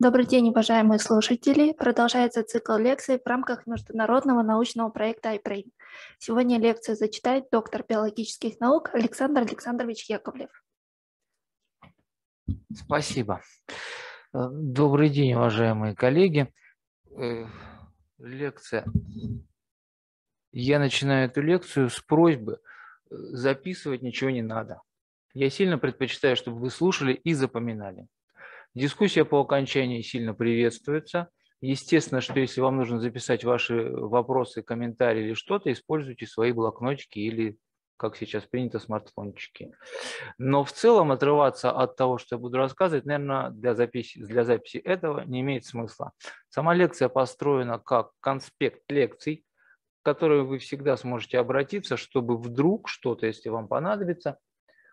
Добрый день, уважаемые слушатели. Продолжается цикл лекций в рамках международного научного проекта iBrain. Сегодня лекцию зачитает доктор биологических наук Александр Александрович Яковлев. Спасибо. Э, добрый день, уважаемые коллеги. Э, лекция. Я начинаю эту лекцию с просьбы э, записывать ничего не надо. Я сильно предпочитаю, чтобы вы слушали и запоминали. Дискуссия по окончании сильно приветствуется. Естественно, что если вам нужно записать ваши вопросы, комментарии или что-то, используйте свои блокнотики или, как сейчас принято, смартфончики. Но в целом отрываться от того, что я буду рассказывать, наверное, для записи, для записи этого не имеет смысла. Сама лекция построена как конспект лекций, к которой вы всегда сможете обратиться, чтобы вдруг что-то, если вам понадобится,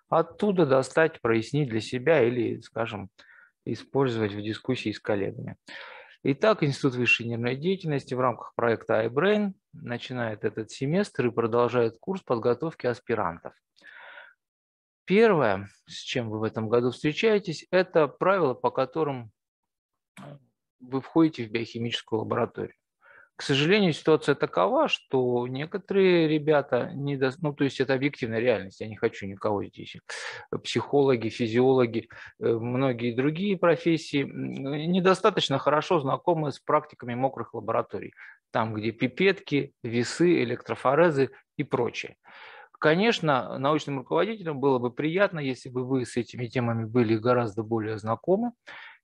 оттуда достать, прояснить для себя или, скажем, использовать в дискуссии с коллегами. Итак, Институт высшей нервной деятельности в рамках проекта iBrain начинает этот семестр и продолжает курс подготовки аспирантов. Первое, с чем вы в этом году встречаетесь, это правила, по которым вы входите в биохимическую лабораторию. К сожалению, ситуация такова, что некоторые ребята, не до... ну то есть это объективная реальность, я не хочу никого здесь, психологи, физиологи, э, многие другие профессии, недостаточно хорошо знакомы с практиками мокрых лабораторий, там где пипетки, весы, электрофорезы и прочее. Конечно, научным руководителям было бы приятно, если бы вы с этими темами были гораздо более знакомы,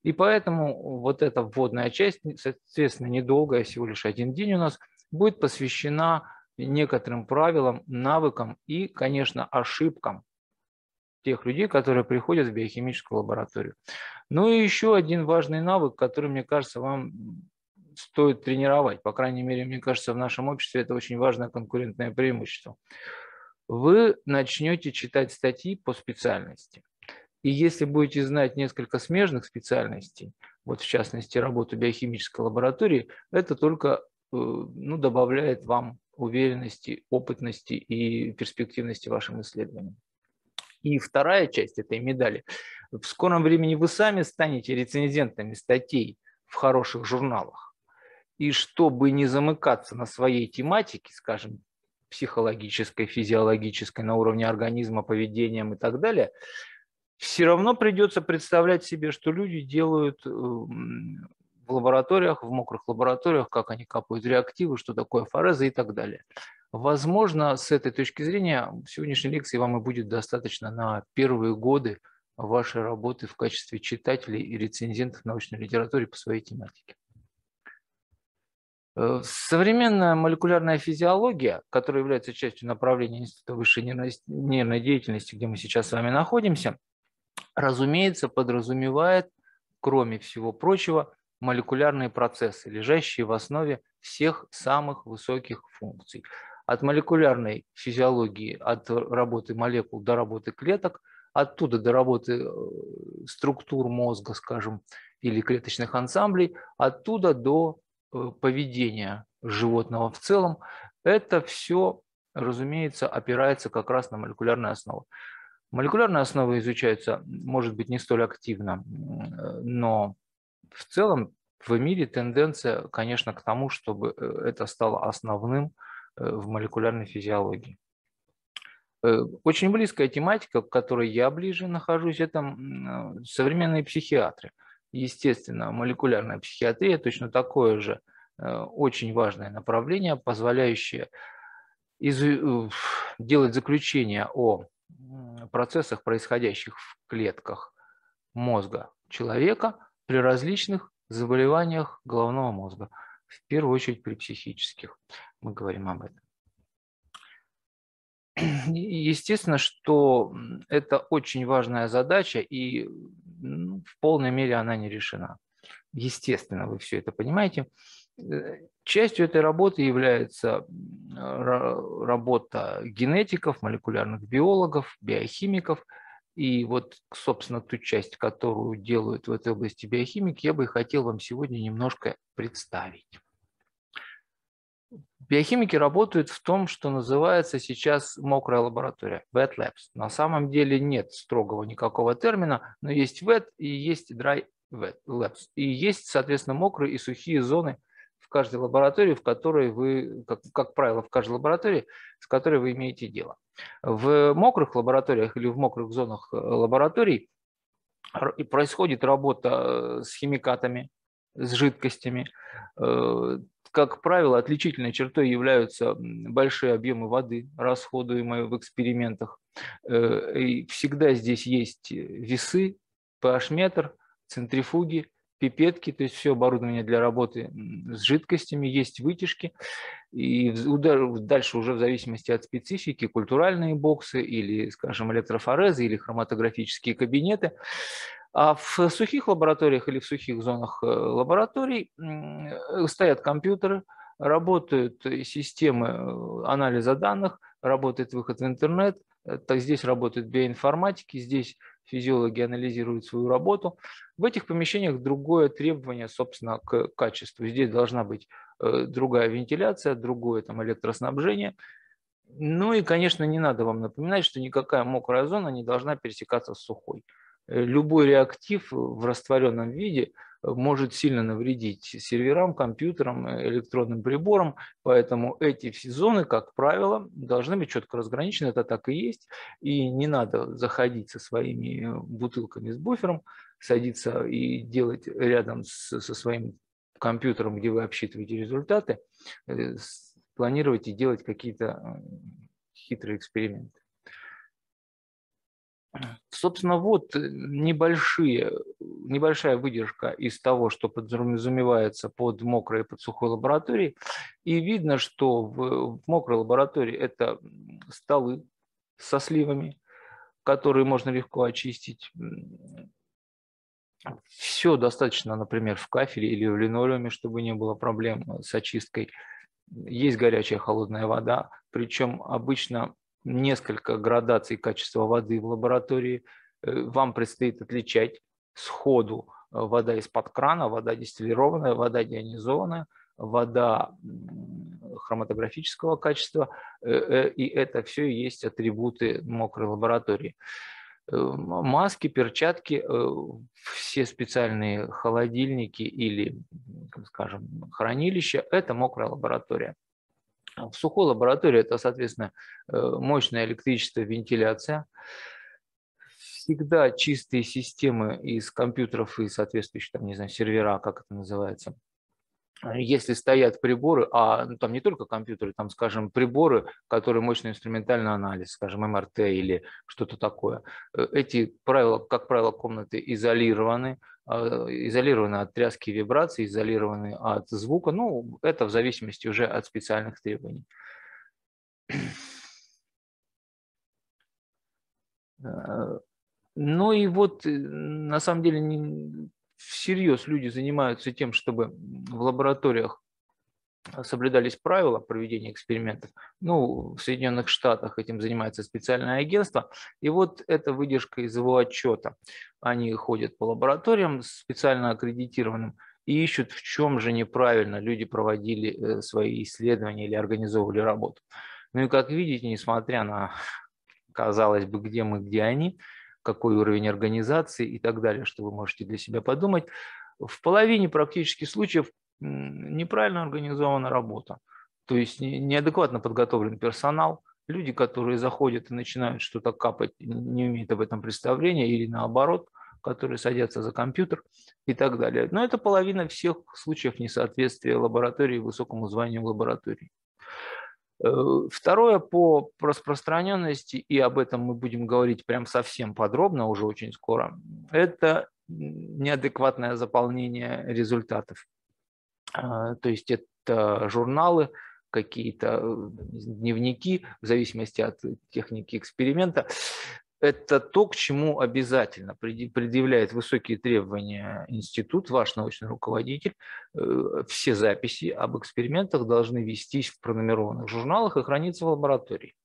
и поэтому вот эта вводная часть, соответственно, недолгая, всего лишь один день у нас, будет посвящена некоторым правилам, навыкам и, конечно, ошибкам тех людей, которые приходят в биохимическую лабораторию. Ну и еще один важный навык, который, мне кажется, вам стоит тренировать. По крайней мере, мне кажется, в нашем обществе это очень важное конкурентное преимущество. Вы начнете читать статьи по специальности. И если будете знать несколько смежных специальностей, вот в частности работу биохимической лаборатории, это только э, ну, добавляет вам уверенности, опытности и перспективности вашим исследованиям. И вторая часть этой медали. В скором времени вы сами станете рецензентами статей в хороших журналах. И чтобы не замыкаться на своей тематике, скажем, психологической, физиологической, на уровне организма, поведением и так далее – все равно придется представлять себе, что люди делают э, в лабораториях, в мокрых лабораториях, как они капают реактивы, что такое фореза и так далее. Возможно, с этой точки зрения сегодняшней лекции вам и будет достаточно на первые годы вашей работы в качестве читателей и рецензентов научной литературы по своей тематике. Э, современная молекулярная физиология, которая является частью направления Института высшей нервной деятельности, где мы сейчас с вами находимся, разумеется, подразумевает, кроме всего прочего, молекулярные процессы, лежащие в основе всех самых высоких функций. От молекулярной физиологии, от работы молекул до работы клеток, оттуда до работы э, структур мозга, скажем, или клеточных ансамблей, оттуда до э, поведения животного в целом. Это все, разумеется, опирается как раз на молекулярную основу. Молекулярная основа изучается, может быть, не столь активно, но в целом в мире тенденция, конечно, к тому, чтобы э, это стало основным э, в молекулярной физиологии. Э, очень близкая тематика, к которой я ближе нахожусь, это современные психиатры. Естественно, молекулярная психиатрия точно такое же очень важное направление, позволяющее делать заключение о процессах, происходящих в клетках мозга человека при различных заболеваниях головного мозга, в первую очередь при психических. Мы говорим об этом. Естественно, что это очень важная задача, и ну, в полной мере она не решена. Естественно, вы все это понимаете. Э, частью этой работы является работа генетиков, молекулярных биологов, биохимиков. И вот, собственно, ту часть, которую делают в этой области биохимики, я бы хотел вам сегодня немножко представить. Биохимики работают в том, что называется сейчас мокрая лаборатория, wet labs. На самом деле нет строгого никакого термина, но есть wet и есть dry Labs. И есть, соответственно, мокрые и сухие зоны в каждой лаборатории, в которой вы, как, как правило, в каждой лаборатории, с которой вы имеете дело. В мокрых лабораториях или в мокрых зонах э, лабораторий происходит работа э, с химикатами, с жидкостями. Э, как правило, отличительной чертой являются большие объемы воды, расходуемые в экспериментах. И всегда здесь есть весы, pH-метр, центрифуги, пипетки, то есть все оборудование для работы с жидкостями, есть вытяжки. И дальше уже в зависимости от специфики, культуральные боксы или, скажем, электрофорезы или хроматографические кабинеты. А в сухих лабораториях или в сухих зонах э, лабораторий э, стоят компьютеры, работают системы э, анализа данных, работает выход в интернет, так здесь работают биоинформатики, здесь физиологи анализируют свою работу. В этих помещениях другое требование, собственно, к качеству. Здесь должна быть э, другая вентиляция, другое там, электроснабжение. Ну и, конечно, не надо вам напоминать, что никакая мокрая зона не должна пересекаться с сухой. Э, любой реактив в растворенном виде – может сильно навредить серверам, компьютерам, э, электронным приборам. Поэтому эти все зоны, как правило, должны быть четко разграничены. Это так и есть. И не надо заходить со своими э, бутылками с буфером, садиться и делать рядом с, со своим компьютером, где вы обсчитываете результаты, э, планировать и делать какие-то хитрые эксперименты. Собственно, вот небольшие, небольшая выдержка из того, что подразумевается под мокрой и под сухой лабораторией. И видно, что в, в мокрой лаборатории это столы со сливами, которые можно легко очистить. Все достаточно, например, в кафеле или в линолеуме, чтобы не было проблем с очисткой. Есть горячая холодная вода, причем обычно несколько градаций качества воды в лаборатории. Э, вам предстоит отличать сходу э, вода из-под крана, вода дистиллированная, вода дионизованная, вода хроматографического качества, э, и это все и есть атрибуты мокрой лаборатории. Маски, перчатки, все специальные холодильники или, скажем, хранилища – это мокрая лаборатория. В сухой лаборатории это, соответственно, э, мощное электричество, вентиляция. Всегда чистые системы из компьютеров и соответствующие, там, не знаю, сервера, как это называется. Если стоят приборы, а ну, там не только компьютеры, там, скажем, приборы, которые мощный инструментальный анализ, скажем, МРТ или что-то такое. Э, эти правила, как правило, комнаты изолированы, изолированы от тряски и вибраций, изолированы от звука. Ну, это в зависимости уже от специальных требований. Э, ну и вот, э, на самом деле, всерьез люди занимаются тем, чтобы в лабораториях соблюдались правила проведения экспериментов. Ну, в Соединенных Штатах этим занимается специальное агентство. И вот эта выдержка из его отчета. Они ходят по лабораториям специально аккредитированным и ищут, в чем же неправильно люди проводили э, свои исследования или организовывали работу. Ну и как видите, несмотря на, казалось бы, где мы, где они, какой уровень организации и так далее, что вы можете для себя подумать, в половине практически случаев неправильно организована работа. То есть неадекватно подготовлен персонал, люди, которые заходят и начинают что-то капать, не имеют об этом представления, или наоборот, которые садятся за компьютер и так далее. Но это половина всех случаев несоответствия лаборатории высокому званию лаборатории. Э, второе по распространенности, и об этом мы будем говорить прям совсем подробно уже очень скоро, это неадекватное заполнение результатов. А, то есть это журналы, какие-то э, дневники, в зависимости от техники эксперимента. Это то, к чему обязательно предъявляет высокие требования институт, ваш научный руководитель. Э, все записи об экспериментах должны вестись в пронумерованных журналах и храниться в лаборатории.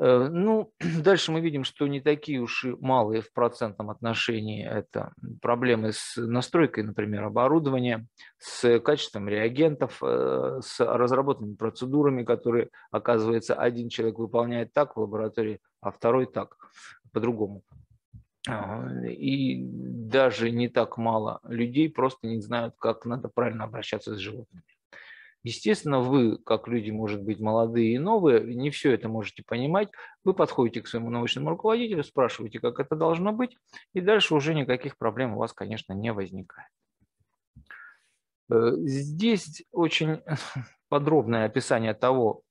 Э, ну, дальше мы видим, что не такие уж и малые в процентном отношении это проблемы с настройкой, например, оборудования, с качеством реагентов, э, с разработанными процедурами, которые, оказывается, один человек выполняет так в лаборатории, а второй так, по-другому. и даже не так мало людей просто не знают, как надо правильно обращаться с животными. Естественно, вы, как люди, может быть, молодые и новые, не все это можете понимать. Вы подходите к своему научному руководителю, спрашиваете, как это должно быть, и дальше уже никаких проблем у вас, конечно, не возникает. Э, здесь очень подробное описание того,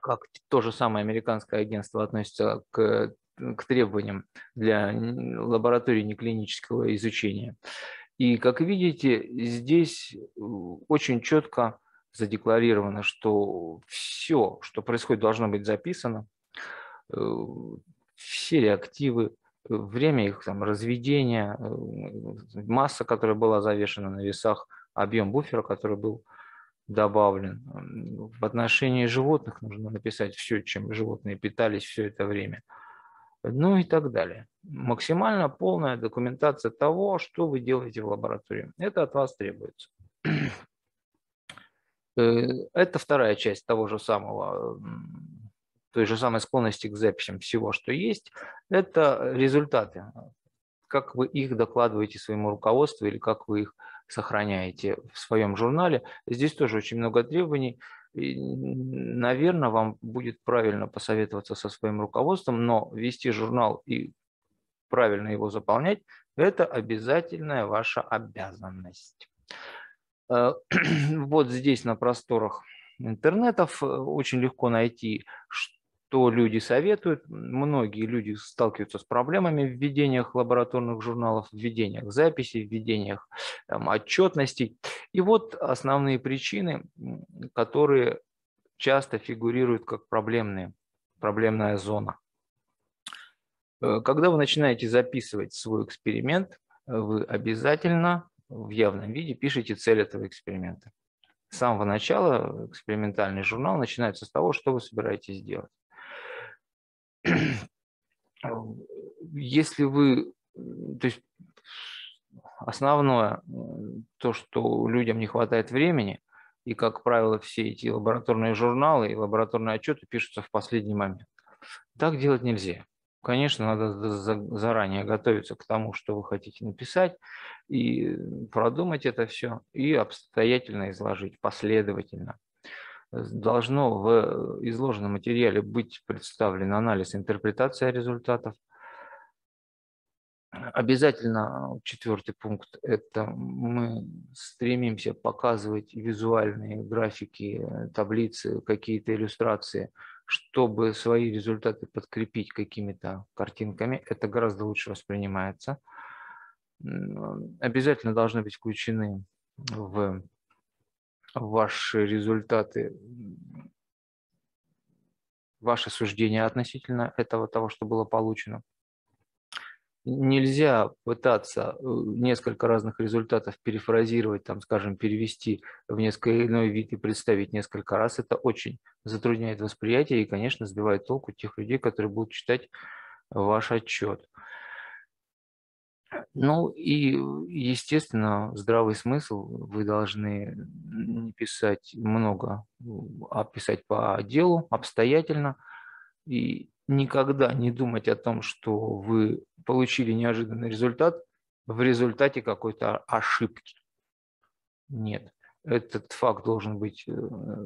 как то же самое американское агентство относится к, к требованиям для лаборатории неклинического изучения. И, как видите, здесь э, очень четко задекларировано, что все, что происходит, должно быть записано, э, все реактивы, время их там, разведения, э, масса, которая была завешена на весах, объем буфера, который был добавлен. В отношении животных нужно написать все, чем животные питались все это время. Ну и так далее. Максимально полная документация того, что вы делаете в лаборатории. Это от вас требуется. Э, это вторая часть того же самого, той же самой склонности к записям всего, что есть. Это результаты. Как вы их докладываете своему руководству или как вы их сохраняете в своем журнале. Здесь тоже очень много требований. И, наверное, вам будет правильно посоветоваться со своим руководством, но вести журнал и правильно его заполнять – это обязательная ваша обязанность. Э, вот здесь на просторах интернетов э, очень легко найти, что люди советуют. Многие люди сталкиваются с проблемами в введениях лабораторных журналов, в введениях записей, в введениях там, отчетностей. И вот основные причины, которые часто фигурируют как проблемные, проблемная зона. Э, когда вы начинаете записывать свой эксперимент, вы обязательно в явном виде пишите цель этого эксперимента. С самого начала экспериментальный журнал начинается с того, что вы собираетесь делать. Если вы, то есть основное, то, что людям не хватает времени, и, как правило, все эти лабораторные журналы и лабораторные отчеты пишутся в последний момент. Так делать нельзя. Конечно, надо заранее готовиться к тому, что вы хотите написать, и продумать это все, и обстоятельно изложить, последовательно. Должно в изложенном материале быть представлен анализ, интерпретация результатов. Обязательно четвертый пункт – это мы стремимся показывать визуальные графики, таблицы, какие-то иллюстрации – чтобы свои результаты подкрепить какими-то картинками, это гораздо лучше воспринимается. Обязательно должны быть включены в ваши результаты, ваши суждения относительно этого того, что было получено нельзя пытаться э, несколько разных результатов перефразировать, там, скажем, перевести в несколько иной вид и представить несколько раз. Это очень затрудняет восприятие и, конечно, сбивает толку тех людей, которые будут читать ваш отчет. Ну и, естественно, здравый смысл вы должны не писать много, а писать по делу, обстоятельно. И никогда не думать о том, что вы получили неожиданный результат в результате какой-то ошибки. Нет. Этот факт должен быть э,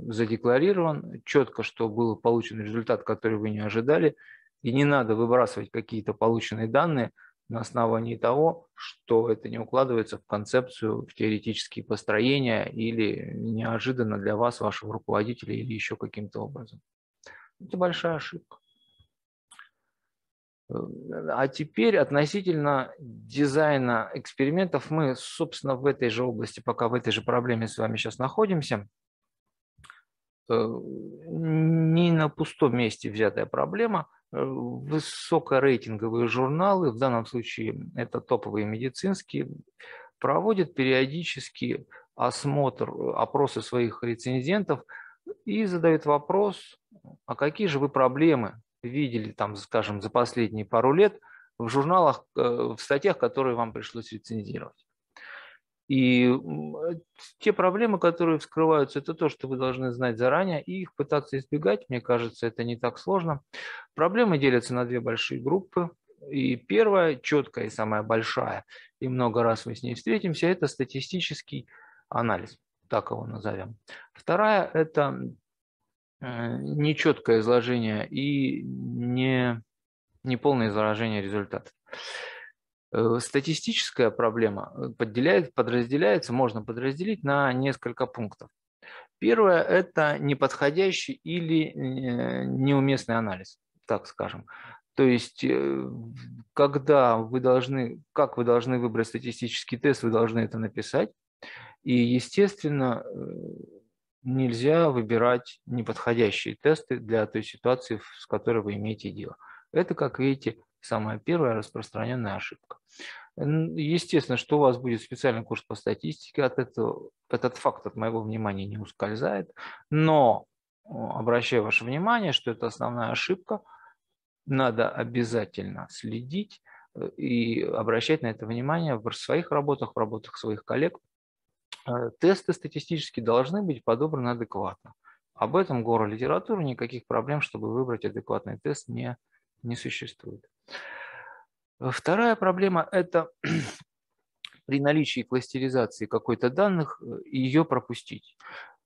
задекларирован четко, что был получен результат, который вы не ожидали. И не надо выбрасывать какие-то полученные данные на основании того, что это не укладывается в концепцию, в теоретические построения или неожиданно для вас, вашего руководителя или еще каким-то образом. Это большая ошибка. А теперь относительно дизайна экспериментов мы, собственно, в этой же области, пока в этой же проблеме с вами сейчас находимся. Э, не на пустом месте взятая проблема. Э, высокорейтинговые журналы, в данном случае это топовые медицинские, проводят периодически осмотр, опросы своих рецензентов и задают вопрос, а какие же вы проблемы видели, там, скажем, за последние пару лет в журналах, э, в статьях, которые вам пришлось рецензировать. И те проблемы, которые вскрываются, это то, что вы должны знать заранее и их пытаться избегать. Мне кажется, это не так сложно. Проблемы делятся на две большие группы. И первая, четкая и самая большая, и много раз мы с ней встретимся, это статистический анализ, так его назовем. Вторая – это э, нечеткое изложение и не, неполное изложение результатов. Э, статистическая проблема э, подделяет, подразделяется, можно подразделить на несколько пунктов. Первое – это неподходящий или неуместный анализ, так скажем. То есть, когда вы должны, как вы должны выбрать статистический тест, вы должны это написать. И, естественно, э, нельзя выбирать неподходящие тесты для той ситуации, с которой вы имеете дело. Это, как видите, самая первая распространенная ошибка. Естественно, что у вас будет специальный курс по статистике, от этого, этот факт от моего внимания не ускользает, но обращаю ваше внимание, что это основная ошибка, надо обязательно следить э, и обращать на это внимание в своих работах, в работах своих коллег, тесты статистически должны быть подобраны адекватно. Об этом гора литературы, никаких проблем, чтобы выбрать адекватный тест, не, не существует. Вторая проблема – это при наличии кластеризации какой-то данных э, ее пропустить.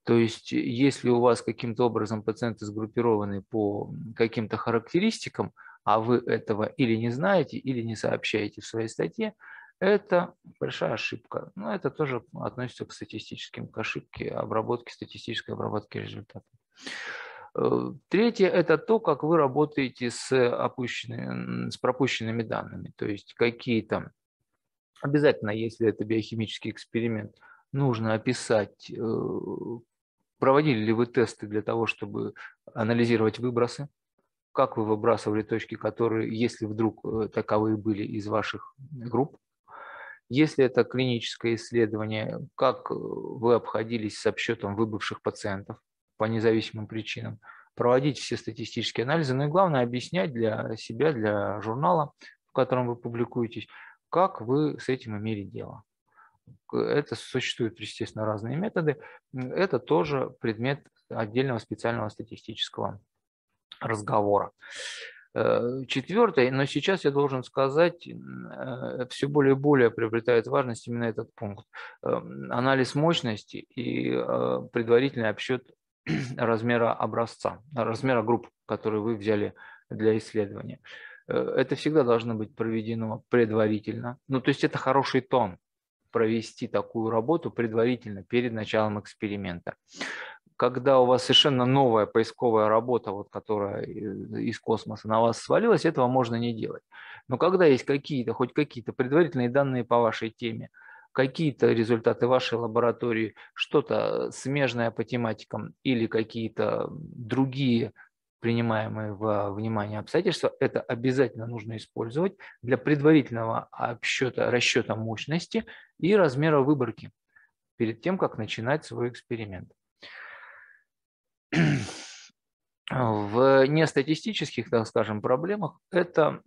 То есть, если у вас каким-то образом пациенты сгруппированы по каким-то характеристикам, а вы этого или не знаете, или не сообщаете в своей статье, это большая ошибка. Но это тоже относится к статистическим, к ошибке обработки, статистической обработки результатов. Э, третье – это то, как вы работаете с, опущенными, с пропущенными данными. То есть какие-то, обязательно, если это биохимический эксперимент, нужно описать, э, проводили ли вы тесты для того, чтобы анализировать выбросы, как вы выбрасывали точки, которые, если вдруг э, таковые были из ваших групп, если это клиническое исследование, как э, вы обходились с обсчетом выбывших пациентов по независимым причинам, проводить все статистические анализы, ну и главное объяснять для себя, для журнала, в котором вы публикуетесь, как вы с этим имели дело. Это существуют, естественно, разные методы. Это тоже предмет отдельного специального статистического разговора. Э, Четвертое, но сейчас я должен сказать, э, все более и более приобретает важность именно этот пункт. Эм, анализ мощности и э, предварительный обсчет размера образца, размера групп, которые вы взяли для исследования. Это всегда должно быть проведено предварительно. Ну, то есть это хороший тон провести такую работу предварительно перед началом эксперимента когда у вас совершенно новая поисковая работа, вот, которая из космоса на вас свалилась, этого можно не делать. Но когда есть какие-то, хоть какие-то предварительные данные по вашей теме, какие-то результаты вашей лаборатории, что-то смежное по тематикам или какие-то другие принимаемые во внимание обстоятельства, это обязательно нужно использовать для предварительного обсчета, расчета мощности и размера выборки перед тем, как начинать свой эксперимент. В нестатистических, так скажем, проблемах это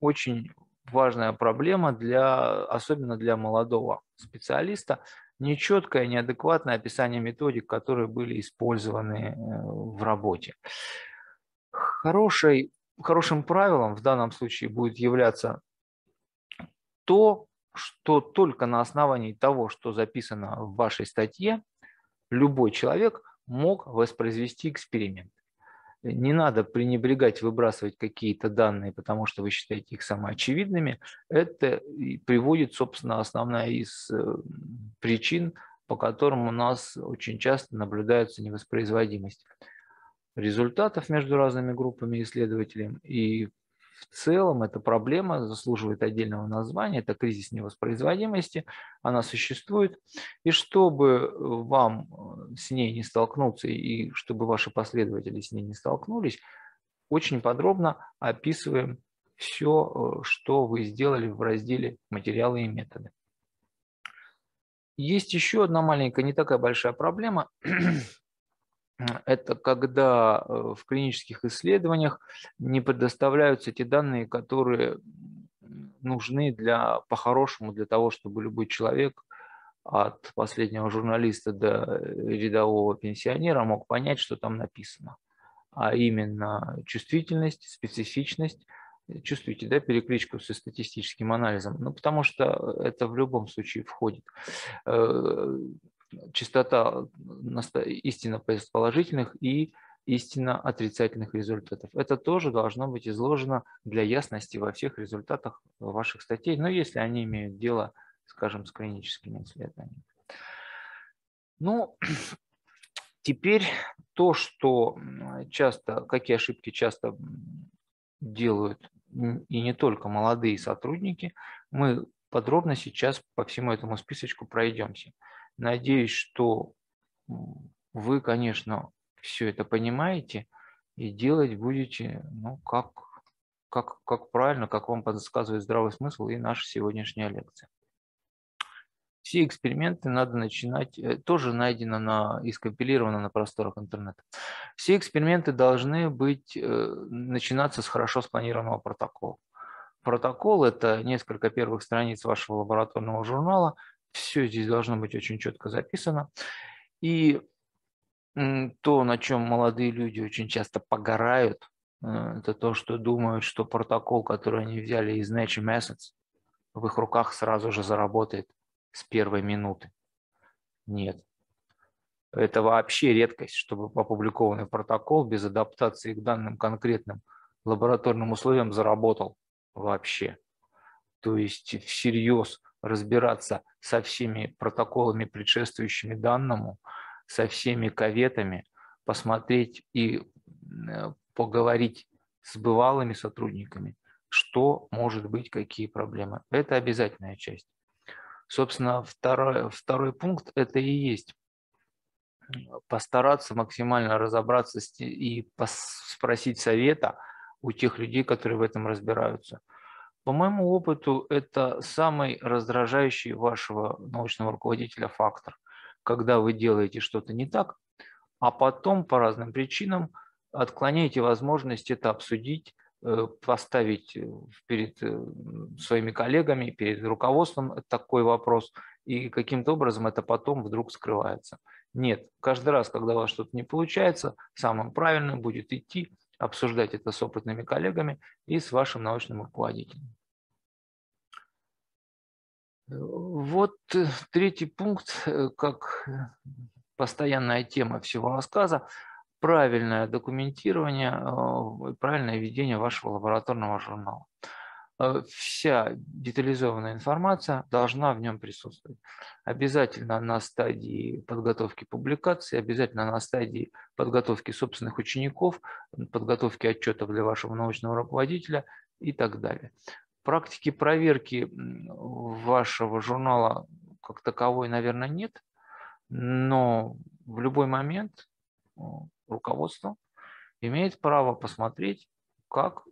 очень важная проблема, для, особенно для молодого специалиста, нечеткое, неадекватное описание методик, которые были использованы э, в работе. Хорошей, хорошим правилом в данном случае будет являться то, что только на основании того, что записано в вашей статье, любой человек мог воспроизвести эксперимент. Не надо пренебрегать, выбрасывать какие-то данные, потому что вы считаете их самоочевидными. Это приводит, собственно, основная из э, причин, по которым у нас очень часто наблюдается невоспроизводимость результатов между разными группами исследователей и в целом эта проблема заслуживает отдельного названия, это кризис невоспроизводимости, она существует. И чтобы вам э, с ней не столкнуться и чтобы ваши последователи с ней не столкнулись, очень подробно описываем все, э, что вы сделали в разделе «Материалы и методы». Есть еще одна маленькая, не такая большая проблема, это когда э, в клинических исследованиях не предоставляются те данные, которые нужны для, по-хорошему для того, чтобы любой человек от последнего журналиста до рядового пенсионера мог понять, что там написано. А именно чувствительность, специфичность Чувствуете, да, перекличку со статистическим анализом? Ну, потому что это в любом случае входит. Частота истинно положительных и истинно отрицательных результатов. Это тоже должно быть изложено для ясности во всех результатах ваших статей, но если они имеют дело, скажем, с клиническими исследованиями. Ну, теперь то, что часто, какие ошибки часто делают и не только молодые сотрудники, мы подробно сейчас по всему этому списочку пройдемся. Надеюсь, что вы, конечно, все это понимаете и делать будете, ну, как, как, как правильно, как вам подсказывает здравый смысл и наша сегодняшняя лекция. Все эксперименты надо начинать, э, тоже найдено на, и скомпилировано на просторах интернета. Все эксперименты должны быть, э, начинаться с хорошо спланированного протокола. Протокол – это несколько первых страниц вашего лабораторного журнала. Все здесь должно быть очень четко записано. И то, на чем молодые люди очень часто погорают, э, это то, что думают, что протокол, который они взяли из Nature Methods, в их руках сразу же заработает с первой минуты. Нет. Это вообще редкость, чтобы опубликованный протокол без адаптации к данным конкретным лабораторным условиям заработал вообще. То есть всерьез разбираться со всеми протоколами, предшествующими данному, со всеми коветами, посмотреть и э, поговорить с бывалыми сотрудниками, что может быть, какие проблемы. Это обязательная часть. Собственно, второй, второй пункт – это и есть постараться максимально разобраться и спросить совета у тех людей, которые в этом разбираются. По моему опыту, это самый раздражающий вашего научного руководителя фактор, когда вы делаете что-то не так, а потом по разным причинам отклоняете возможность это обсудить Э, поставить э, перед э, своими коллегами, перед руководством такой вопрос, и каким-то образом это потом вдруг скрывается. Нет, каждый раз, когда у вас что-то не получается, самым правильным будет идти, обсуждать это с опытными коллегами и с вашим научным руководителем. Вот третий пункт, как постоянная тема всего рассказа, правильное документирование, э, правильное ведение вашего лабораторного журнала. Э, вся детализованная информация должна в нем присутствовать. Обязательно на стадии подготовки публикации, обязательно на стадии подготовки собственных учеников, подготовки отчетов для вашего научного руководителя и так далее. Практики проверки вашего журнала как таковой, наверное, нет, но в любой момент руководство имеет право посмотреть, как,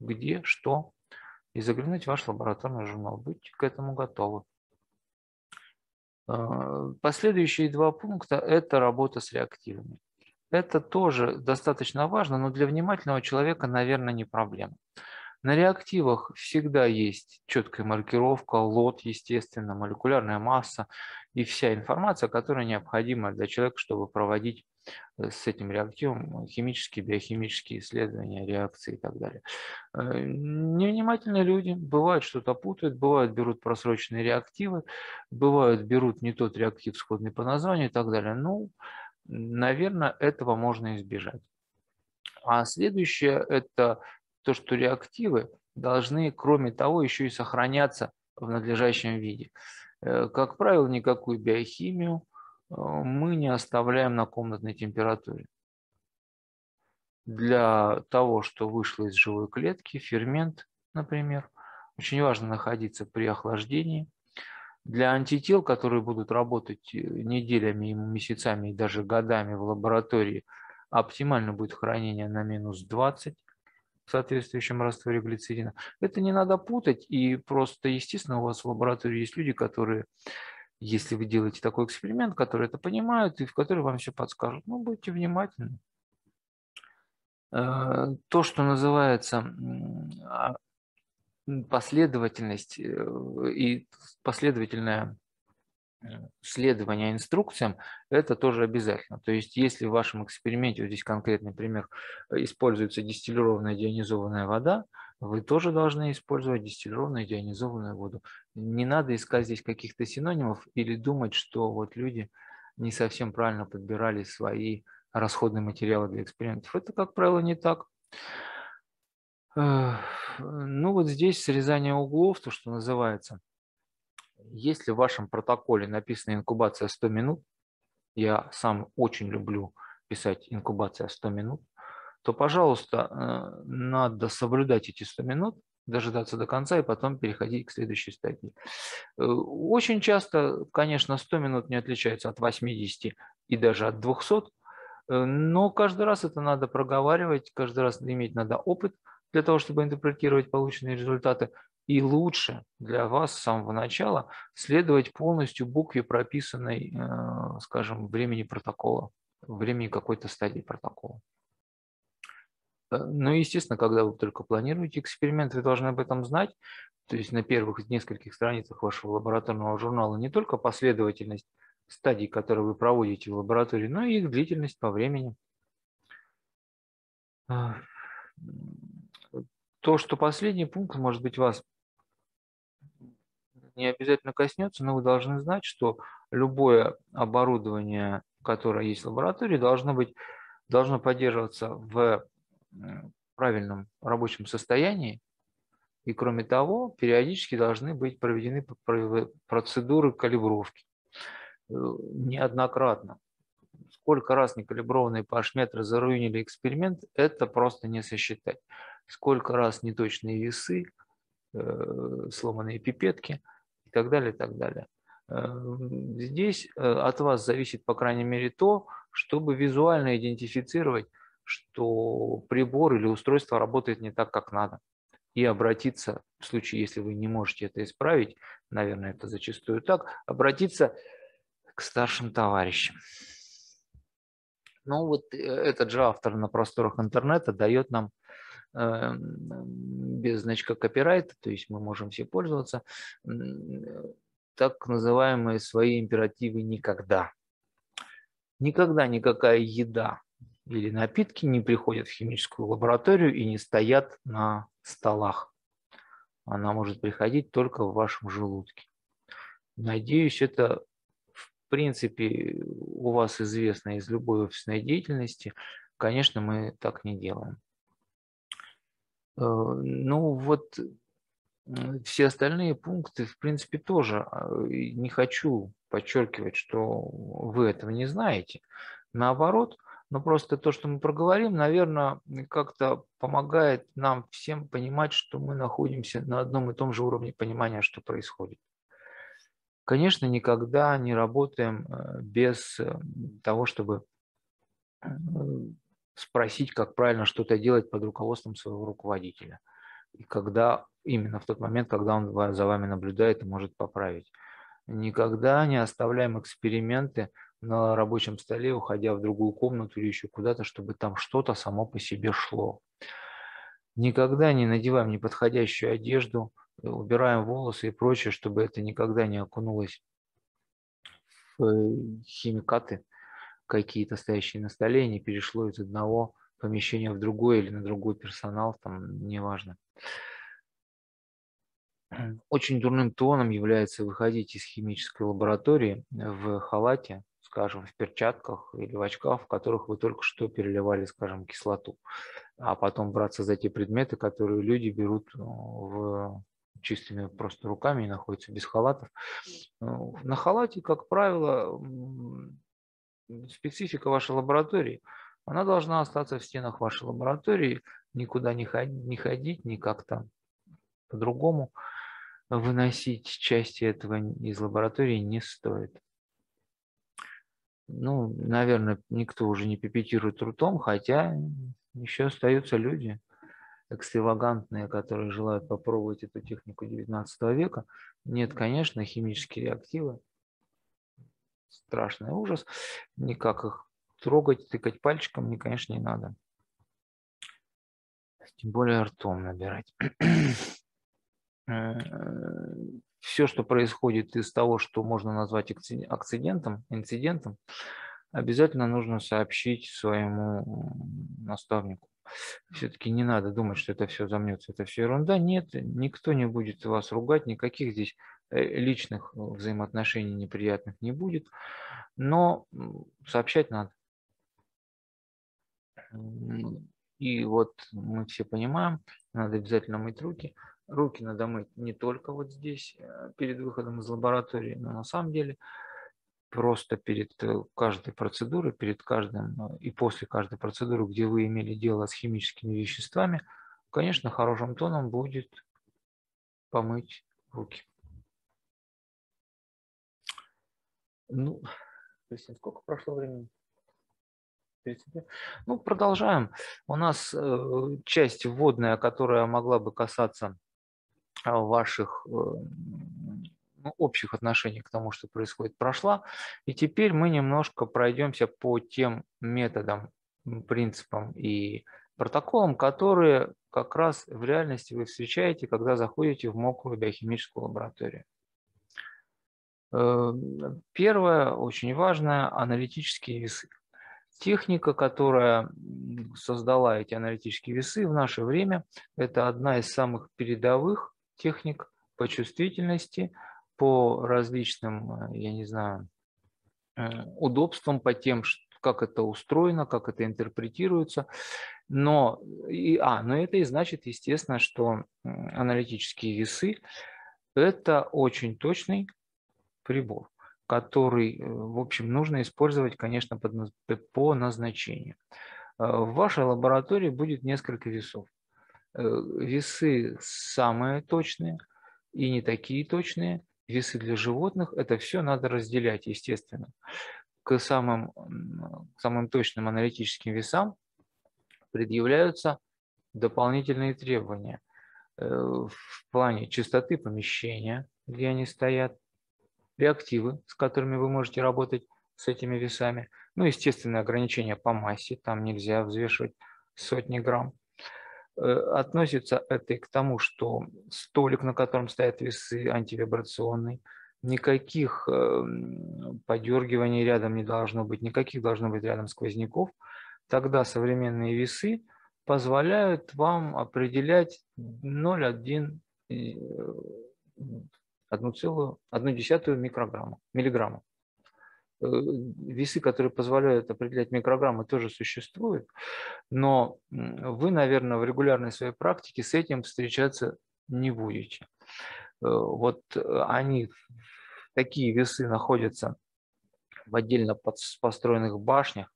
где, что, и заглянуть в ваш лабораторный журнал. Будьте к этому готовы. А, последующие два пункта – это работа с реактивами. Это тоже достаточно важно, но для внимательного человека, наверное, не проблема. На реактивах всегда есть четкая маркировка, лот, естественно, молекулярная масса и вся информация, которая необходима для человека, чтобы проводить с этим реактивом химические, биохимические исследования, реакции и так далее. Э, невнимательные люди бывают что-то путают, бывают берут просроченные реактивы, бывают берут не тот реактив, сходный по названию и так далее. Ну, наверное, этого можно избежать. А следующее – это то, что реактивы должны, кроме того, еще и сохраняться в надлежащем виде. Э, как правило, никакую биохимию, мы не оставляем на комнатной температуре. Для того, что вышло из живой клетки, фермент, например, очень важно находиться при охлаждении. Для антител, которые будут работать э, неделями, месяцами и даже годами в лаборатории, оптимально будет хранение на минус 20 в соответствующем растворе глицерина. Это не надо путать, и просто, естественно, у вас в лаборатории есть люди, которые если вы делаете такой эксперимент, которые это понимают и в который вам все подскажут. Ну, будьте внимательны. Э, то, что называется а, последовательность э, и последовательное э, следование инструкциям, это тоже обязательно. То есть, если в вашем эксперименте, вот здесь конкретный пример, используется дистиллированная дионизованная вода, вы тоже должны использовать дистиллированную ионизованную воду. Не надо искать здесь каких-то синонимов или думать, что вот люди не совсем правильно подбирали свои расходные материалы для экспериментов. Это, как правило, не так. Ну вот здесь срезание углов, то, что называется. Если в вашем протоколе написана инкубация 100 минут, я сам очень люблю писать инкубация 100 минут, то, пожалуйста, э, надо соблюдать эти 100 минут, дожидаться до конца и потом переходить к следующей стадии. Э, очень часто, конечно, 100 минут не отличается от 80 и даже от 200, э, но каждый раз это надо проговаривать, каждый раз иметь надо опыт для того, чтобы интерпретировать полученные результаты. И лучше для вас с самого начала следовать полностью букве прописанной, скажем, времени протокола, времени какой-то стадии протокола. Э, ну, естественно, когда вы только планируете эксперимент, вы должны об этом знать. То есть на первых нескольких страницах вашего лабораторного журнала не только последовательность стадий, которые вы проводите в лаборатории, но и их длительность по времени. А, то, что последний пункт, может быть, вас не обязательно коснется, но вы должны знать, что любое оборудование, которое есть в лаборатории, должно быть должно поддерживаться в правильном рабочем состоянии. И кроме того, периодически должны быть проведены процедуры калибровки. Э, неоднократно. Сколько раз некалиброванные пашметры заруинили эксперимент, это просто не сосчитать. Сколько раз неточные весы, э, сломанные пипетки и так далее, и так далее. Э, здесь от вас зависит, по крайней мере, то, чтобы визуально идентифицировать что прибор или устройство работает не так, как надо. И обратиться, в случае, если вы не можете это исправить, наверное, это зачастую так, обратиться к старшим товарищам. Ну вот э, этот же автор на просторах интернета дает нам э, без значка копирайта, то есть мы можем все пользоваться, так называемые свои императивы «никогда». Никогда никакая еда или напитки не приходят в химическую лабораторию и не стоят на столах. Она может приходить только в вашем желудке. Надеюсь, это в принципе у вас известно из любой офисной деятельности. Конечно, мы так не делаем. Э, ну вот все остальные пункты, в принципе, тоже а, не хочу подчеркивать, что вы этого не знаете. Наоборот, но просто то, что мы проговорим, наверное, как-то помогает нам всем понимать, что мы находимся на одном и том же уровне понимания, что происходит. Конечно, никогда не работаем э, без э, того, чтобы э, спросить, как правильно что-то делать под руководством своего руководителя. И когда именно в тот момент, когда он за вами наблюдает и может поправить. Никогда не оставляем эксперименты на рабочем столе, уходя в другую комнату или еще куда-то, чтобы там что-то само по себе шло. Никогда не надеваем неподходящую одежду, э, убираем волосы и прочее, чтобы это никогда не окунулось в э, химикаты какие-то стоящие на столе, не перешло из одного помещения в другое или на другой персонал, там неважно. Очень дурным тоном является выходить из химической лаборатории в халате, скажем, в перчатках или в очках, в которых вы только что переливали, скажем, кислоту, а потом браться за те предметы, которые люди берут э, в чистыми просто руками и находятся без халатов. Э, на халате, как правило, специфика вашей лаборатории, она должна остаться в стенах вашей лаборатории, никуда не ходить, не как-то по-другому выносить части этого из лаборатории не стоит ну, наверное, никто уже не пипетирует ртом, хотя еще остаются люди экстравагантные, которые желают попробовать эту технику 19 века. Нет, конечно, химические реактивы. Страшный ужас. Никак их трогать, тыкать пальчиком мне, конечно, не надо. Тем более ртом набирать. Э, все, что происходит из того, что можно назвать акцидентом, инцидентом, обязательно нужно сообщить своему наставнику. все-таки не надо думать, что это все замнется, это все ерунда. Нет, никто не будет вас ругать, никаких здесь э, личных взаимоотношений неприятных не будет, но сообщать надо. И вот мы все понимаем, надо обязательно мыть руки. Руки надо мыть не только вот здесь, э, перед выходом из лаборатории, но на самом деле просто перед э, каждой процедурой, перед каждым э, и после каждой процедуры, где вы имели дело с химическими веществами, конечно, хорошим тоном будет помыть руки. Ну, Кристина, сколько прошло времени? Ну, продолжаем. У нас часть вводная, которая могла бы касаться ваших э, ну, общих отношений к тому, что происходит, прошла. И теперь мы немножко пройдемся по тем методам, принципам и протоколам, которые как раз в реальности вы встречаете, когда заходите в мокрую биохимическую лабораторию. Э, первое, очень важное, аналитические весы. Техника, которая создала эти аналитические весы в наше время, это одна из самых передовых техник по чувствительности, по различным, э, я не знаю, э, удобствам, по тем, как это устроено, как это интерпретируется. Но, и, а, но это и значит, естественно, что аналитические весы – это очень точный прибор который, э, в общем, нужно использовать, конечно, по назначению. В вашей лаборатории будет несколько весов. Э, весы самые точные и не такие точные. Весы для животных – это все надо разделять, естественно. К самым, самым точным аналитическим весам предъявляются дополнительные требования в плане чистоты помещения, где они стоят, реактивы, с которыми вы можете работать с этими весами. Ну, естественное ограничение по массе, там нельзя взвешивать сотни грамм. Э, относится это и к тому, что столик, на котором стоят весы, антивибрационный, никаких эм, подергиваний рядом не должно быть, никаких должно быть рядом сквозняков. Тогда современные весы позволяют вам определять 0,1 1,1 микрограмма, миллиграмма. Э, весы, которые позволяют определять микрограммы, тоже существуют, но вы, наверное, в регулярной своей практике с этим встречаться не будете. Э, вот э, они, такие весы находятся в отдельно построенных башнях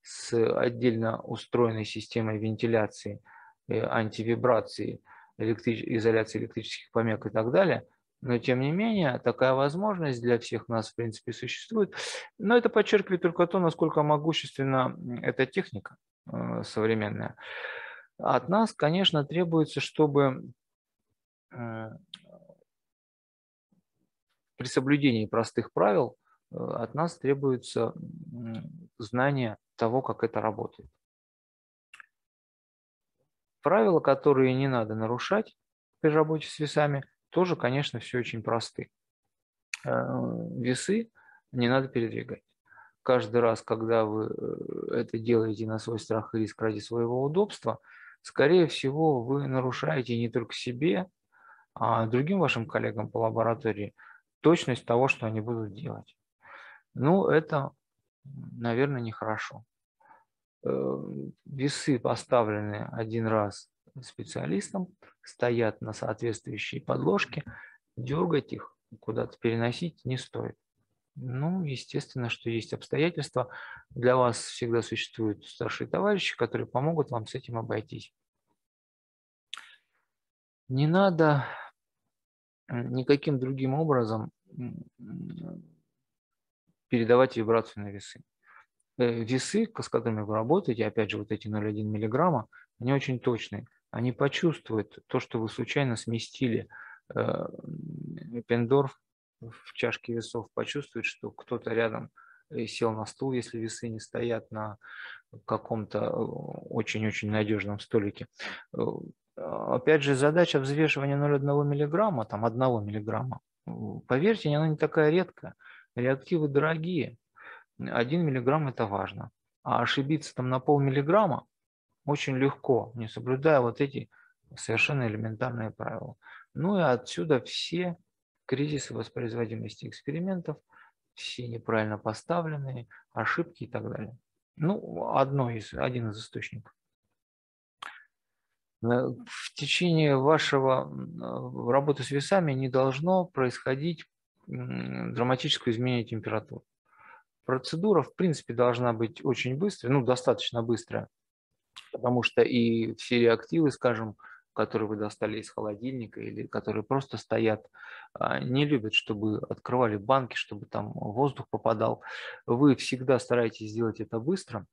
с отдельно устроенной системой вентиляции, антивибрации, электрич... изоляции электрических помех и так далее – но тем не менее, такая возможность для всех нас, в принципе, существует. Но это подчеркивает только то, насколько могущественна эта техника э, современная. От нас, конечно, требуется, чтобы э, при соблюдении простых правил э, от нас требуется знание того, как это работает. Правила, которые не надо нарушать при работе с весами – тоже, конечно, все очень просты. Э, весы не надо передвигать. Каждый раз, когда вы э, это делаете на свой страх и риск ради своего удобства, скорее всего, вы нарушаете не только себе, а другим вашим коллегам по лаборатории точность того, что они будут делать. Ну, это, наверное, нехорошо. Э, весы поставлены один раз специалистам, стоят на соответствующей подложке, дергать их куда-то переносить не стоит. Ну, естественно, что есть обстоятельства. Для вас всегда существуют старшие товарищи, которые помогут вам с этим обойтись. Не надо никаким другим образом передавать вибрацию на весы. Э, весы, с которыми вы работаете, опять же, вот эти 0,1 мг, они очень точные они почувствуют то, что вы случайно сместили э, пендорф в чашке весов, почувствуют, что кто-то рядом э, сел на стул, если весы не стоят на каком-то э, очень-очень надежном столике. Опять же, задача взвешивания 0,1 мг, там 1 мг, поверьте, она не такая редкая. Реактивы дорогие. 1 мг это важно. А ошибиться там на полмиллиграмма очень легко, не соблюдая вот эти совершенно элементарные правила. Ну и отсюда все кризисы воспроизводимости экспериментов, все неправильно поставленные, ошибки и так далее. Ну, одно из, один из источников. В течение вашего работы с весами не должно происходить драматическое изменение температуры. Процедура, в принципе, должна быть очень быстрая, ну, достаточно быстрая, потому что и все реактивы, скажем, которые вы достали из холодильника или которые просто стоят, а, не любят, чтобы открывали банки, чтобы там воздух попадал. Вы всегда стараетесь сделать это быстро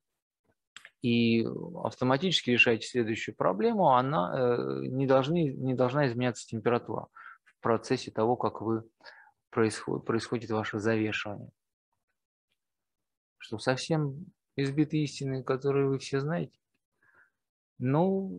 и автоматически решаете следующую проблему. Она э, не, должны, не должна изменяться температура в процессе того, как вы происходит, происходит ваше завешивание. Что совсем избитые истины, которые вы все знаете? Ну,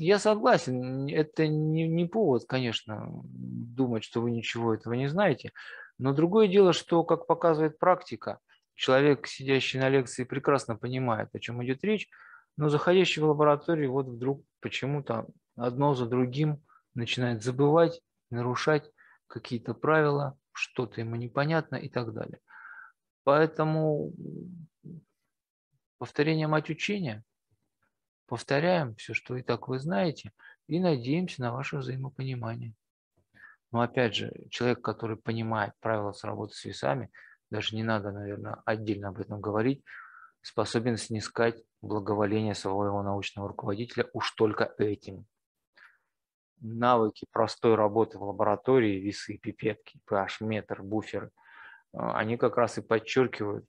я согласен, это не, не повод, конечно, думать, что вы ничего этого не знаете. Но другое дело, что, как показывает практика, человек, сидящий на лекции, прекрасно понимает, о чем идет речь, но заходящий в лабораторию вот вдруг почему-то одно за другим начинает забывать, нарушать какие-то правила, что-то ему непонятно и так далее. Поэтому повторение мать учения – Повторяем все, что и так вы знаете, и надеемся на ваше взаимопонимание. Но опять же, человек, который понимает правила работы с весами, даже не надо, наверное, отдельно об этом говорить, способен снискать благоволение своего научного руководителя уж только этим. Навыки простой работы в лаборатории, весы, пипетки, pH, метр, буферы, а, они как раз и подчеркивают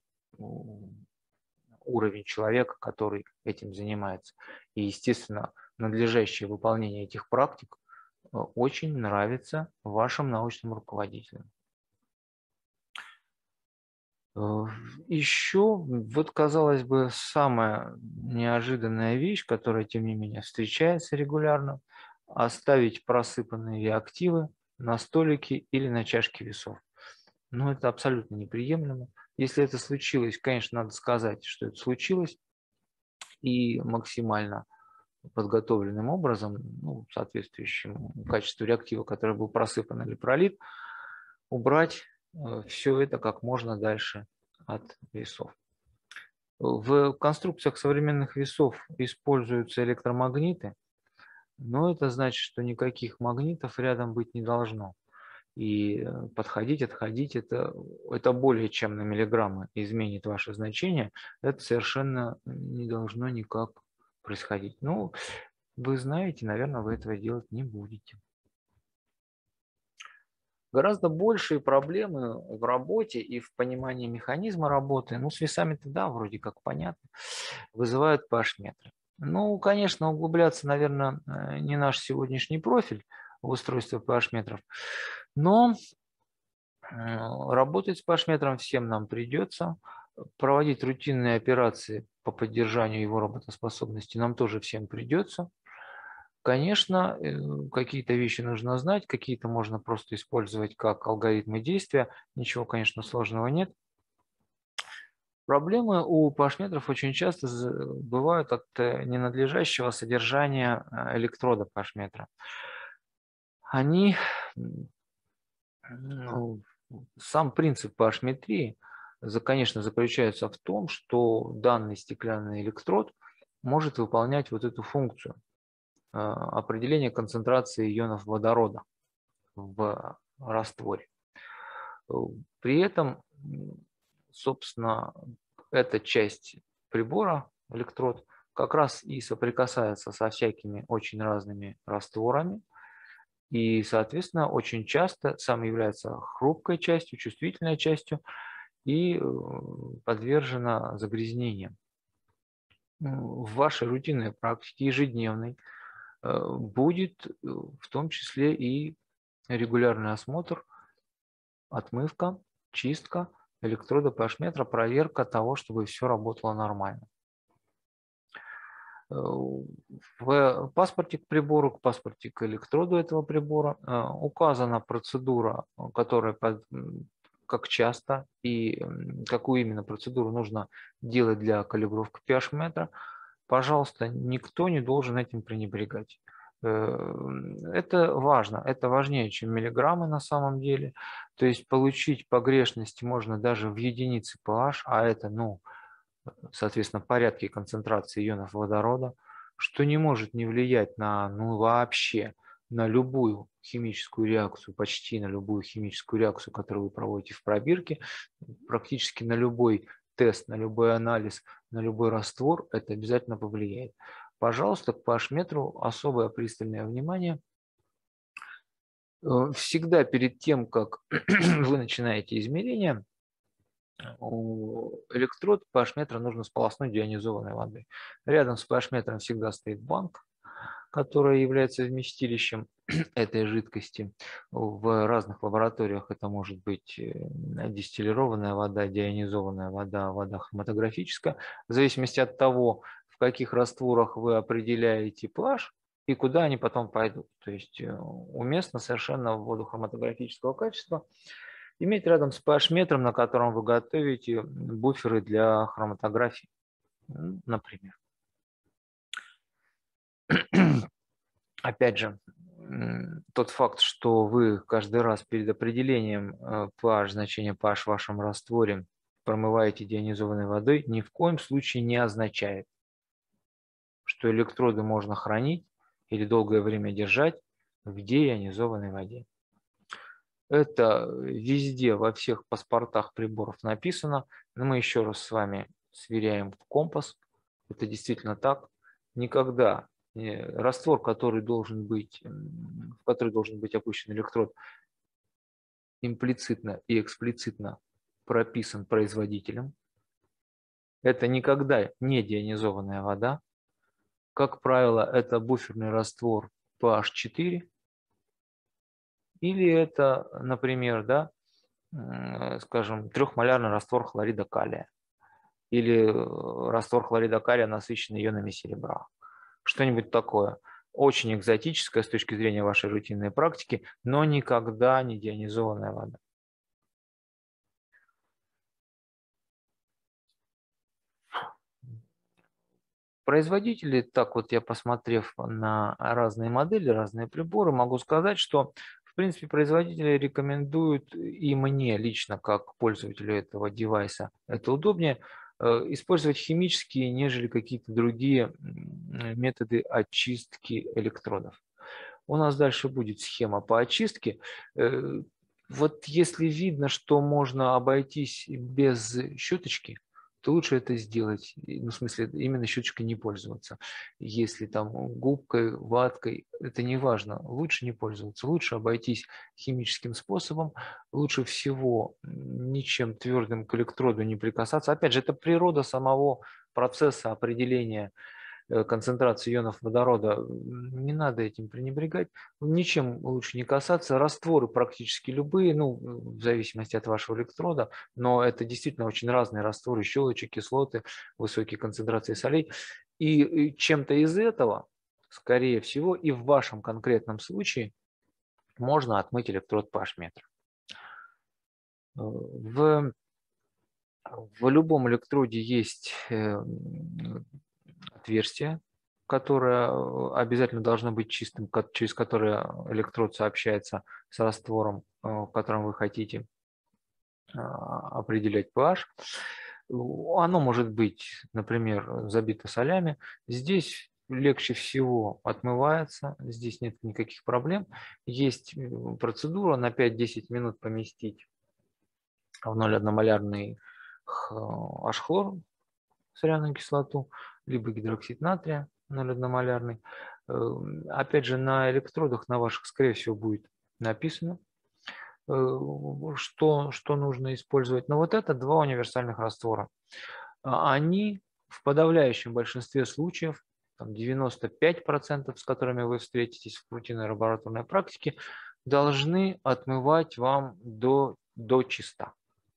уровень человека, который этим занимается. И, естественно, надлежащее выполнение этих практик э, очень нравится вашим научным руководителям. Э, Еще, вот казалось бы, самая неожиданная вещь, которая, тем не менее, встречается регулярно, оставить просыпанные реактивы на столике или на чашке весов. Но это абсолютно неприемлемо. Если это случилось, конечно, надо сказать, что это случилось, и максимально подготовленным образом, ну, соответствующим качеству реактива, который был просыпан или пролит, убрать э, все это как можно дальше от весов. В конструкциях современных весов используются электромагниты, но это значит, что никаких магнитов рядом быть не должно и э, подходить, отходить, это, это более чем на миллиграммы изменит ваше значение, это совершенно не должно никак происходить. Ну, вы знаете, наверное, вы этого делать не будете. Гораздо большие проблемы в работе и в понимании механизма работы, ну, с весами-то да, вроде как понятно, вызывают pH-метры. Ну, конечно, углубляться, наверное, э, не наш сегодняшний профиль устройство pH-метров. Но э, работать с пашметром всем нам придется. Проводить рутинные операции по поддержанию его работоспособности нам тоже всем придется. Конечно, э, какие-то вещи нужно знать, какие-то можно просто использовать как алгоритмы действия. Ничего, конечно, сложного нет. Проблемы у пашметров очень часто бывают от э, ненадлежащего содержания электрода пашметра. Они ну, сам принцип pH-метрии, конечно, заключается в том, что данный стеклянный электрод может выполнять вот эту функцию а, определения концентрации ионов водорода в растворе. При этом, собственно, эта часть прибора, электрод, как раз и соприкасается со всякими очень разными растворами, и, соответственно, очень часто сам является хрупкой частью, чувствительной частью и э, подвержена загрязнениям. В вашей рутинной практике, ежедневной, э, будет э, в том числе и регулярный осмотр, отмывка, чистка электрода pH-метра, проверка того, чтобы все работало нормально. В паспорте к прибору, к паспорте к электроду этого прибора э, указана процедура, которая как часто и какую именно процедуру нужно делать для калибровки pH-метра. Пожалуйста, никто не должен этим пренебрегать. Э, это важно, это важнее, чем миллиграммы на самом деле. То есть получить погрешность можно даже в единице pH, а это, ну, соответственно, порядки концентрации ионов водорода, что не может не влиять на, ну, вообще на любую химическую реакцию, почти на любую химическую реакцию, которую вы проводите в пробирке, практически на любой тест, на любой анализ, на любой раствор, это обязательно повлияет. Пожалуйста, к pH-метру особое пристальное внимание. Э, всегда перед тем, как вы начинаете измерение, электрод pH-метра нужно сполоснуть дионизованной водой. Рядом с pH-метром всегда стоит банк, которая является вместилищем этой жидкости. В разных лабораториях это может быть э, дистиллированная вода, дионизованная вода, вода хроматографическая. В зависимости от того, каких растворах вы определяете pH и куда они потом пойдут. То есть э, уместно совершенно в воду хроматографического качества иметь рядом с pH-метром, на котором вы готовите буферы для хроматографии, например. Опять же, тот факт, что вы каждый раз перед определением pH, э, значения pH в вашем растворе промываете дионизованной водой, ни в коем случае не означает, что электроды можно хранить или долгое время держать в деионизованной воде. Это везде, во всех паспортах приборов написано, но мы еще раз с вами сверяем в компас. Это действительно так. Никогда раствор, который должен быть, в который должен быть опущен электрод, имплицитно и эксплицитно прописан производителем. Это никогда не деионизованная вода, как правило, это буферный раствор PH4 или это, например, да, скажем, трехмолярный раствор хлорида калия или э, раствор хлорида калия, насыщенный ионами серебра. Что-нибудь такое. Очень экзотическое с точки зрения вашей рутинной практики, но никогда не дионизованная вода. Производители, так вот я посмотрев на разные модели, разные приборы, могу сказать, что принципе производители рекомендуют и мне лично, как пользователю этого девайса, это удобнее, э, использовать химические, нежели какие-то другие методы очистки электродов. У нас дальше будет схема по очистке. Э, вот если видно, что можно обойтись без щеточки, то лучше это сделать, ну, в смысле, именно щеточкой не пользоваться. Если там губкой, ваткой, это не важно, лучше не пользоваться, лучше обойтись химическим способом, лучше всего ничем твердым к электроду не прикасаться. Опять же, это природа самого процесса определения концентрации ионов водорода, не надо этим пренебрегать. Ничем лучше не касаться. Растворы практически любые, ну, в зависимости от вашего электрода, но это действительно очень разные растворы, щелочи, кислоты, высокие концентрации солей. И чем-то из этого, скорее всего, и в вашем конкретном случае можно отмыть электрод pH-метра. Э, в, в любом электроде есть э, отверстие, которое э, обязательно должно быть чистым, через которое электрод сообщается с раствором, э, в котором вы хотите а, определять pH. Оно может быть, например, забито солями. Здесь легче всего отмывается, здесь нет никаких проблем. Есть э, процедура на 5-10 минут поместить в 0,1-малярный H-хлор, соляную кислоту, либо гидроксид натрия 0,1-малярный. Эм, опять же, на электродах на ваших, скорее всего, будет написано, э, что, что нужно использовать. Но вот это два универсальных раствора. А они в подавляющем большинстве случаев, там 95%, с которыми вы встретитесь в рутинной лабораторной практике, должны отмывать вам до, до чиста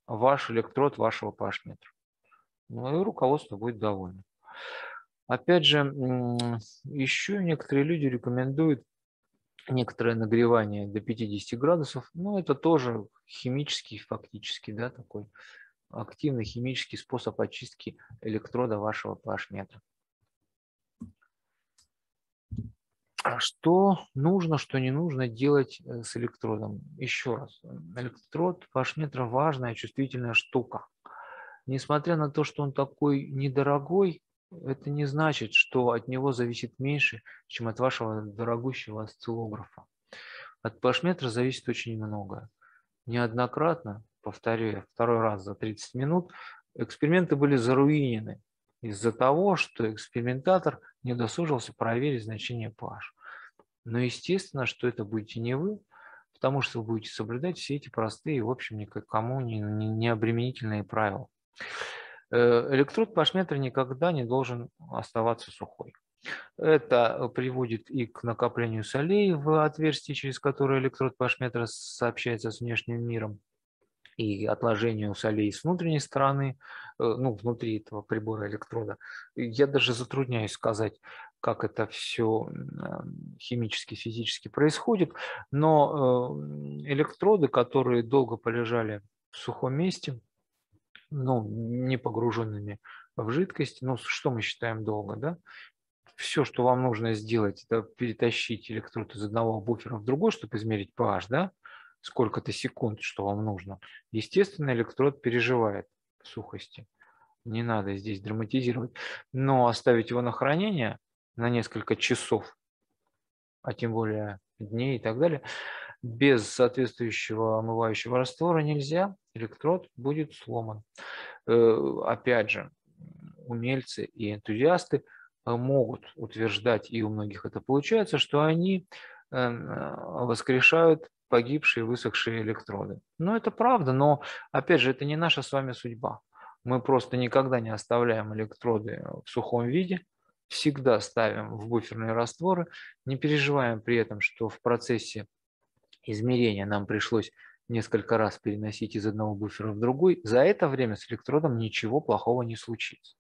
ваш электрод вашего pH-метра. Ну и руководство будет довольно. Опять же, еще некоторые люди рекомендуют некоторое нагревание до 50 градусов. Но это тоже химический, фактически, да, такой активный химический способ очистки электрода вашего pH-метра. А что нужно, что не нужно делать э, с электродом? Еще раз, электрод Пашметра важная, чувствительная штука. Несмотря на то, что он такой недорогой, это не значит, что от него зависит меньше, чем от вашего дорогущего осциллографа. От пашметра зависит очень многое. Неоднократно, повторяю, второй раз за 30 минут, эксперименты были заруинены из-за того, что экспериментатор не досужился проверить значение pH. Но естественно, что это будете не вы, потому что вы будете соблюдать все эти простые, в общем, никому не, не, не обременительные правила. Э, электрод пашметра никогда не должен оставаться сухой. Это приводит и к накоплению солей в отверстии, через которое электрод пашметра сообщается с внешним миром, и отложению солей с внутренней стороны, э, ну, внутри этого прибора электрода. Я даже затрудняюсь сказать, как это все химически, физически происходит, но э, электроды, которые долго полежали в сухом месте, ну, не погруженными в жидкость. Ну, что мы считаем долго, да? Все, что вам нужно сделать, это перетащить электрод из одного буфера в другой, чтобы измерить pH, да? Сколько-то секунд, что вам нужно. Естественно, электрод переживает сухости. Не надо здесь драматизировать. Но оставить его на хранение на несколько часов, а тем более дней и так далее, без соответствующего омывающего раствора нельзя, электрод будет сломан. Э, опять же, умельцы и энтузиасты э, могут утверждать, и у многих это получается, что они э, воскрешают погибшие, высохшие электроды. Ну, это правда, но, опять же, это не наша с вами судьба. Мы просто никогда не оставляем электроды в сухом виде, всегда ставим в буферные растворы, не переживаем при этом, что в процессе измерения нам пришлось несколько раз переносить из одного буфера в другой, за это время с электродом ничего плохого не случится.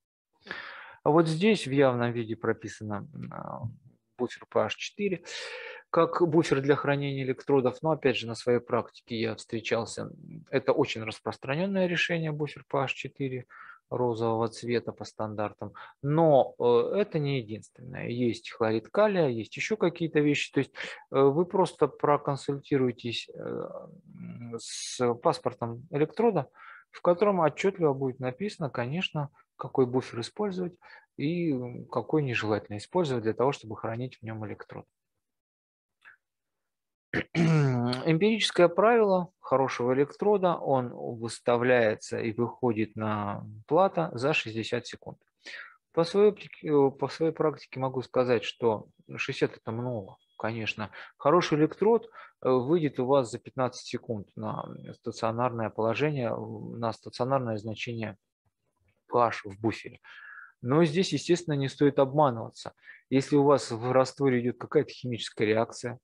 А вот здесь в явном виде прописано а, буфер PH4 как буфер для хранения электродов, но опять же на своей практике я встречался, это очень распространенное решение буфер PH4, розового цвета по стандартам. Но э, это не единственное. Есть хлорид калия, есть еще какие-то вещи. То есть э, вы просто проконсультируетесь э, с паспортом электрода, в котором отчетливо будет написано, конечно, какой буфер использовать и какой нежелательно использовать для того, чтобы хранить в нем электрод. Эмпирическое правило хорошего электрода, он выставляется и выходит на плата за 60 секунд. По своей, по своей практике могу сказать, что 60 это много, конечно. Хороший электрод э, выйдет у вас за 15 секунд на стационарное положение, на стационарное значение pH в буфере. Но здесь, естественно, не стоит обманываться. Если у вас в растворе идет какая-то химическая реакция,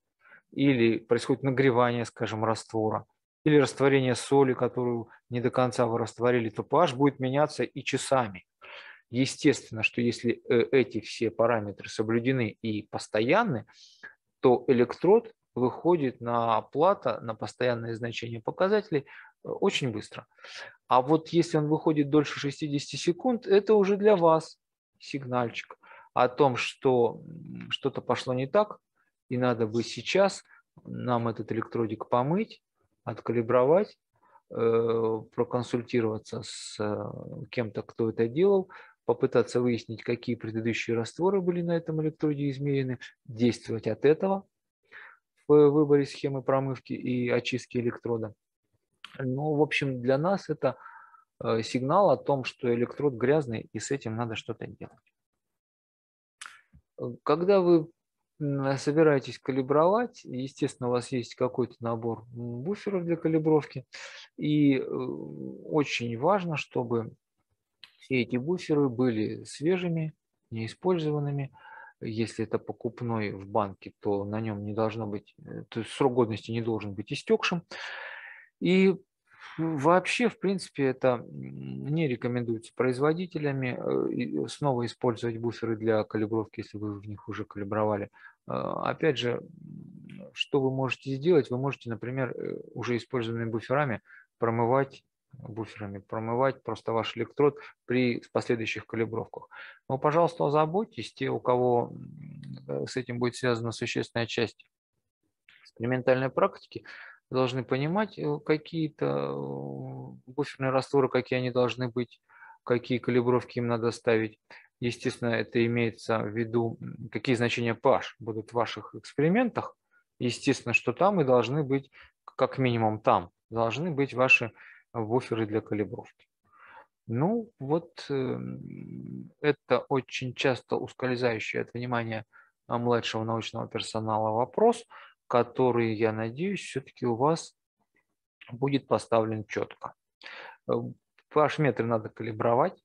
или происходит нагревание, скажем, раствора, или растворение соли, которую не до конца вы растворили, то pH будет меняться и часами. Естественно, что если э, эти все параметры соблюдены и постоянны, то электрод выходит на плата, на постоянное значение показателей э, очень быстро. А вот если он выходит дольше 60 секунд, это уже для вас сигнальчик о том, что что-то пошло не так, и надо бы сейчас нам этот электродик помыть, откалибровать, э, проконсультироваться с э, кем-то, кто это делал, попытаться выяснить, какие предыдущие растворы были на этом электроде измерены, действовать от этого в выборе схемы промывки и очистки электрода. Ну, в общем, для нас это э, сигнал о том, что электрод грязный, и с этим надо что-то делать. Когда вы собираетесь калибровать, естественно, у вас есть какой-то набор буферов для калибровки, и э, очень важно, чтобы все эти буферы были свежими, неиспользованными. Если это покупной в банке, то на нем не должно быть, э, то есть срок годности не должен быть истекшим. И Вообще, в принципе, это не рекомендуется производителями э, снова использовать буферы для калибровки, если вы в них уже калибровали. А, опять же, что вы можете сделать? Вы можете, например, э, уже использованными буферами промывать буферами промывать просто ваш электрод при последующих калибровках. Но, пожалуйста, озаботьтесь, те, у кого с этим будет связана существенная часть экспериментальной практики, должны понимать э, какие-то э, буферные растворы, какие они должны быть, какие калибровки им надо ставить. Естественно, это имеется в виду, какие значения pH будут в ваших экспериментах. Естественно, что там и должны быть, как минимум там, должны быть ваши буферы для калибровки. Ну, вот эм, это очень часто ускользающий от внимания а, младшего научного персонала вопрос, который, я надеюсь, все-таки у вас будет поставлен четко. PH-метры э, надо калибровать.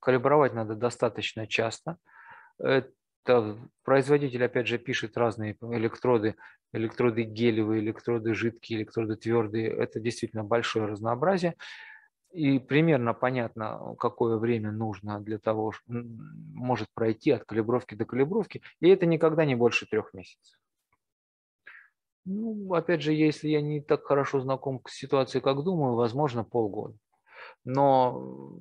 Калибровать надо достаточно часто. Это производитель, опять же, пишет разные электроды, электроды гелевые, электроды жидкие, электроды твердые. Это действительно большое разнообразие. И примерно понятно, какое время нужно для того, может пройти от калибровки до калибровки. И это никогда не больше трех месяцев. Ну, опять же, если я не так хорошо знаком с ситуацией, как думаю, возможно, полгода. Но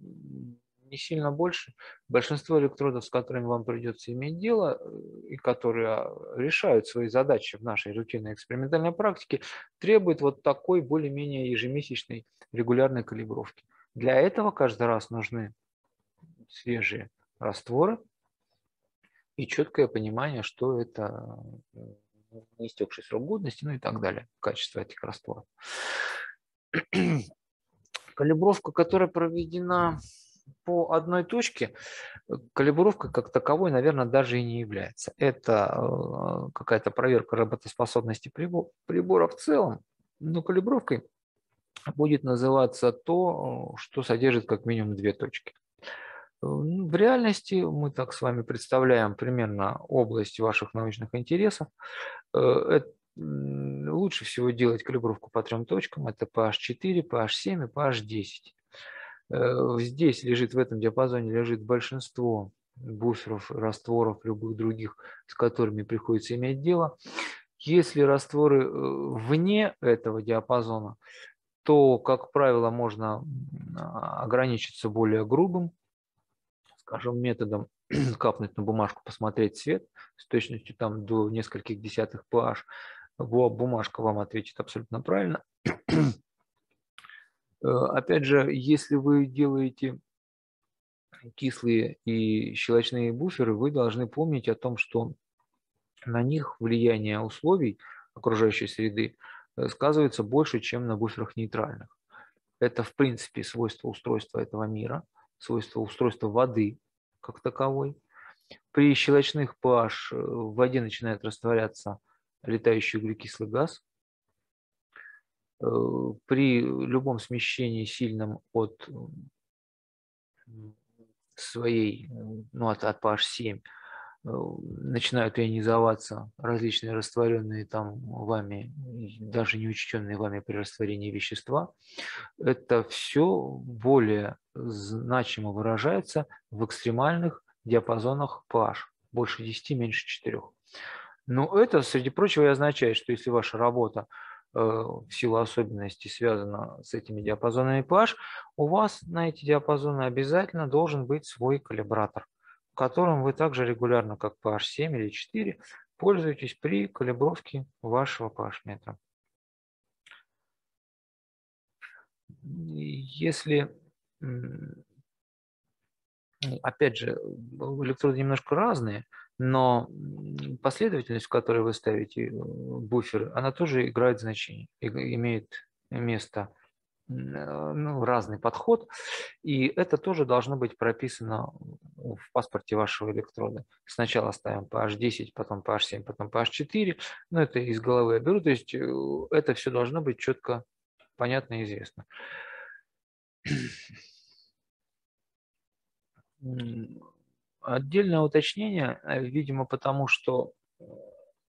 не сильно больше. Большинство электродов, с которыми вам придется иметь дело, и которые а, решают свои задачи в нашей рутинной экспериментальной практике, требуют вот такой более-менее ежемесячной регулярной калибровки. Для этого каждый раз нужны свежие растворы и четкое понимание, что это не истекший срок годности, ну и так далее, качество этих растворов. Калибровка, которая проведена по одной точке э, калибровка как таковой, наверное, даже и не является. Это э, какая-то проверка работоспособности прибора в целом, но калибровкой будет называться то, что содержит как минимум две точки. В реальности мы так с вами представляем примерно область ваших научных интересов. Э, лучше всего делать калибровку по трем точкам. Это PH4, PH7 и PH10. Э, здесь лежит, в этом диапазоне лежит большинство буферов, растворов, любых других, с которыми приходится иметь дело. Если растворы э, вне этого диапазона, то, как правило, можно ограничиться более грубым, скажем, методом капнуть на бумажку, посмотреть цвет с точностью там до нескольких десятых pH. Бумажка вам ответит абсолютно правильно. Э, опять же, если вы делаете кислые и щелочные буферы, вы должны помнить о том, что на них влияние условий окружающей среды э, сказывается больше, чем на буферах нейтральных. Это, в принципе, свойство устройства этого мира, свойство устройства воды как таковой. При щелочных pH э, в воде начинает растворяться летающий углекислый газ, Э, при любом смещении сильном от своей, ну, от, от PH7, э, начинают ионизоваться различные растворенные там вами, даже не учтенные вами при растворении вещества, это все более значимо выражается в экстремальных диапазонах pH, больше 10, меньше 4. Но это, среди прочего, и означает, что если ваша работа Э, в силу особенностей связано с этими диапазонами pH, у вас на эти диапазоны обязательно должен быть свой калибратор, которым вы также регулярно, как pH 7 или 4, пользуетесь при калибровке вашего pH-метра. Если, опять же, электроды немножко разные, но последовательность, в которой вы ставите э, буферы, она тоже играет значение, имеет место ну, разный подход, и это тоже должно быть прописано в паспорте вашего электрода. Сначала ставим PH10, потом PH7, потом PH4, но это из головы я беру, то есть э, это все должно быть четко понятно и известно. Отдельное уточнение, э, видимо, потому что э,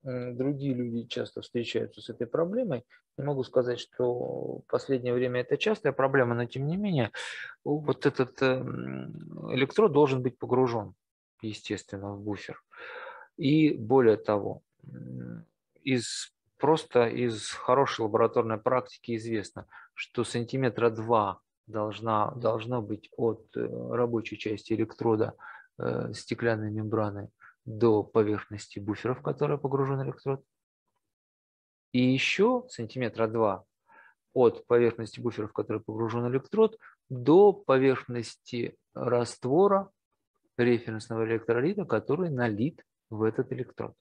другие люди часто встречаются с этой проблемой. Не могу сказать, что в последнее время это частая проблема, но тем не менее вот этот эм, электрод должен быть погружен, естественно, в буфер. И более того, из, просто из хорошей лабораторной практики известно, что сантиметра два должна, должно быть от э, рабочей части электрода э, стеклянной мембраны до поверхности буфера, в который погружен электрод. И еще сантиметра два от поверхности буфера, в который погружен электрод, до поверхности раствора референсного электролита, который налит в этот электрод.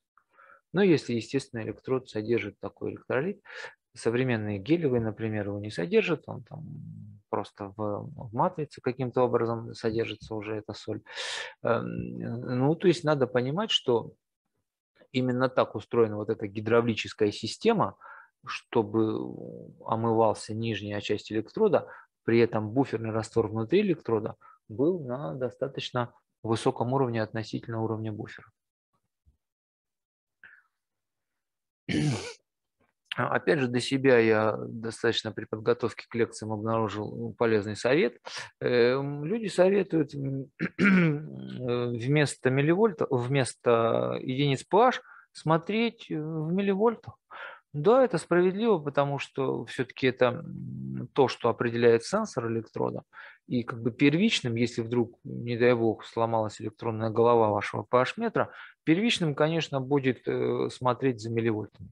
Но если, естественно, электрод содержит такой электролит, современные гелевые, например, его не содержат, он там просто в, в матрице каким-то образом содержится уже эта соль. Эм, ну, то есть надо понимать, что именно так устроена вот эта гидравлическая система, чтобы омывался нижняя часть электрода, при этом буферный раствор внутри электрода был на достаточно высоком уровне относительно уровня буфера. А, опять же, для себя я достаточно при подготовке к лекциям обнаружил ну, полезный совет. Эм, люди советуют вместо милливольта, вместо единиц pH смотреть в милливольтах. Да, это справедливо, потому что все-таки это то, что определяет сенсор электрода. И как бы первичным, если вдруг, не дай бог, сломалась электронная голова вашего pH-метра, первичным, конечно, будет э, смотреть за милливольтами.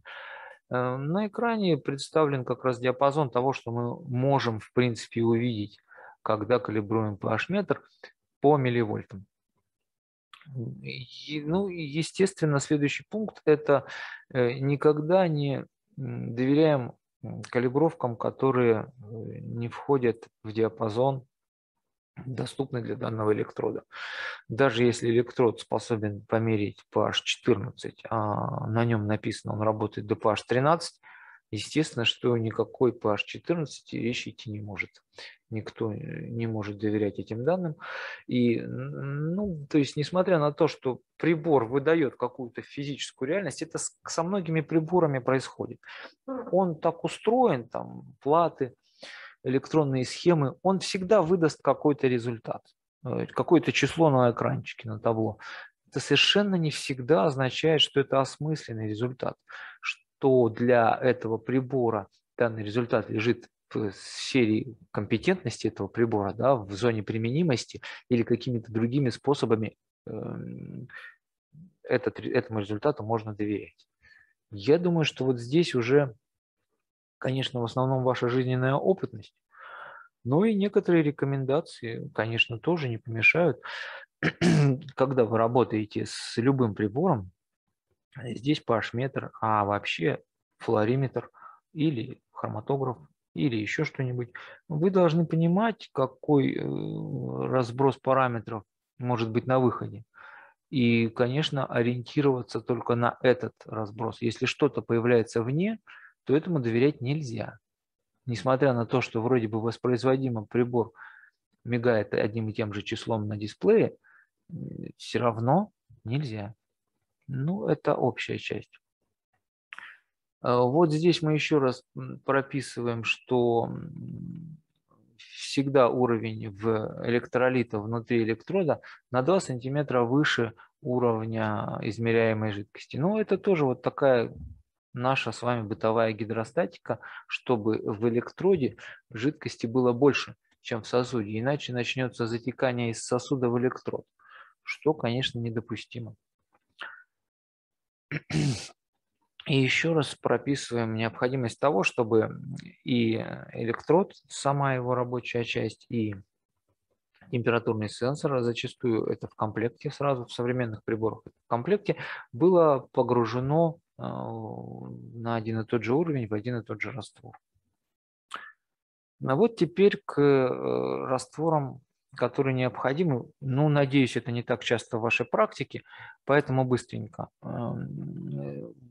Э, на экране представлен как раз диапазон того, что мы можем в принципе увидеть, когда калибруем pH-метр по милливольтам. И, ну, естественно, следующий пункт – это э, никогда не доверяем калибровкам, которые э, не входят в диапазон доступны для данного электрода. Даже если электрод способен померить pH 14, а на нем написано, он работает до pH 13, естественно, что никакой pH 14 речи идти не может. Никто не может доверять этим данным. И, ну, то есть, несмотря на то, что прибор выдает какую-то физическую реальность, это со многими приборами происходит. Он так устроен, там, платы, электронные схемы, он всегда выдаст какой-то результат, э, какое-то число на экранчике, на табло. Это совершенно не всегда означает, что это осмысленный результат, что для этого прибора данный результат лежит в сфере компетентности этого прибора, да, в зоне применимости или какими-то другими способами эм, этот, этому результату можно доверять. Я думаю, что вот здесь уже конечно, в основном ваша жизненная опытность, но и некоторые рекомендации, конечно, тоже не помешают. Когда вы работаете с любым прибором, здесь pH-метр, а вообще флориметр или хроматограф или еще что-нибудь, вы должны понимать, какой э, разброс параметров может быть на выходе. И, конечно, ориентироваться только на этот разброс. Если что-то появляется вне, то этому доверять нельзя. Несмотря на то, что вроде бы воспроизводимый прибор мигает одним и тем же числом на дисплее, все равно нельзя. Ну, это общая часть. А вот здесь мы еще раз прописываем, что всегда уровень в электролита внутри электрода на 2 сантиметра выше уровня измеряемой жидкости. Ну, это тоже вот такая наша с вами бытовая гидростатика, чтобы в электроде жидкости было больше, чем в сосуде, иначе начнется затекание из сосуда в электрод, что, конечно, недопустимо. И еще раз прописываем необходимость того, чтобы и электрод, сама его рабочая часть, и температурный сенсор, зачастую это в комплекте сразу, в современных приборах в комплекте, было погружено а, на один и тот же уровень, в один и тот же раствор. А вот теперь к э, растворам, которые необходимы. Ну, надеюсь, это не так часто в вашей практике, поэтому быстренько.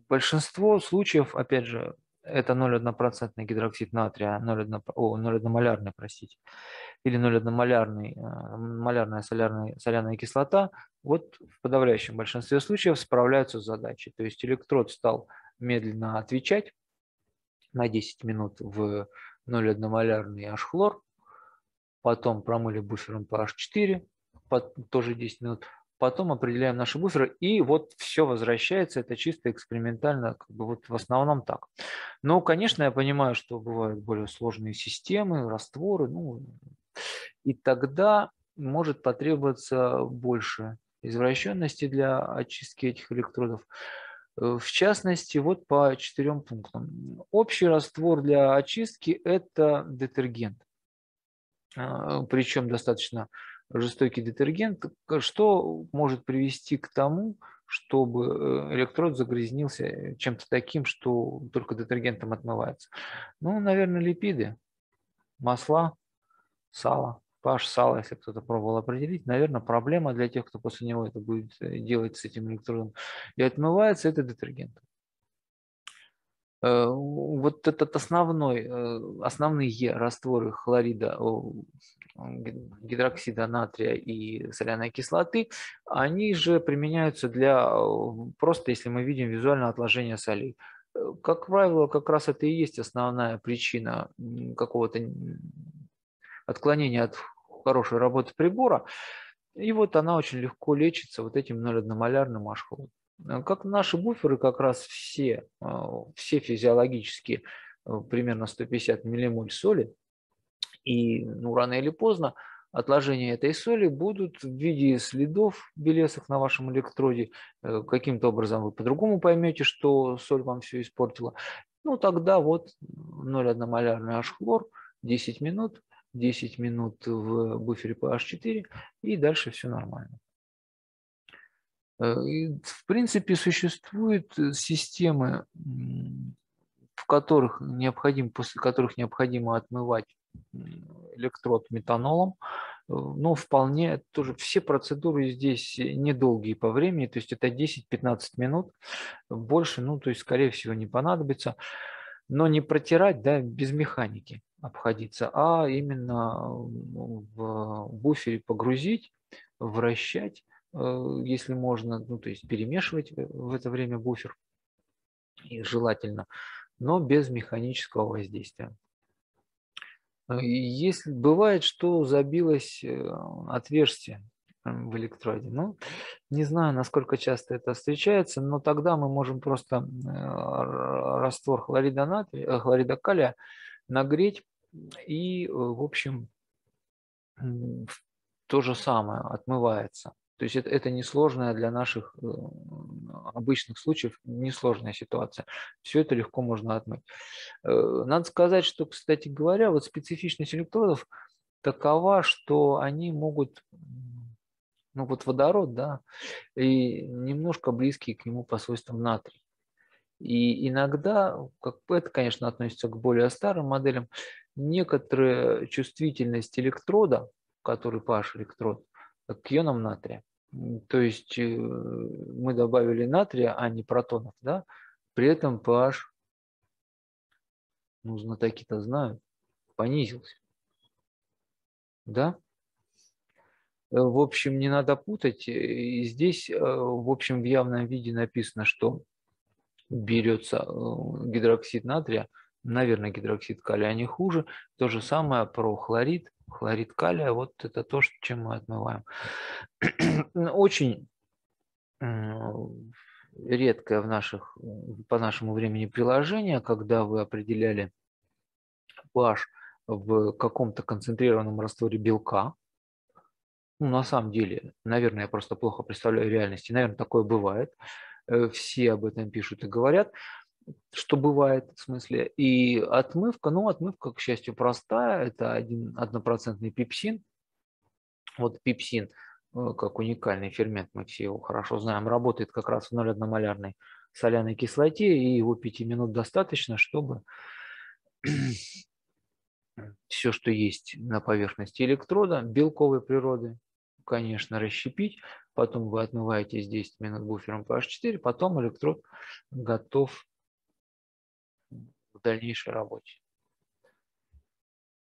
Большинство случаев, опять же, это 0,1% гидроксид натрия, 0,1, о, 0,1-малярный, простите, или 0,1-малярный, э, малярная солярная, соляная кислота, вот в подавляющем большинстве случаев справляются с задачей. То есть электрод стал медленно отвечать на 10 минут в 0,1-малярный H-хлор, потом промыли буфером по H4, тоже 10 минут, потом определяем наши буферы, и вот все возвращается, это чисто экспериментально, как бы вот в основном так. Но, конечно, я понимаю, что бывают более сложные системы, растворы, ну, и тогда может потребоваться больше извращенности для очистки этих электродов. В частности, вот по четырем пунктам. Общий раствор для очистки – это детергент. А, Причем достаточно жестокий детергент, что может привести к тому, чтобы э, электрод загрязнился чем-то таким, что только детергентом отмывается. Ну, наверное, липиды, масла, сало pH сала, если кто-то пробовал определить, наверное, проблема для тех, кто после него это будет э, делать с этим электродом. И отмывается это детергент. Э, вот этот основной, э, основные растворы хлорида, гидроксида натрия и соляной кислоты, они же применяются для, просто если мы видим визуальное отложение солей. Как правило, как раз это и есть основная причина какого-то отклонения от хорошей работы прибора. И вот она очень легко лечится вот этим 0,1-малярным ашхолом. Как наши буферы, как раз все, а, все физиологические, а, примерно 150 миллимоль соли, и ну, рано или поздно отложения этой соли будут в виде следов белесов на вашем электроде. Э, каким-то образом вы по-другому поймете, что соль вам все испортила. Ну, тогда вот 0,1-малярный ашхлор, 10 минут, 10 минут в буфере PH4 и дальше все нормально. Э, в принципе, существуют системы, в которых необходимо, после которых необходимо отмывать электрод метанолом, э, но вполне тоже все процедуры здесь недолгие по времени, то есть это 10-15 минут, больше, ну, то есть, скорее всего, не понадобится, но не протирать, да, без механики обходиться, а именно в буфере погрузить, вращать, э, если можно, ну, то есть перемешивать в это время буфер, и желательно, но без механического воздействия. Э, если бывает, что забилось э, отверстие в электроде. Ну, не знаю, насколько часто это встречается, но тогда мы можем просто раствор хлорида, натрия, хлорида калия нагреть и, э, в общем, то же самое отмывается. То есть это, это несложная для наших э, обычных случаев, несложная ситуация. Все это легко можно отмыть. Э, надо сказать, что, кстати говоря, вот специфичность электродов такова, что они могут, ну вот водород, да, и немножко близкий к нему по свойствам натрий. И иногда, как это, конечно, относится к более старым моделям, некоторая чувствительность электрода, который pH электрод, к ионам натрия. То есть э, мы добавили натрия, а не протонов, да? При этом pH, ну, знатоки-то знают, понизился. Да? Э, в общем, не надо путать. И здесь, э, в общем, в явном виде написано, что берется гидроксид натрия – Наверное, гидроксид калия не хуже. То же самое про хлорид. Хлорид калия, вот это то, чем мы отмываем. Очень редкое в наших, по нашему времени приложение, когда вы определяли pH в каком-то концентрированном растворе белка. Ну, на самом деле, наверное, я просто плохо представляю реальности. Наверное, такое бывает. Э, все об этом пишут и говорят что бывает, в смысле, и отмывка, ну, отмывка, к счастью, простая, это один, однопроцентный пепсин. Вот пепсин, э, как уникальный фермент, мы все его хорошо знаем, работает как раз в 0,1-малярной соляной кислоте, и его 5 минут достаточно, чтобы все, что есть на поверхности электрода, белковой природы, конечно, расщепить, потом вы отмываете 10 минут буфером PH4, потом электрод готов дальнейшей работе.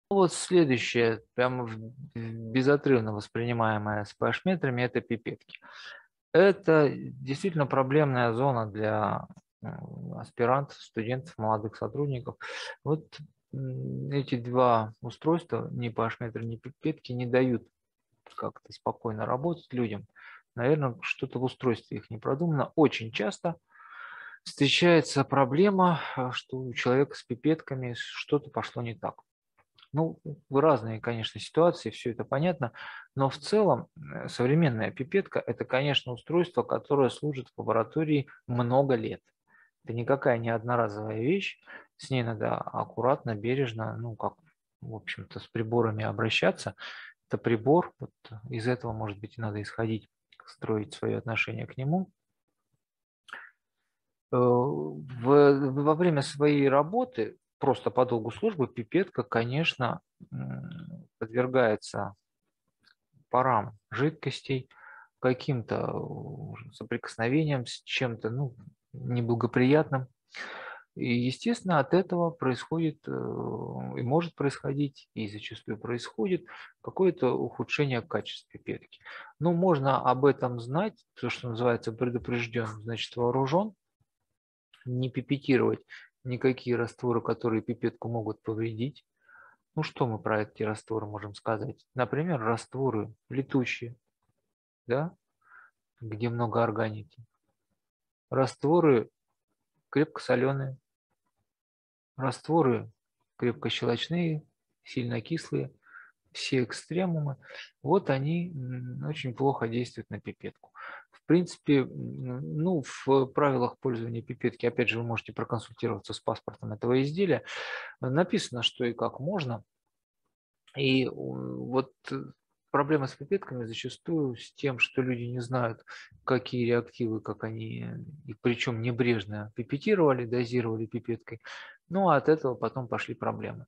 Ну, вот следующее, прямо безотрывно воспринимаемое с pH-метрами, это пипетки. Это действительно проблемная зона для аспирантов, студентов, молодых сотрудников. Вот эти два устройства, ни pH-метр, ни пипетки, не дают как-то спокойно работать людям. Наверное, что-то в устройстве их не продумано. Очень часто встречается проблема, что у человека с пипетками что-то пошло не так. Ну, разные, конечно, ситуации, все это понятно, но в целом э, современная пипетка – это, конечно, устройство, которое служит в лаборатории много лет. Это никакая не одноразовая вещь, с ней надо аккуратно, бережно, ну, как, в общем-то, с приборами обращаться. Это прибор, вот из этого, может быть, и надо исходить, строить свое отношение к нему. Э, во время своей работы просто по долгу службы пипетка, конечно, подвергается парам жидкостей, каким-то соприкосновением с чем-то ну, неблагоприятным. И, естественно, от этого происходит э, и может происходить, и зачастую происходит какое-то ухудшение качества пипетки. Ну, можно об этом знать, то, что называется предупрежден, значит вооружен, не пипетировать никакие растворы, которые пипетку могут повредить. Ну что мы про эти растворы можем сказать? Например, растворы летучие, да, где много органики. Растворы крепкосоленые, растворы крепкощелочные, сильно кислые, все экстремумы, вот они очень плохо действуют на пипетку. Принципе, ну, в правилах пользования пипетки, опять же, вы можете проконсультироваться с паспортом этого изделия, написано, что и как можно. И вот проблема с пипетками зачастую с тем, что люди не знают, какие реактивы, как они, и причем небрежно пипетировали, дозировали пипеткой. Ну, а от этого потом пошли проблемы.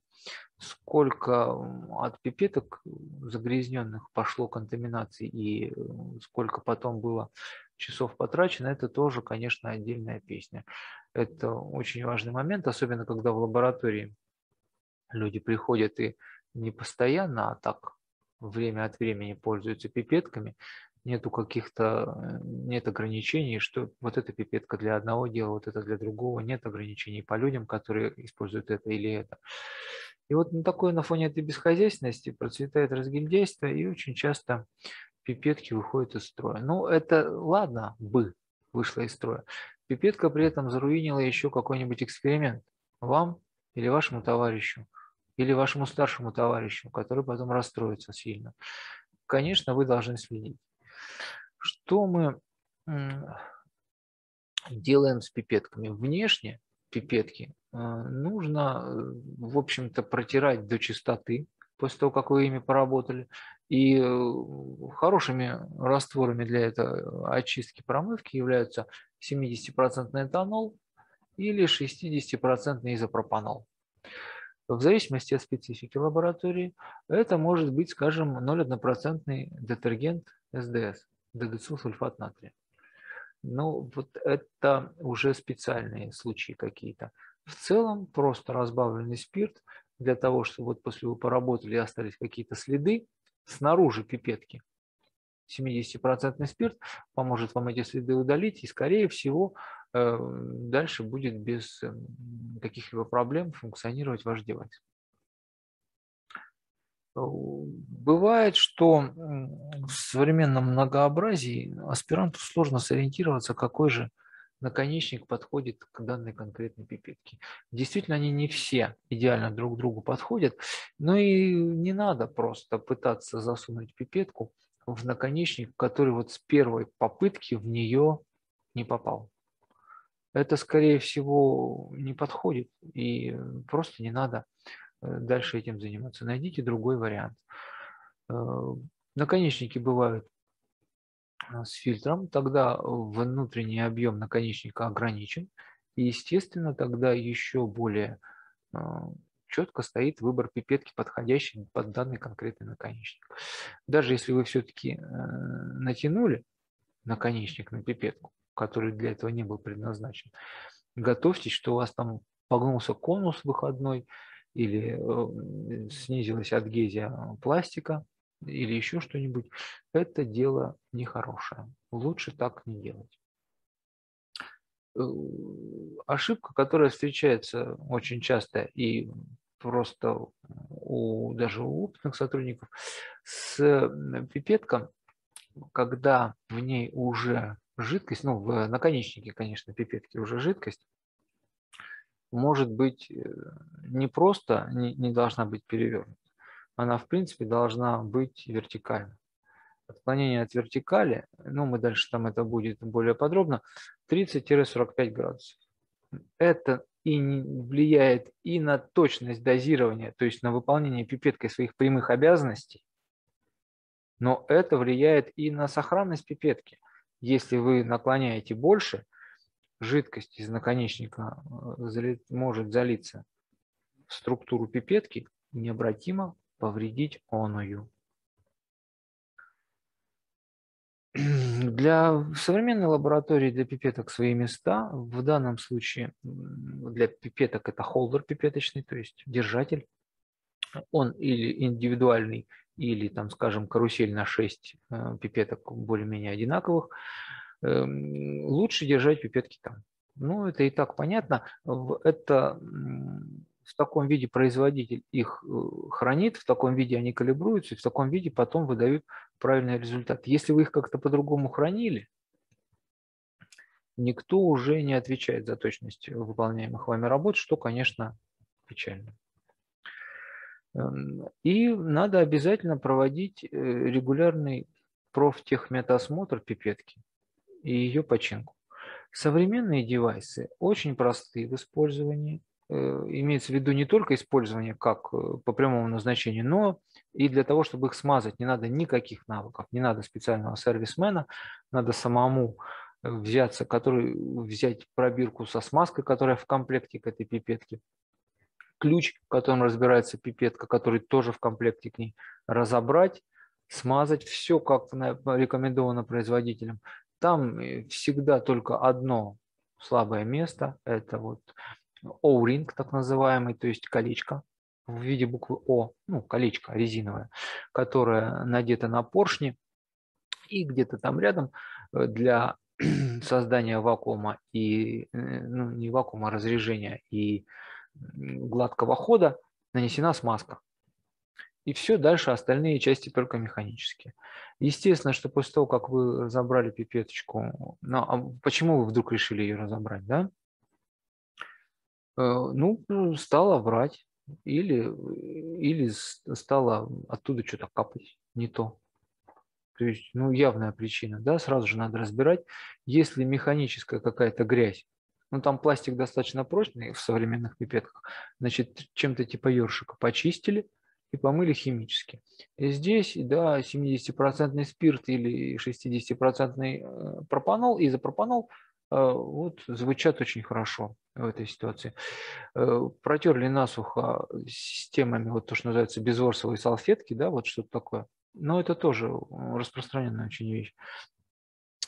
Сколько от пипеток загрязненных пошло контаминации и сколько потом было часов потрачено, это тоже, конечно, отдельная песня. Это очень важный момент, особенно когда в лаборатории люди приходят и не постоянно, а так время от времени пользуются пипетками, нету каких-то, э, нет ограничений, что вот эта пипетка для одного дела, вот это для другого, нет ограничений по людям, которые используют это или это. И вот на такой на фоне этой бесхозяйственности процветает разгильдяйство, и очень часто пипетки выходят из строя. Ну, это ладно бы вышла из строя. Пипетка при этом заруинила еще какой-нибудь эксперимент вам или вашему товарищу, или вашему старшему товарищу, который потом расстроится сильно. Конечно, вы должны следить. Что мы делаем с пипетками? Внешне пипетки э, нужно, э, в общем-то, протирать до чистоты после того, как вы ими поработали. И э, хорошими растворами для этой очистки промывки являются 70% этанол или 60% изопропанол. В зависимости от специфики лаборатории, это может быть, скажем, 0,1% детергент СДС дегацилсульфат натрия. Ну, вот это уже специальные случаи какие-то. В целом, просто разбавленный спирт для того, чтобы вот после вы поработали и остались какие-то следы снаружи пипетки. 70% спирт поможет вам эти следы удалить, и, скорее всего, дальше будет без каких-либо проблем функционировать ваш девайс. Бывает, что в современном многообразии аспиранту сложно сориентироваться, какой же наконечник подходит к данной конкретной пипетке. Действительно, они не все идеально друг другу подходят, но и не надо просто пытаться засунуть пипетку в наконечник, который вот с первой попытки в нее не попал. Это, скорее всего, не подходит, и просто не надо Э, дальше этим заниматься. Найдите другой вариант. Э, наконечники бывают э, с фильтром, тогда внутренний объем наконечника ограничен, и, естественно, тогда еще более четко стоит выбор пипетки, подходящей под данный конкретный наконечник. Даже если вы все-таки натянули наконечник на пипетку, который для этого не был предназначен, готовьтесь, что у вас там погнулся конус выходной, или э, снизилась адгезия пластика, или еще что-нибудь, это дело нехорошее. Лучше так не делать. Э, ошибка, которая встречается очень часто и просто у, даже у опытных сотрудников, с пипетком, когда в ней уже жидкость, ну, в наконечнике, конечно, пипетки уже жидкость, может быть э, не просто, не, не должна быть перевернута, она, в принципе, должна быть вертикальна. Отклонение от вертикали, ну, мы дальше там это будет более подробно, 30-45 градусов. Это и влияет и на точность дозирования, то есть на выполнение пипеткой своих прямых обязанностей, но это влияет и на сохранность пипетки. Если вы наклоняете больше, жидкость из наконечника э, может залиться в структуру пипетки и необратимо повредить оную. Для современной лаборатории для пипеток свои места. В данном случае для пипеток это холдер пипеточный, то есть держатель. Он или индивидуальный, или, там, скажем, карусель на 6 э, пипеток более-менее одинаковых. Эм, лучше держать пипетки там. Ну, это и так понятно. Это в таком виде производитель их э, хранит, в таком виде они калибруются, и в таком виде потом выдают правильный результат. Если вы их как-то по-другому хранили, никто уже не отвечает за точность выполняемых вами работ, что, конечно, печально. Эм, и надо обязательно проводить э, регулярный профтехметосмотр пипетки и ее починку. Современные девайсы очень простые в использовании, Э, имеется в виду не только использование как э, по прямому назначению, но и для того, чтобы их смазать, не надо никаких навыков, не надо специального сервисмена, надо самому взяться, который, взять пробирку со смазкой, которая в комплекте к этой пипетке, ключ, которым разбирается пипетка, который тоже в комплекте к ней, разобрать, смазать, все как рекомендовано производителем. Там всегда только одно слабое место, это вот O-ring, так называемый, то есть колечко в виде буквы О, ну, колечко резиновое, которое надето на поршни и где-то там рядом э, для создания вакуума и, э, ну, не вакуума, а разрежения и гладкого хода нанесена смазка. И все, дальше остальные части только механические. Естественно, что после того, как вы разобрали пипеточку, ну, а почему вы вдруг решили ее разобрать, да? Э, ну, стала врать или, или стала оттуда что-то капать не то. То есть, ну, явная причина, да, сразу же надо разбирать, если механическая какая-то грязь, ну, там пластик достаточно прочный в современных пипетках, значит, чем-то типа ёршика почистили и помыли химически. И здесь, да, 70% спирт или 60% э, пропанол, изопропанол Э, вот звучат очень хорошо в этой ситуации. Э, протерли насухо системами, вот то, что называется безворсовые салфетки, да, вот что-то такое. Но это тоже распространенная очень вещь.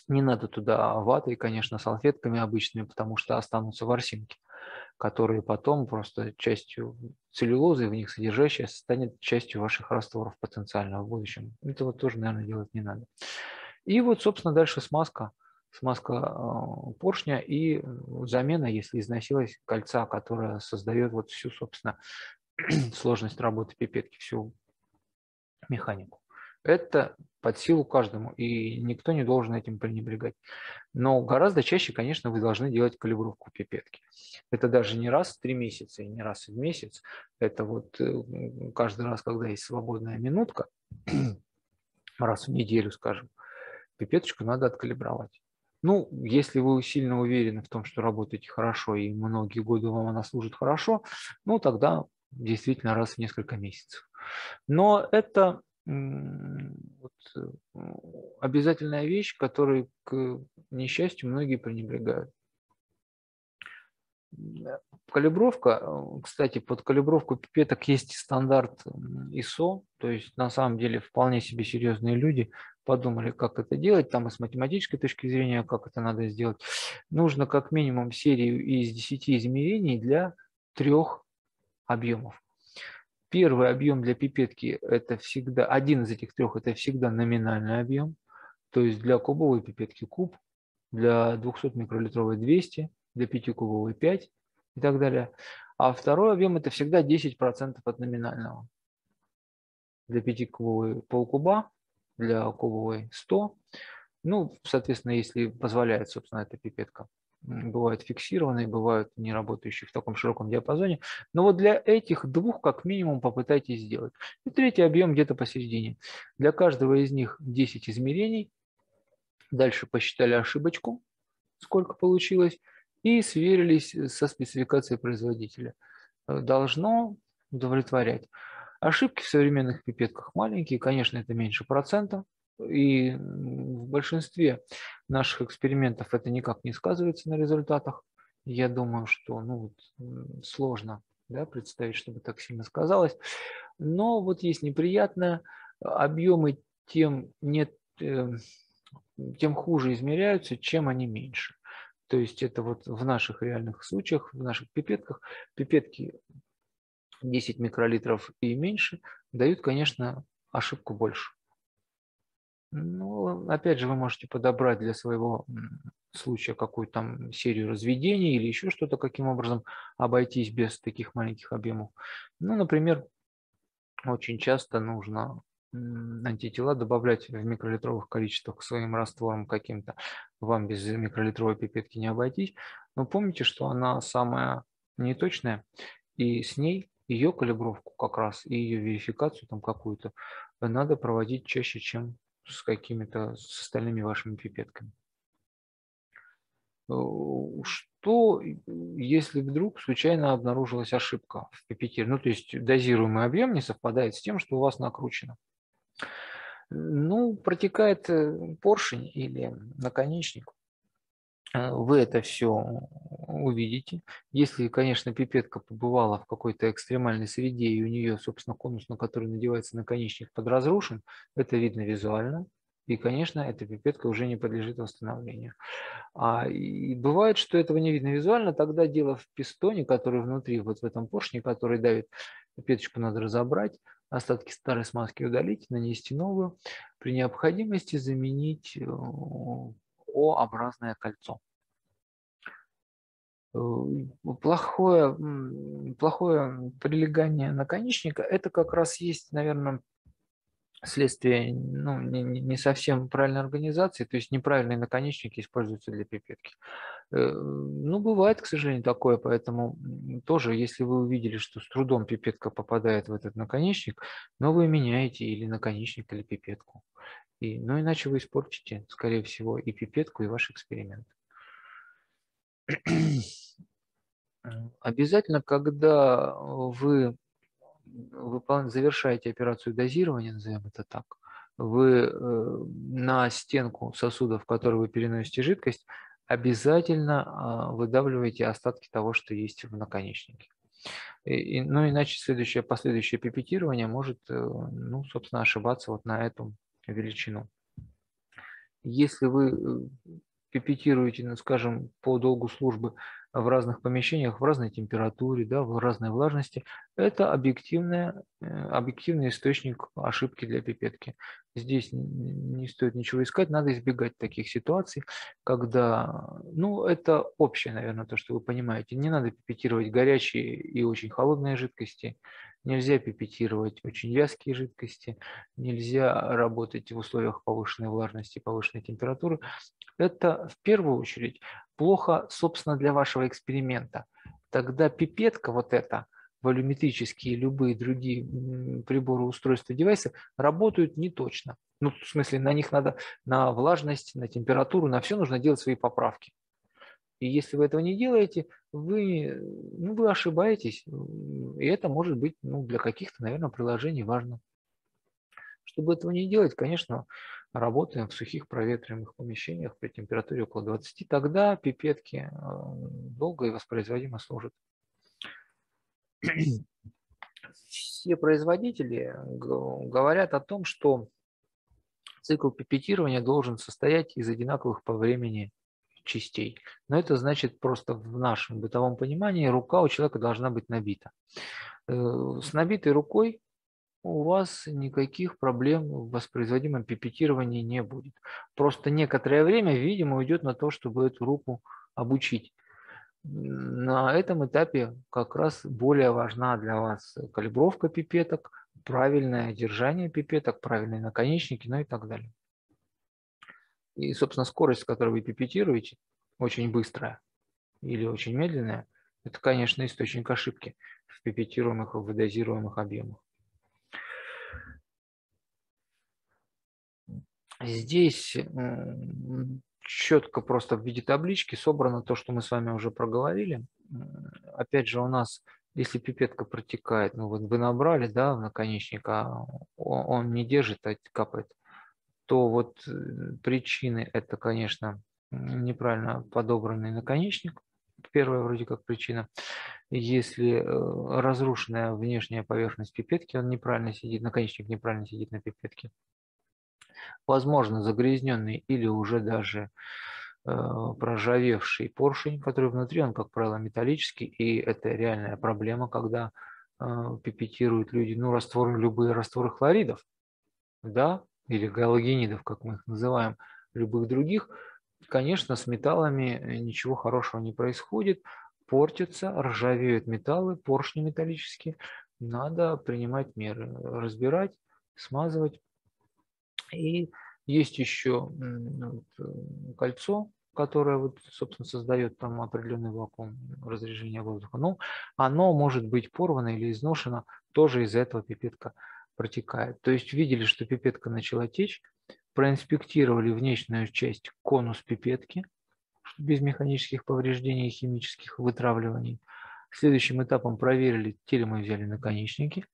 Не надо туда ватой, конечно, салфетками обычными, потому что останутся ворсинки, которые потом просто частью целлюлозы в них содержащая станет частью ваших растворов потенциально в будущем. Этого тоже, наверное, делать не надо. И вот, собственно, дальше смазка – смазка а, поршня и замена, если износилась кольца, которая создает вот всю, собственно, сложность работы пипетки, всю механику. Это под силу каждому, и никто не должен этим пренебрегать. Но гораздо чаще, конечно, вы должны делать калибровку пипетки. Это даже не раз в три месяца и не раз в месяц. Это вот каждый раз, когда есть свободная минутка, раз в неделю, скажем, пипеточку надо откалибровать. Ну, если вы сильно уверены в том, что работаете хорошо и многие годы вам она служит хорошо, ну, тогда действительно раз в несколько месяцев. Но это вот, э, обязательная вещь, которой, к несчастью, многие пренебрегают. Калибровка, э, кстати, под калибровку пипеток есть стандарт ISO, то есть на самом деле вполне себе серьезные люди подумали, как это делать, там и с математической точки зрения, как это надо сделать. Нужно как минимум серию из 10 измерений для трех объемов. Первый объем для пипетки это всегда, один из этих трех это всегда номинальный объем, то есть для кубовой пипетки куб, для 200 микролитровой 200, для 5-кубовой 5 и так далее. А второй объем это всегда 10% от номинального. Для 5-кубовой полкуба, для кубовой 100, Ну, соответственно, если позволяет, собственно, эта пипетка. Бывают фиксированные, бывают не работающие в таком широком диапазоне. Но вот для этих двух как минимум попытайтесь сделать. И третий объем где-то посередине. Для каждого из них 10 измерений. Дальше посчитали ошибочку, сколько получилось, и сверились со спецификацией производителя. Должно удовлетворять. Ошибки в современных пипетках маленькие, конечно, это меньше процента, и в большинстве наших экспериментов это никак не сказывается на результатах. Я думаю, что ну, сложно да, представить, чтобы так сильно сказалось. Но вот есть неприятное, объемы тем, нет, эм, тем хуже измеряются, чем они меньше. То есть это вот в наших реальных случаях, в наших пипетках, пипетки 10 микролитров и меньше дают, конечно, ошибку больше. Ну, опять же, вы можете подобрать для своего случая какую-то там серию разведений или еще что-то, каким образом обойтись без таких маленьких объемов. Ну, например, очень часто нужно антитела добавлять в микролитровых количествах к своим растворам каким-то. Вам без микролитровой пипетки не обойтись. Но помните, что она самая неточная, и с ней ее калибровку как раз и ее верификацию там какую-то надо проводить чаще, чем с какими-то с остальными вашими пипетками. Э, что, если вдруг случайно обнаружилась ошибка в пипетире? Ну, то есть дозируемый объем не совпадает с тем, что у вас накручено. Ну, протекает э, поршень или наконечник. Э, вы это все увидите. Если, конечно, пипетка побывала в какой-то экстремальной среде, и у нее, собственно, конус, на который надевается наконечник, подразрушен, это видно визуально. И, конечно, эта пипетка уже не подлежит восстановлению. А, и бывает, что этого не видно визуально, тогда дело в пистоне, который внутри, вот в этом поршне, который давит, пипеточку надо разобрать, остатки старой смазки удалить, нанести новую. При необходимости заменить э, О-образное кольцо. Э, плохое, плохое прилегание наконечника – это как раз есть, наверное, следствие ну, не, не совсем правильной организации, то есть неправильные наконечники используются для пипетки. Э, ну, бывает, к сожалению, такое, поэтому тоже, если вы увидели, что с трудом пипетка попадает в этот наконечник, но вы меняете или наконечник, или пипетку. И, ну, иначе вы испортите, скорее всего, и пипетку, и ваш эксперимент. Обязательно, когда вы завершаете операцию дозирования, назовем это так, вы э, на стенку сосуда, в который вы переносите жидкость, обязательно а, выдавливаете остатки того, что есть в наконечнике. И, ну, иначе следующее, последующее пипетирование может, э, ну, собственно, ошибаться вот на эту величину. Если вы э, пипетируете, ну, скажем, по долгу службы в разных помещениях, в разной температуре, да, в разной влажности, это объективный, э, объективный источник ошибки для пипетки. Здесь не стоит ничего искать, надо избегать таких ситуаций, когда, ну, это общее, наверное, то, что вы понимаете. Не надо пипетировать горячие и очень холодные жидкости, нельзя пипетировать очень вязкие жидкости, нельзя работать в условиях повышенной влажности, повышенной температуры. Это в первую очередь плохо, собственно, для вашего эксперимента. Тогда пипетка вот эта, волюметрические и любые другие приборы, устройства, девайсы работают не точно. Ну, в смысле, на них надо, на влажность, на температуру, на все нужно делать свои поправки. И если вы этого не делаете, вы, ну, вы ошибаетесь. И это может быть ну, для каких-то, наверное, приложений важно. Чтобы этого не делать, конечно, работаем в сухих проветриваемых помещениях при температуре около 20, тогда пипетки э, долго и воспроизводимо служат. Все производители говорят о том, что цикл пипетирования должен состоять из одинаковых по времени частей. Но это значит просто в нашем бытовом понимании рука у человека должна быть набита. Э, с набитой рукой у вас никаких проблем в воспроизводимом пипетировании не будет. Просто некоторое время, видимо, уйдет на то, чтобы эту руку обучить. На этом этапе как раз более важна для вас калибровка пипеток, правильное держание пипеток, правильные наконечники, ну и так далее. И, собственно, скорость, с которой вы пипетируете, очень быстрая или очень медленная, это, конечно, источник ошибки в пипетируемых и в дозируемых объемах. Здесь четко просто в виде таблички собрано то, что мы с вами уже проговорили. Опять же, у нас, если пипетка протекает, ну вот вы набрали, да, в наконечник, а он не держит, а капает, то вот э, причины это, конечно, неправильно подобранный наконечник, первая вроде как причина. Если э, разрушенная внешняя поверхность пипетки, он неправильно сидит, наконечник неправильно сидит на пипетке возможно, загрязненный или уже даже э, проржавевший поршень, который внутри, он, как правило, металлический, и это реальная проблема, когда э, пипетируют люди, ну, растворы, любые растворы хлоридов, да, или галогенидов, как мы их называем, любых других, конечно, с металлами ничего хорошего не происходит, портятся, ржавеют металлы, поршни металлические, надо принимать меры, разбирать, смазывать, и есть еще вот, э, кольцо, которое, вот, собственно, создает там определенный вакуум разрежения воздуха. Но оно может быть порвано или изношено, тоже из-за этого пипетка протекает. То есть видели, что пипетка начала течь, проинспектировали внешнюю часть конус пипетки без механических повреждений и химических вытравливаний. Следующим этапом проверили, те ли мы взяли наконечники.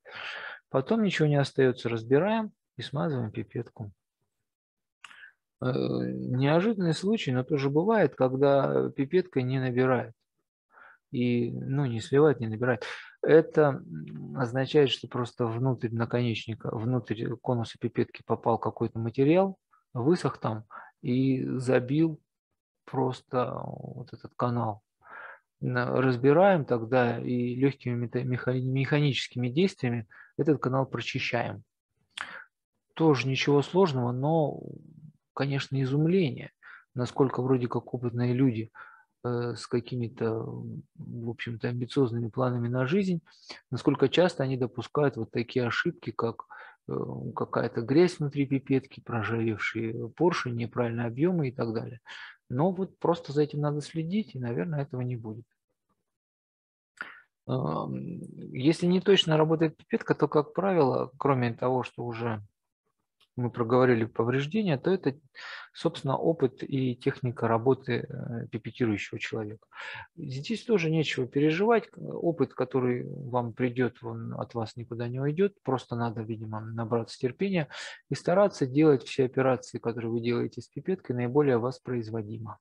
Потом ничего не остается, разбираем и смазываем пипетку. Э, неожиданный случай, но тоже бывает, когда пипетка не набирает. И, ну, не сливает, не набирает. Это означает, что просто внутрь наконечника, внутрь конуса пипетки попал какой-то материал, высох там и забил просто вот этот канал. Разбираем тогда и легкими механическими действиями этот канал прочищаем тоже ничего сложного, но, конечно, изумление, насколько вроде как опытные люди э, с какими-то, в общем-то, амбициозными планами на жизнь, насколько часто они допускают вот такие ошибки, как э, какая-то грязь внутри пипетки, прожаревшие поршень, неправильные объемы и так далее. Но вот просто за этим надо следить, и, наверное, этого не будет. Если не точно работает пипетка, то, как правило, кроме того, что уже мы проговорили повреждения, то это, собственно, опыт и техника работы э, пипетирующего человека. Здесь тоже нечего переживать. Опыт, который вам придет, он от вас никуда не уйдет. Просто надо, видимо, набраться терпения и стараться делать все операции, которые вы делаете с пипеткой, наиболее воспроизводимо.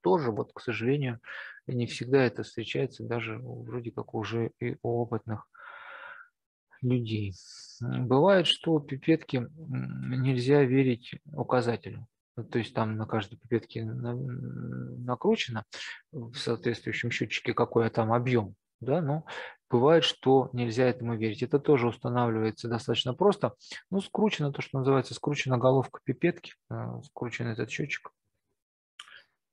Тоже, вот, к сожалению, не всегда это встречается даже вроде как уже и у опытных людей. Бывает, что пипетки нельзя верить указателю. То есть там на каждой пипетке накручено в соответствующем счетчике, какой там объем. Да, но бывает, что нельзя этому верить. Это тоже устанавливается достаточно просто. Ну, скручено то, что называется, скручена головка пипетки, э, скручен этот счетчик.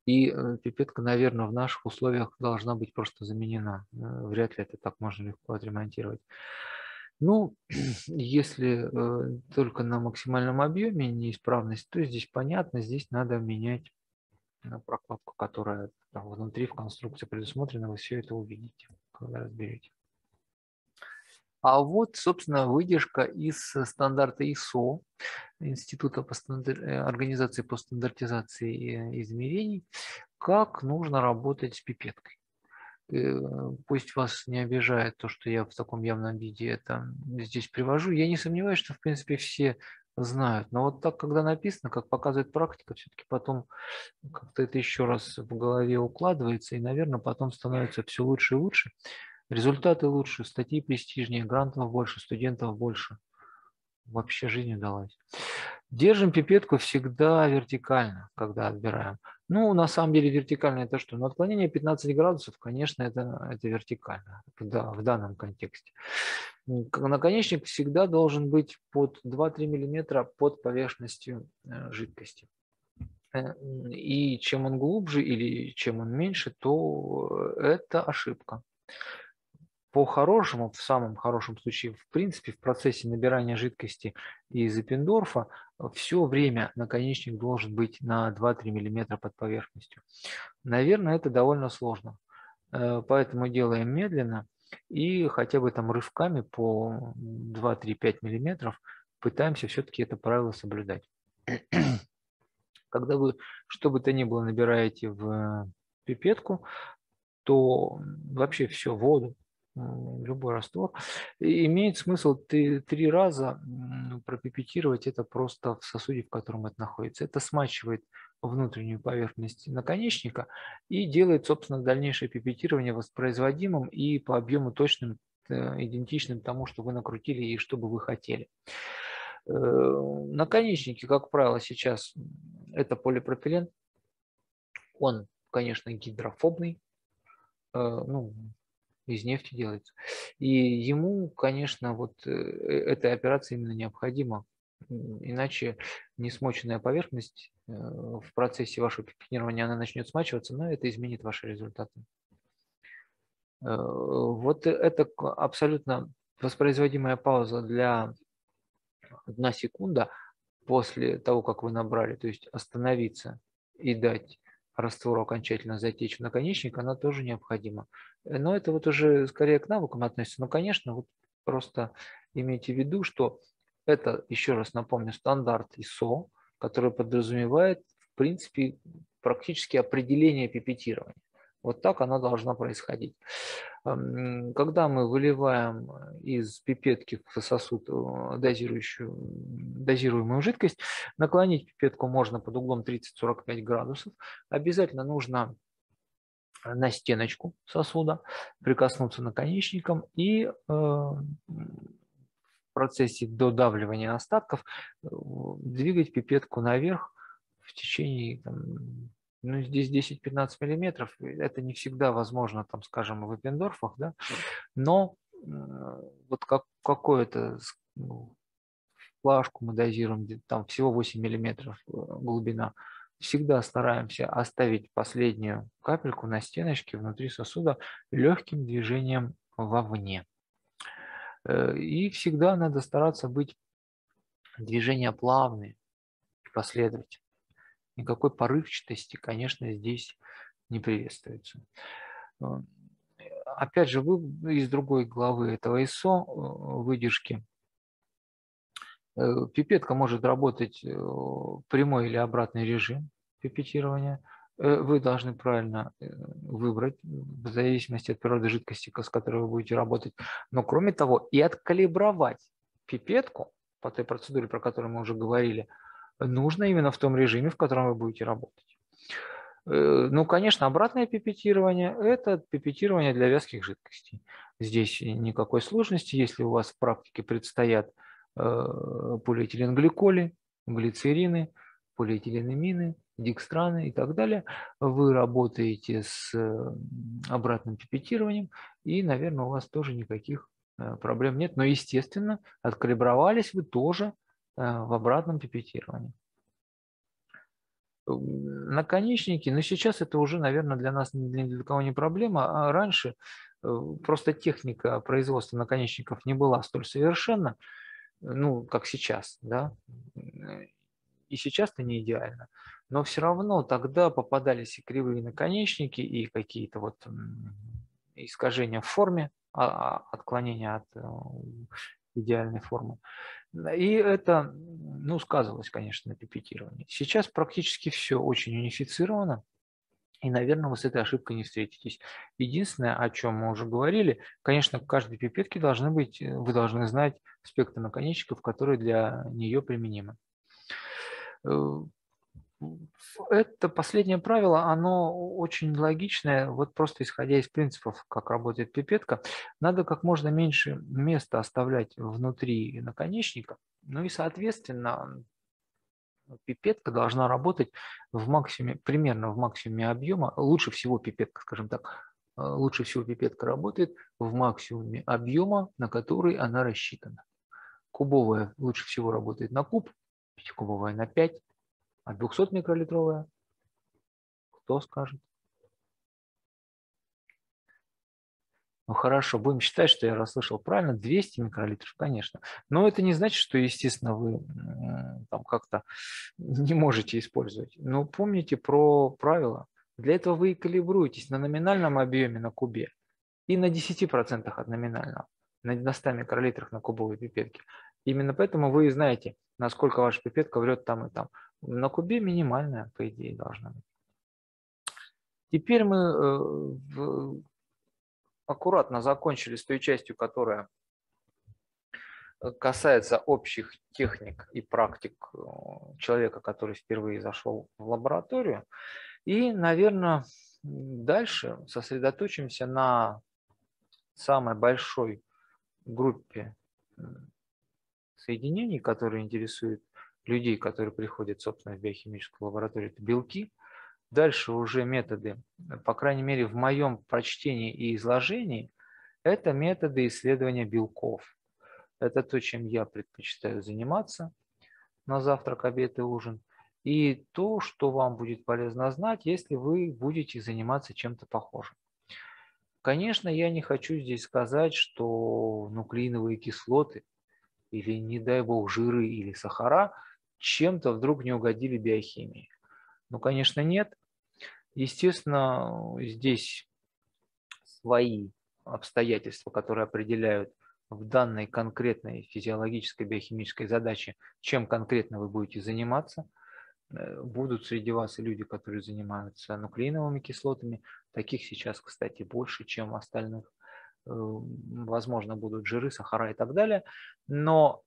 И э, пипетка, наверное, в наших условиях должна быть просто заменена. Э, вряд ли это так можно легко отремонтировать. Ну, если э, только на максимальном объеме неисправность, то здесь понятно, здесь надо менять э, прокладку, которая там, внутри в конструкции предусмотрена, вы все это увидите, когда разберете. А вот, собственно, выдержка из стандарта ISO, Института по стандар... Э, организации по стандартизации измерений, как нужно работать с пипеткой. Э, пусть вас не обижает то, что я в таком явном виде это здесь привожу. Я не сомневаюсь, что, в принципе, все знают. Но вот так, когда написано, как показывает практика, все-таки потом как-то это еще раз в голове укладывается, и, наверное, потом становится все лучше и лучше. Результаты лучше, статьи престижнее, грантов больше, студентов больше. Вообще жизнь удалась. Держим пипетку всегда вертикально, когда отбираем. Ну, на самом деле вертикально это что? Ну, отклонение 15 градусов, конечно, это, это вертикально да, в данном контексте. Наконечник всегда должен быть под 2-3 мм под поверхностью э, жидкости. Э, и чем он глубже или чем он меньше, то это ошибка. По-хорошему, в самом хорошем случае, в принципе, в процессе набирания жидкости из эпиндорфа все время наконечник должен быть на 2-3 мм под поверхностью. Наверное, это довольно сложно. Э, поэтому делаем медленно и хотя бы там рывками по 2-3-5 мм пытаемся все-таки это правило соблюдать. Когда вы что бы то ни было набираете в пипетку, то вообще все, воду, любой раствор, имеет смысл ты три раза пропипетировать это просто в сосуде, в котором это находится. Это смачивает внутреннюю поверхность наконечника и делает, собственно, дальнейшее пипетирование воспроизводимым и по объему точным, э, идентичным тому, что вы накрутили и что бы вы хотели. Э, наконечники, как правило, сейчас это полипропилен. Он, конечно, гидрофобный, э, ну, из нефти делается. И ему, конечно, вот э, эта операция именно необходима. Иначе несмоченная поверхность э, в процессе вашего пикнирования она начнет смачиваться, но это изменит ваши результаты. Э, вот это абсолютно воспроизводимая пауза для одна секунда после того, как вы набрали, то есть остановиться и дать раствору окончательно затечь в наконечник, она тоже необходима. Но это вот уже скорее к навыкам относится. Но, конечно, вот просто имейте в виду, что это, еще раз напомню, стандарт ISO, который подразумевает, в принципе, практически определение пипетирования. Вот так она должна происходить. Когда мы выливаем из пипетки в сосуд э, дозирующую, дозируемую жидкость, наклонить пипетку можно под углом 30-45 градусов. Обязательно нужно на стеночку сосуда, прикоснуться наконечником и э, в процессе додавливания остатков э, двигать пипетку наверх в течение там, ну, здесь 10-15 миллиметров, это не всегда возможно, там, скажем, в эппендорфах, да, но вот как, какое-то ну, флажку мы дозируем, там всего 8 миллиметров э, глубина, всегда стараемся оставить последнюю капельку на стеночке внутри сосуда легким движением вовне. Э, и всегда надо стараться быть движения плавные, последовательные никакой порывчатости, конечно, здесь не приветствуется. Э, опять же, вы из другой главы этого ISO э, выдержки. Э, пипетка может работать прямой или обратный режим пипетирования. Вы должны правильно выбрать, в зависимости от природы жидкости, с которой вы будете работать. Но кроме того, и откалибровать пипетку по той процедуре, про которую мы уже говорили – нужно именно в том режиме, в котором вы будете работать. Э, ну, конечно, обратное пипетирование – это пипетирование для вязких жидкостей. Здесь никакой сложности, если у вас в практике предстоят э, полиэтиленгликоли, глицерины, полиэтиленамины, дикстраны и так далее, вы работаете с э, обратным пипетированием, и, наверное, у вас тоже никаких проблем нет. Но, естественно, откалибровались вы тоже в обратном пипетировании. Наконечники, но сейчас это уже, наверное, для нас ни для кого не проблема, а раньше э, просто техника производства наконечников не была столь совершенна, ну, как сейчас, да, и сейчас это не идеально, но все равно тогда попадались и кривые наконечники, и какие-то вот искажения в форме, а, а, отклонения от э, идеальной формы. И это ну, сказывалось, конечно, на пипетировании. Сейчас практически все очень унифицировано, и, наверное, вы с этой ошибкой не встретитесь. Единственное, о чем мы уже говорили, конечно, в каждой пипетке должны быть, э, вы должны знать спектр наконечников, которые для нее применимы. Это последнее правило, оно очень логичное, вот просто исходя из принципов, как работает пипетка, надо как можно меньше места оставлять внутри наконечника, ну и, соответственно, пипетка должна работать в максиме, примерно в максимуме объема, лучше всего пипетка, скажем так, э, лучше всего пипетка работает в максимуме объема, на который она рассчитана. Кубовая лучше всего работает на куб, пятикубовая на 5, а 200 микролитровая? Кто скажет? Ну хорошо, будем считать, что я расслышал правильно, 200 микролитров, конечно. Но это не значит, что, естественно, вы там как-то не можете использовать. Но помните про правила. Для этого вы и калибруетесь на номинальном объеме на кубе и на 10% от номинального, на 100 микролитрах на кубовой пипетке. Именно поэтому вы и знаете, насколько ваша пипетка врет там и там. На кубе минимальная, по идее, должна быть. Теперь мы э, аккуратно закончили с той частью, которая э, касается общих техник и практик э, человека, который впервые зашел в лабораторию. И, наверное, дальше сосредоточимся на самой большой группе соединений, которые интересуют людей, которые приходят, собственно, в биохимическую лабораторию, это белки. Дальше уже методы, по крайней мере, в моем прочтении и изложении, это методы исследования белков. Это то, чем я предпочитаю заниматься на завтрак, обед и ужин. И то, что вам будет полезно знать, если вы будете заниматься чем-то похожим. Конечно, я не хочу здесь сказать, что нуклеиновые кислоты или, не дай бог, жиры или сахара чем-то вдруг не угодили биохимии. Ну, конечно, нет. Естественно, здесь свои обстоятельства, которые определяют в данной конкретной физиологической биохимической задаче, чем конкретно вы будете заниматься. Э, будут среди вас и люди, которые занимаются нуклеиновыми кислотами. Таких сейчас, кстати, больше, чем остальных. Э, возможно, будут жиры, сахара и так далее. Но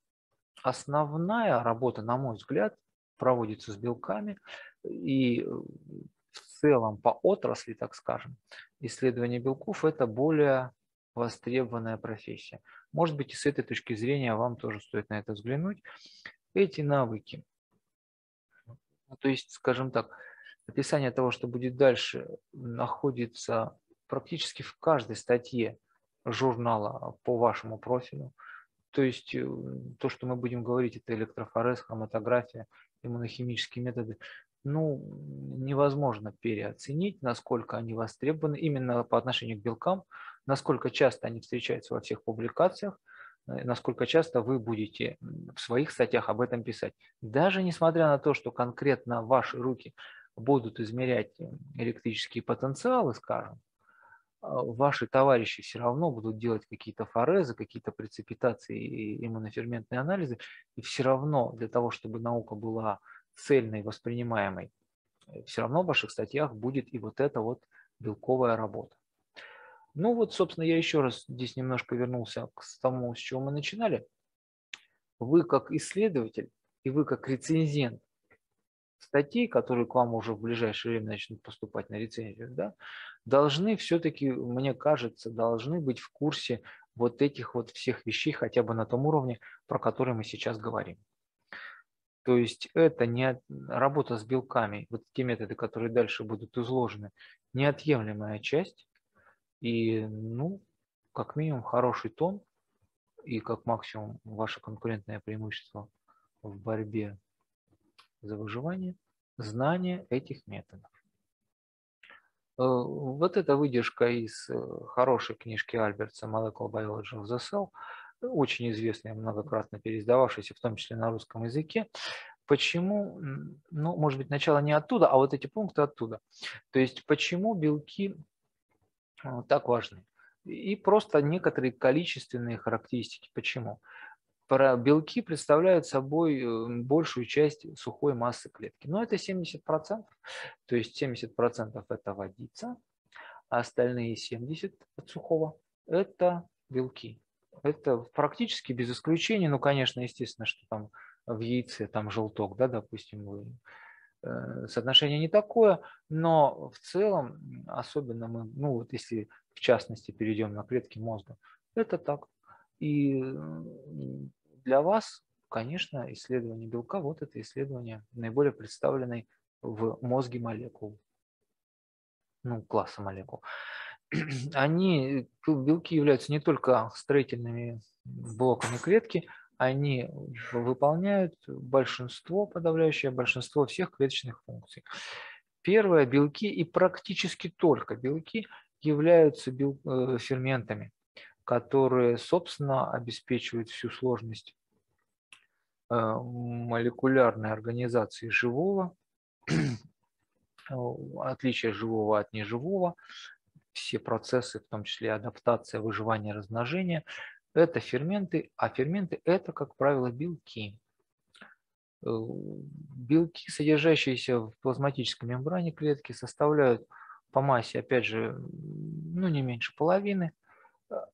основная работа, на мой взгляд, проводится с белками. И э, в целом по отрасли, так скажем, исследование белков – это более востребованная профессия. Может быть, и с этой точки зрения вам тоже стоит на это взглянуть. Эти навыки, ну, то есть, скажем так, описание того, что будет дальше, находится практически в каждой статье журнала по вашему профилю. То есть э, то, что мы будем говорить, это электрофорез, хроматография, иммунохимические методы, ну, невозможно переоценить, насколько они востребованы именно по отношению к белкам, насколько часто они встречаются во всех публикациях, э, насколько часто вы будете в своих статьях об этом писать. Даже несмотря на то, что конкретно ваши руки будут измерять э, электрические потенциалы, скажем, ваши товарищи все равно будут делать какие-то форезы, какие-то прецепитации и иммуноферментные анализы, и все равно для того, чтобы наука была цельной, воспринимаемой, э, все равно в ваших статьях будет и вот эта вот белковая работа. Ну вот, собственно, я еще раз здесь немножко вернулся к тому, с чего мы начинали. Вы как исследователь и вы как рецензент статей, которые к вам уже в ближайшее время начнут поступать на рецензию, да, должны все-таки, мне кажется, должны быть в курсе вот этих вот всех вещей хотя бы на том уровне, про который мы сейчас говорим. То есть это не работа с белками, вот те методы, которые дальше будут изложены, неотъемлемая часть и, ну, как минимум хороший тон и как максимум ваше конкурентное преимущество в борьбе за выживание, знание этих методов. Э, вот эта выдержка из э, хорошей книжки Альбертса Molecular Biology of the Cell, очень известная, многократно переиздававшаяся, в том числе на русском языке. Почему, ну, может быть, начало не оттуда, а вот эти пункты оттуда. То есть, почему белки э, так важны? И просто некоторые количественные характеристики. Почему? Белки представляют собой э, большую часть сухой массы клетки. Но это 70%, то есть 70% это водица, а остальные 70% от сухого это белки. Это практически без исключения, ну, конечно, естественно, что там в яйце там желток, да, допустим, э, соотношение не такое, но в целом, особенно мы, ну вот если в частности перейдем на клетки мозга, это так. И для вас, конечно, исследование белка, вот это исследование наиболее представленной в мозге молекул, ну, класса молекул. Они, белки являются не только строительными блоками клетки, они выполняют большинство, подавляющее большинство всех клеточных функций. Первое – белки и практически только белки являются бел... Э, ферментами, которые, собственно, обеспечивают всю сложность э, молекулярной организации живого, отличие живого от неживого, все процессы, в том числе адаптация, выживание, размножение, это ферменты, а ферменты это, как правило, белки. Э, белки, содержащиеся в плазматической мембране клетки, составляют по массе, опять же, ну не меньше половины.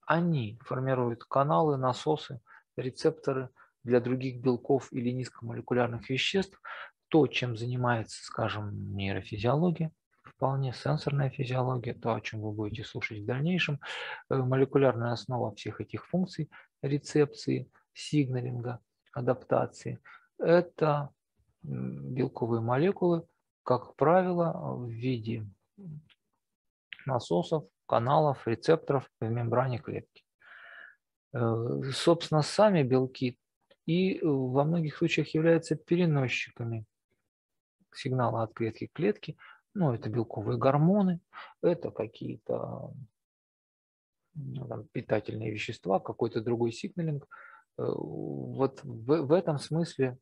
Они формируют каналы, насосы, рецепторы для других белков или низкомолекулярных веществ, то, чем занимается, скажем, нейрофизиология, вполне сенсорная физиология, то, о чем вы будете слушать в дальнейшем, э, молекулярная основа всех этих функций, рецепции, сигналинга, адаптации – это белковые молекулы, как правило, в виде насосов, каналов, рецепторов в мембране клетки. Э, собственно, сами белки и во многих случаях являются переносчиками сигнала от клетки к клетке. Ну, это белковые гормоны, это какие-то ну, питательные вещества, какой-то другой сигналинг. Э, вот в, в этом смысле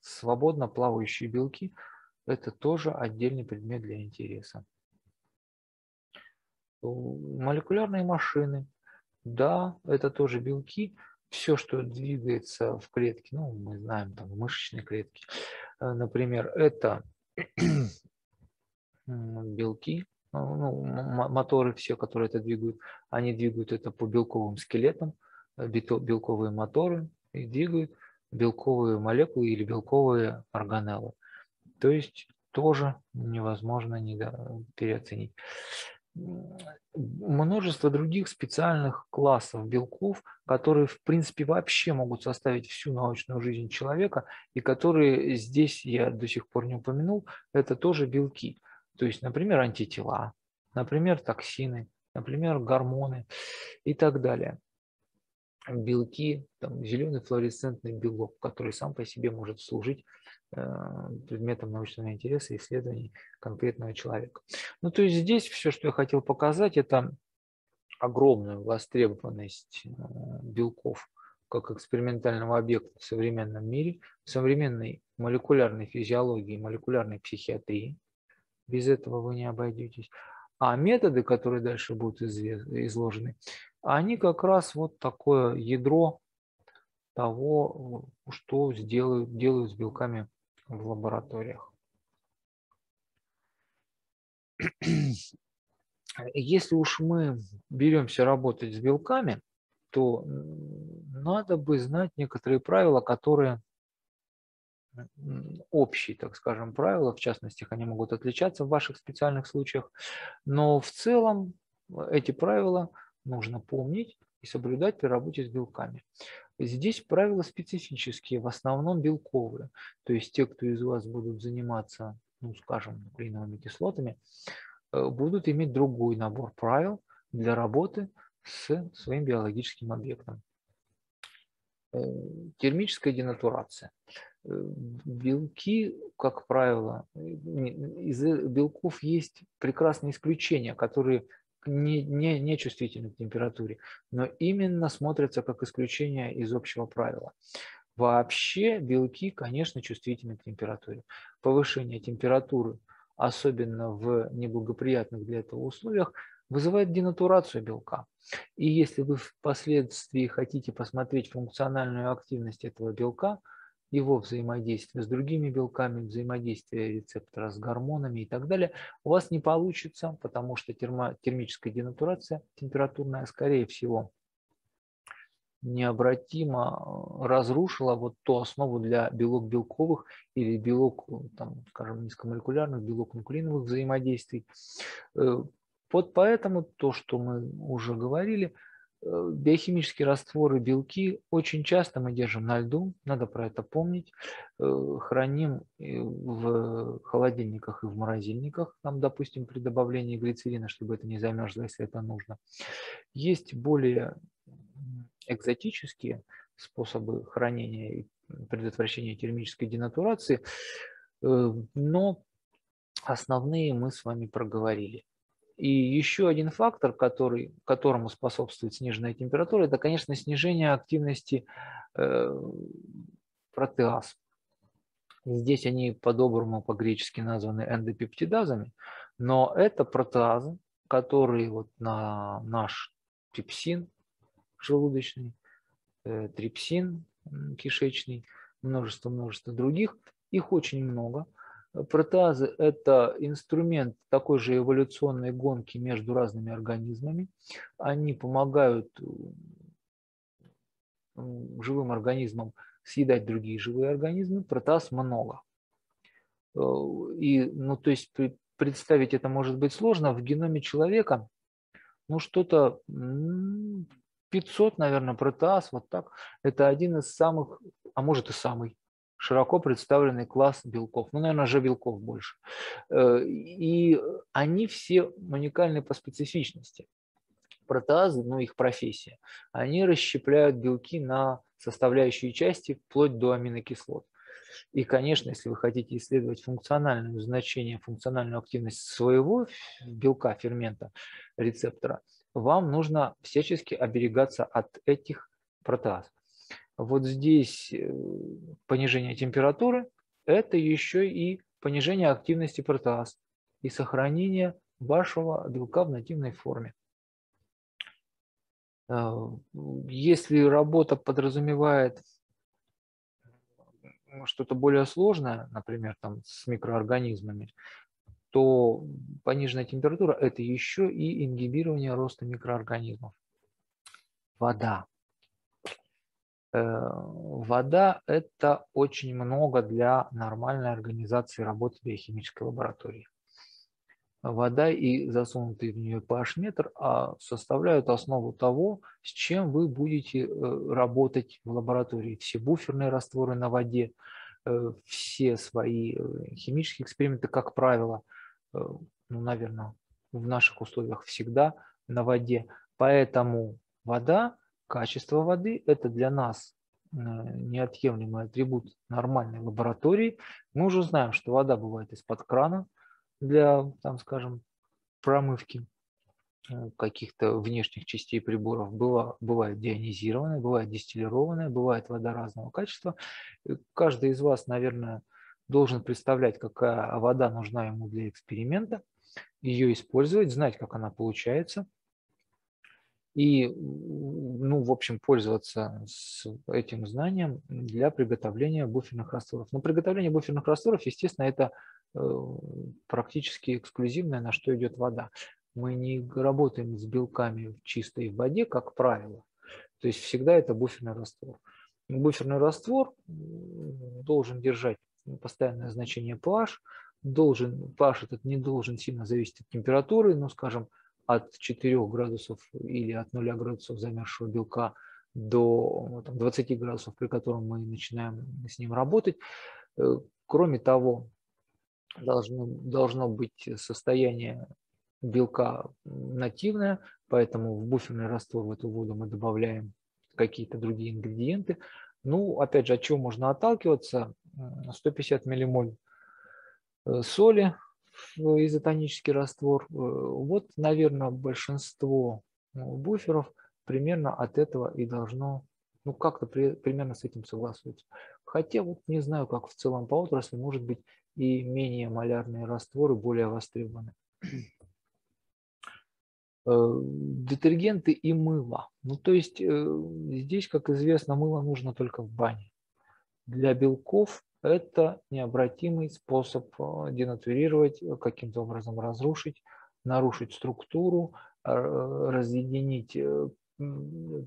свободно плавающие белки – это тоже отдельный предмет для интереса. Молекулярные машины, да, это тоже белки. Все, что двигается в клетке, ну, мы знаем, там, в мышечной клетке, э, например, это белки, ну, моторы все, которые это двигают, они двигают это по белковым скелетам, э, белковые моторы и двигают белковые молекулы или белковые органеллы. То есть тоже невозможно не переоценить. Множество других специальных классов белков, которые в принципе вообще могут составить всю научную жизнь человека и которые здесь я до сих пор не упомянул, это тоже белки. То есть, например, антитела, например, токсины, например, гормоны и так далее белки, там, зеленый флуоресцентный белок, который сам по себе может служить предметом научного интереса и исследований конкретного человека. Ну, то есть здесь все, что я хотел показать, это огромную востребованность э, белков как экспериментального объекта в современном мире, в современной молекулярной физиологии, молекулярной психиатрии. Без этого вы не обойдетесь. А методы, которые дальше будут изложены, они как раз вот такое ядро того, что сделают, делают с белками в лабораториях. Если уж мы беремся работать с белками, то надо бы знать некоторые правила, которые общие, так скажем, правила, в частности, они могут отличаться в ваших специальных случаях, но в целом эти правила нужно помнить и соблюдать при работе с белками. Здесь правила специфические, в основном белковые. То есть те, кто из вас будут заниматься, ну, скажем, нуклеиновыми кислотами, э, будут иметь другой набор правил для работы с своим биологическим объектом. Э, термическая денатурация. Э, белки, как правило, из белков есть прекрасные исключения, которые не, не, не чувствительны к температуре, но именно смотрятся как исключение из общего правила. Вообще белки, конечно, чувствительны к температуре. Повышение температуры, особенно в неблагоприятных для этого условиях, вызывает денатурацию белка. И если вы впоследствии хотите посмотреть функциональную активность этого белка – его взаимодействие с другими белками, взаимодействие рецептора с гормонами и так далее, у вас не получится, потому что термо, термическая денатурация температурная, скорее всего, необратимо э, разрушила вот ту основу для белок белковых или белок, э, там, скажем, низкомолекулярных, белок нуклеиновых взаимодействий. Э, вот поэтому то, что мы уже говорили – биохимические растворы, белки очень часто мы держим на льду, надо про это помнить. Э, храним в холодильниках и в морозильниках, там, допустим, при добавлении глицерина, чтобы это не замерзло, если это нужно. Есть более экзотические способы хранения и предотвращения термической денатурации, э, но основные мы с вами проговорили. И еще один фактор, который, которому способствует сниженная температура, это, конечно, снижение активности э, протеаз. Здесь они по-доброму по-гречески названы эндопептидазами, но это протеазы, которые вот на наш пепсин желудочный, э, трипсин кишечный, множество-множество других, их очень много – Протеазы – это инструмент такой же эволюционной гонки между разными организмами. Они помогают живым организмам съедать другие живые организмы. Протеаз много. Э, и, ну, то есть представить это может быть сложно. В геноме человека ну, что-то 500, наверное, протеаз, вот так. Это один из самых, а может и самый широко представленный класс белков, ну, наверное, же белков больше. Э, и они все уникальны по специфичности. Протеазы, ну, их профессия, они расщепляют белки на составляющие части вплоть до аминокислот. И, конечно, если вы хотите исследовать функциональное значение, функциональную активность своего белка, фермента, рецептора, вам нужно всячески оберегаться от этих протеаз. Вот здесь э, понижение температуры – это еще и понижение активности протеаз и сохранение вашего белка в нативной форме. Э, если работа подразумевает что-то более сложное, например, там, с микроорганизмами, то пониженная температура – это еще и ингибирование роста микроорганизмов. Вода. Э, вода – это очень много для нормальной организации работы биохимической лаборатории. Вода и засунутый в нее pH-метр а, составляют основу того, с чем вы будете э, работать в лаборатории. Все буферные растворы на воде, э, все свои химические эксперименты, как правило, ну, наверное, в наших условиях всегда на воде. Поэтому вода Качество воды – это для нас э, неотъемлемый атрибут нормальной лаборатории. Мы уже знаем, что вода бывает из-под крана для, там, скажем, промывки э, каких-то внешних частей приборов. Была, бывает дионизированная, бывает дистиллированная, бывает вода разного качества. Каждый из вас, наверное, должен представлять, какая вода нужна ему для эксперимента, ее использовать, знать, как она получается – и, ну, в общем, пользоваться с этим знанием для приготовления буферных растворов. Но приготовление буферных растворов, естественно, это э, практически эксклюзивное, на что идет вода. Мы не работаем с белками в чистой воде, как правило. То есть всегда это буферный раствор. Буферный раствор должен держать постоянное значение pH, должен, pH этот не должен сильно зависеть от температуры, ну, скажем, от 4 градусов или от 0 градусов замерзшего белка до там, 20 градусов, при котором мы начинаем с ним работать. Э, кроме того, должно, должно быть состояние белка нативное, поэтому в буферный раствор в эту воду мы добавляем какие-то другие ингредиенты. Ну, опять же, от чего можно отталкиваться? 150 миллимоль э, изотонический раствор. Э, вот, наверное, большинство э, буферов примерно от этого и должно, ну, как-то при, примерно с этим согласуется. Хотя вот не знаю, как в целом по отрасли, может быть, и менее малярные растворы более востребованы. Э, детергенты и мыло. Ну, то есть здесь, как известно, мыло нужно только в бане. Для белков это необратимый способ э, денатурировать, э, каким-то образом разрушить, нарушить структуру, э, разъединить,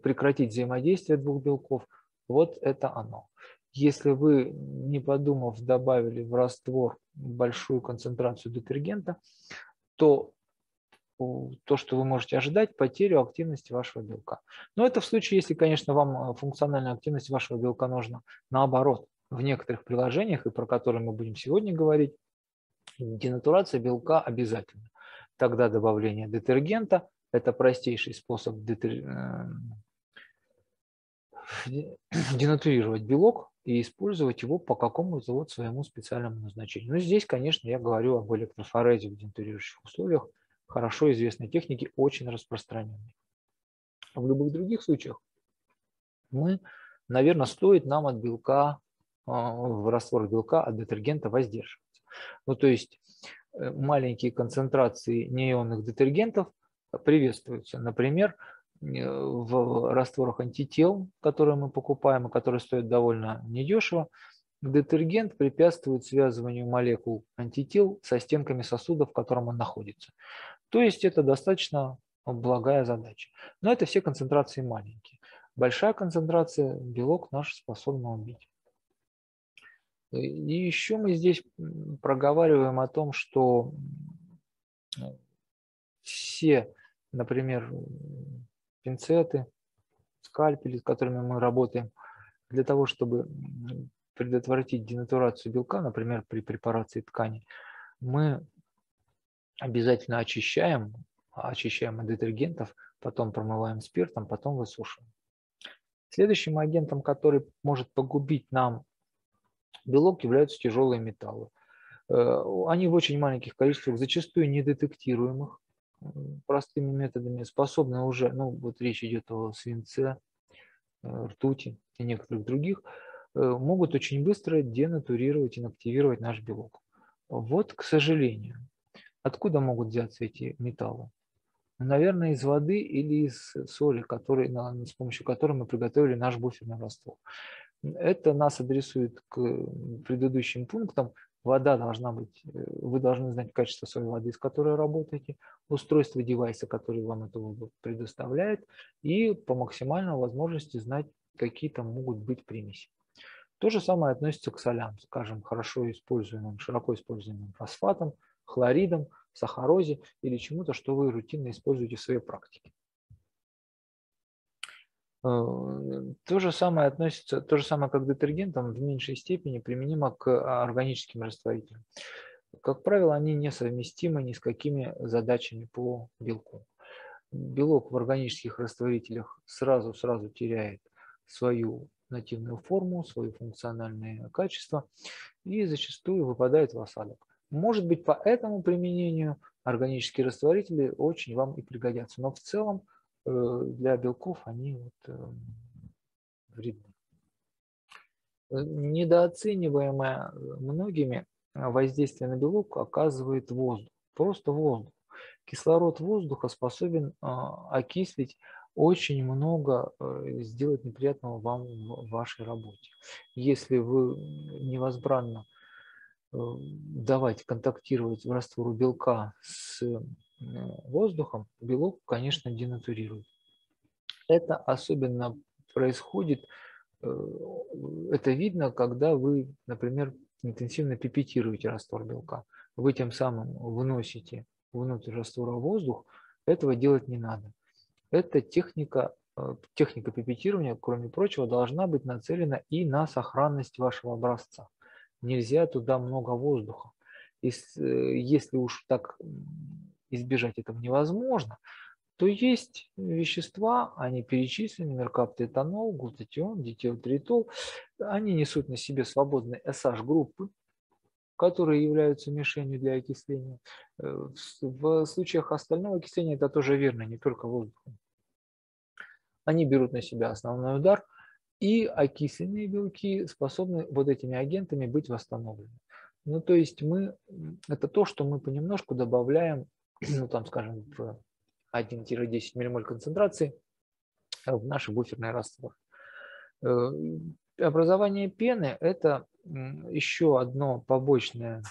прекратить взаимодействие двух белков. Вот это оно. Если вы, не подумав, добавили в раствор большую концентрацию детергента, то то, что вы можете ожидать, потерю активности вашего белка. Но это в случае, если, конечно, вам функциональная активность вашего белка нужна. Наоборот, в некоторых приложениях, и про которые мы будем сегодня говорить, денатурация белка обязательна. Тогда добавление детергента – это простейший способ детер... Э, денатурировать белок и использовать его по какому-то вот своему специальному назначению. Но здесь, конечно, я говорю об электрофорезе в денатурирующих условиях, хорошо известной технике, очень распространенной. В любых других случаях мы, наверное, стоит нам от белка, в раствор белка, от детергента воздерживаться. Ну, то есть э, маленькие концентрации неионных детергентов приветствуются. Например, э, в растворах антител, которые мы покупаем и которые стоят довольно недешево, детергент препятствует связыванию молекул антител со стенками сосуда, в котором он находится. То есть это достаточно благая задача. Но это все концентрации маленькие. Большая концентрация белок наш способна убить. И еще мы здесь проговариваем о том, что все, например, пинцеты, скальпели, с которыми мы работаем, для того, чтобы предотвратить денатурацию белка, например, при препарации ткани, мы обязательно очищаем, очищаем от детергентов, потом промываем спиртом, потом высушиваем. Следующим агентом, который может погубить нам белок, являются тяжелые металлы. Э, они в очень маленьких количествах, зачастую недетектируемых простыми методами, способны уже, ну вот речь идет о свинце, э, ртути и некоторых других, э, могут очень быстро денатурировать, инактивировать наш белок. Вот, к сожалению, откуда могут взяться эти металлы? Наверное, из воды или из соли, который, с помощью которой мы приготовили наш буферный раствор. Это нас адресует к предыдущим пунктам. Вода должна быть, э, вы должны знать качество своей воды, с которой работаете, устройство девайса, который вам эту воду предоставляет, и по максимальной возможности знать, какие там могут быть примеси. То же самое относится к солям, скажем, хорошо используемым, широко используемым фосфатом, хлоридом, сахарозе или чему-то, что вы рутинно используете в своей практике. Э, то же самое относится, то же самое как к детергентам, в меньшей степени применимо к органическим растворителям. Как правило, они несовместимы ни с какими задачами по белку. Белок в органических растворителях сразу-сразу теряет свою нативную форму, свои функциональные качества и зачастую выпадает в осадок. Может быть, по этому применению органические растворители очень вам и пригодятся. Но в целом для белков они вот э, вредны. Э, недооцениваемое многими воздействие на белок оказывает воздух. Просто воздух. Кислород воздуха способен окислить очень много, сделать неприятного вам в вашей работе. Если вы невозбранно Э, давать контактировать в раствору белка с э, воздухом, белок, конечно, денатурирует. Это особенно происходит, э, это видно, когда вы, например, интенсивно пипетируете раствор белка. Вы тем самым выносите внутрь раствора воздух, этого делать не надо. Эта техника, техника пипетирования, кроме прочего, должна быть нацелена и на сохранность вашего образца нельзя туда много воздуха. Э, если уж так избежать этого невозможно, то есть вещества, они перечислены, меркаптоэтанол, глутатион, дитилтритол, они несут на себе свободные SH-группы, которые являются мишенью для окисления. Э, в случаях остального окисления это тоже верно, не только воздухом. Они берут на себя основной удар – и окисленные белки способны вот этими агентами быть восстановлены. Ну, то есть мы, это то, что мы понемножку добавляем, ну, там, скажем, в 1-10 ммоль концентрации в наши буферные растворы. Э, образование пены – это еще одно побочное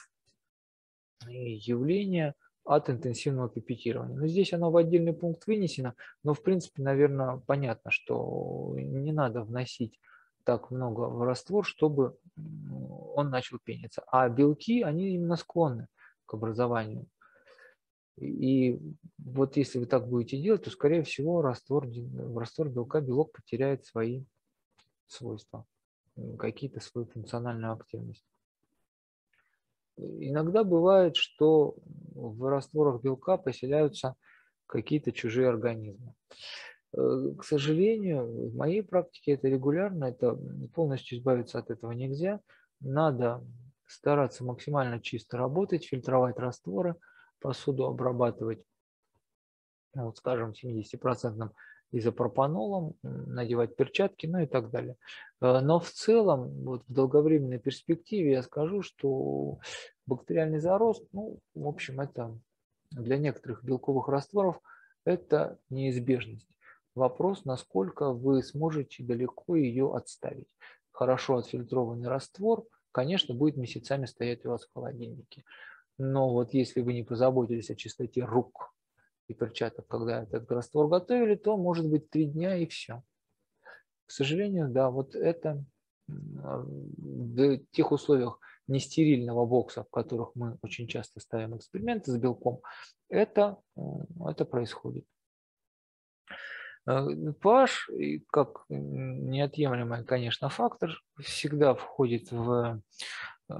явление от интенсивного пипетирования. Но здесь оно в отдельный пункт вынесено, но в принципе, наверное, понятно, что не надо вносить так много в раствор, чтобы он начал пениться. А белки, они именно склонны к образованию. И вот если вы так будете делать, то, скорее всего, раствор, в раствор белка белок потеряет свои свойства, какие-то свою функциональную активность. Иногда бывает, что в растворах белка поселяются какие-то чужие организмы. К сожалению, в моей практике это регулярно, это полностью избавиться от этого нельзя. Надо стараться максимально чисто работать, фильтровать растворы, посуду обрабатывать, вот, скажем, 70% изопропанолом, надевать перчатки, ну и так далее. Э, но в целом, вот в долговременной перспективе я скажу, что бактериальный зарост, ну, в общем, это для некоторых белковых растворов это неизбежность. Вопрос, насколько вы сможете далеко ее отставить. Хорошо отфильтрованный раствор, конечно, будет месяцами стоять у вас в холодильнике. Но вот если вы не позаботились о чистоте рук и перчаток, когда этот раствор готовили, то может быть три дня и все. К сожалению, да, вот это в тех условиях нестерильного бокса, в которых мы очень часто ставим эксперименты с белком, это, это происходит. PH, э, как неотъемлемый, конечно, фактор, всегда входит в Э,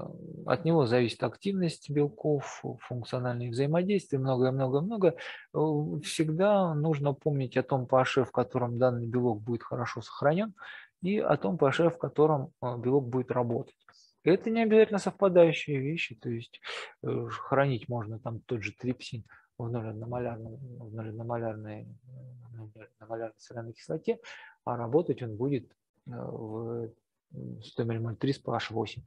от него зависит активность белков, функциональные взаимодействия, многое-многое-многое. Э, всегда нужно помнить о том pH, в котором данный белок будет хорошо сохранен, и о том pH, в котором белок будет работать. Это не обязательно совпадающие вещи, то есть хранить можно там тот же трипсин в 0,1-малярной, в 0,1-малярной, 0,1-малярной соляной кислоте, а работать он будет в 100 мм 3 с pH 8.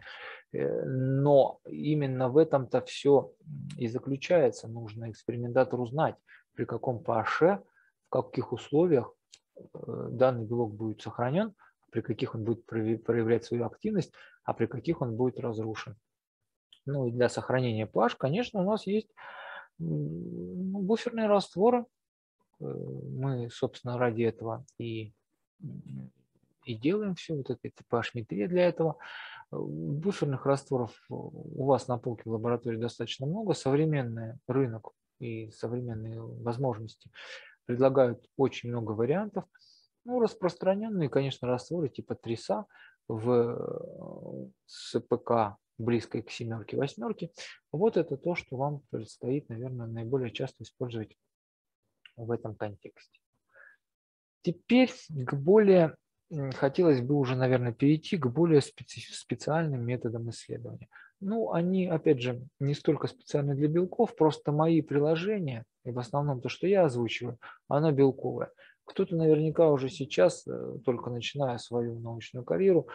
Но именно в этом-то все и заключается. Нужно экспериментатору знать, при каком pH, в каких условиях э, данный белок будет сохранен, при каких он будет проявлять свою активность, а при каких он будет разрушен. Ну и для сохранения pH, конечно, у нас есть буферные растворы. Э, мы, собственно, ради этого и и делаем все, вот это pH-метрия для этого. Буферных растворов у вас на полке в лаборатории достаточно много. Современный рынок и современные возможности предлагают очень много вариантов. Ну, распространенные, конечно, растворы типа триса в СПК близкой к семерке, восьмерке. Вот это то, что вам предстоит, наверное, наиболее часто использовать в этом контексте. Теперь к более хотелось бы уже, наверное, перейти к более специ специальным методам исследования. Ну, они, опять же, не столько специальны для белков, просто мои приложения, и в основном то, что я озвучиваю, оно белковое. Кто-то наверняка уже сейчас, э, только начиная свою научную карьеру,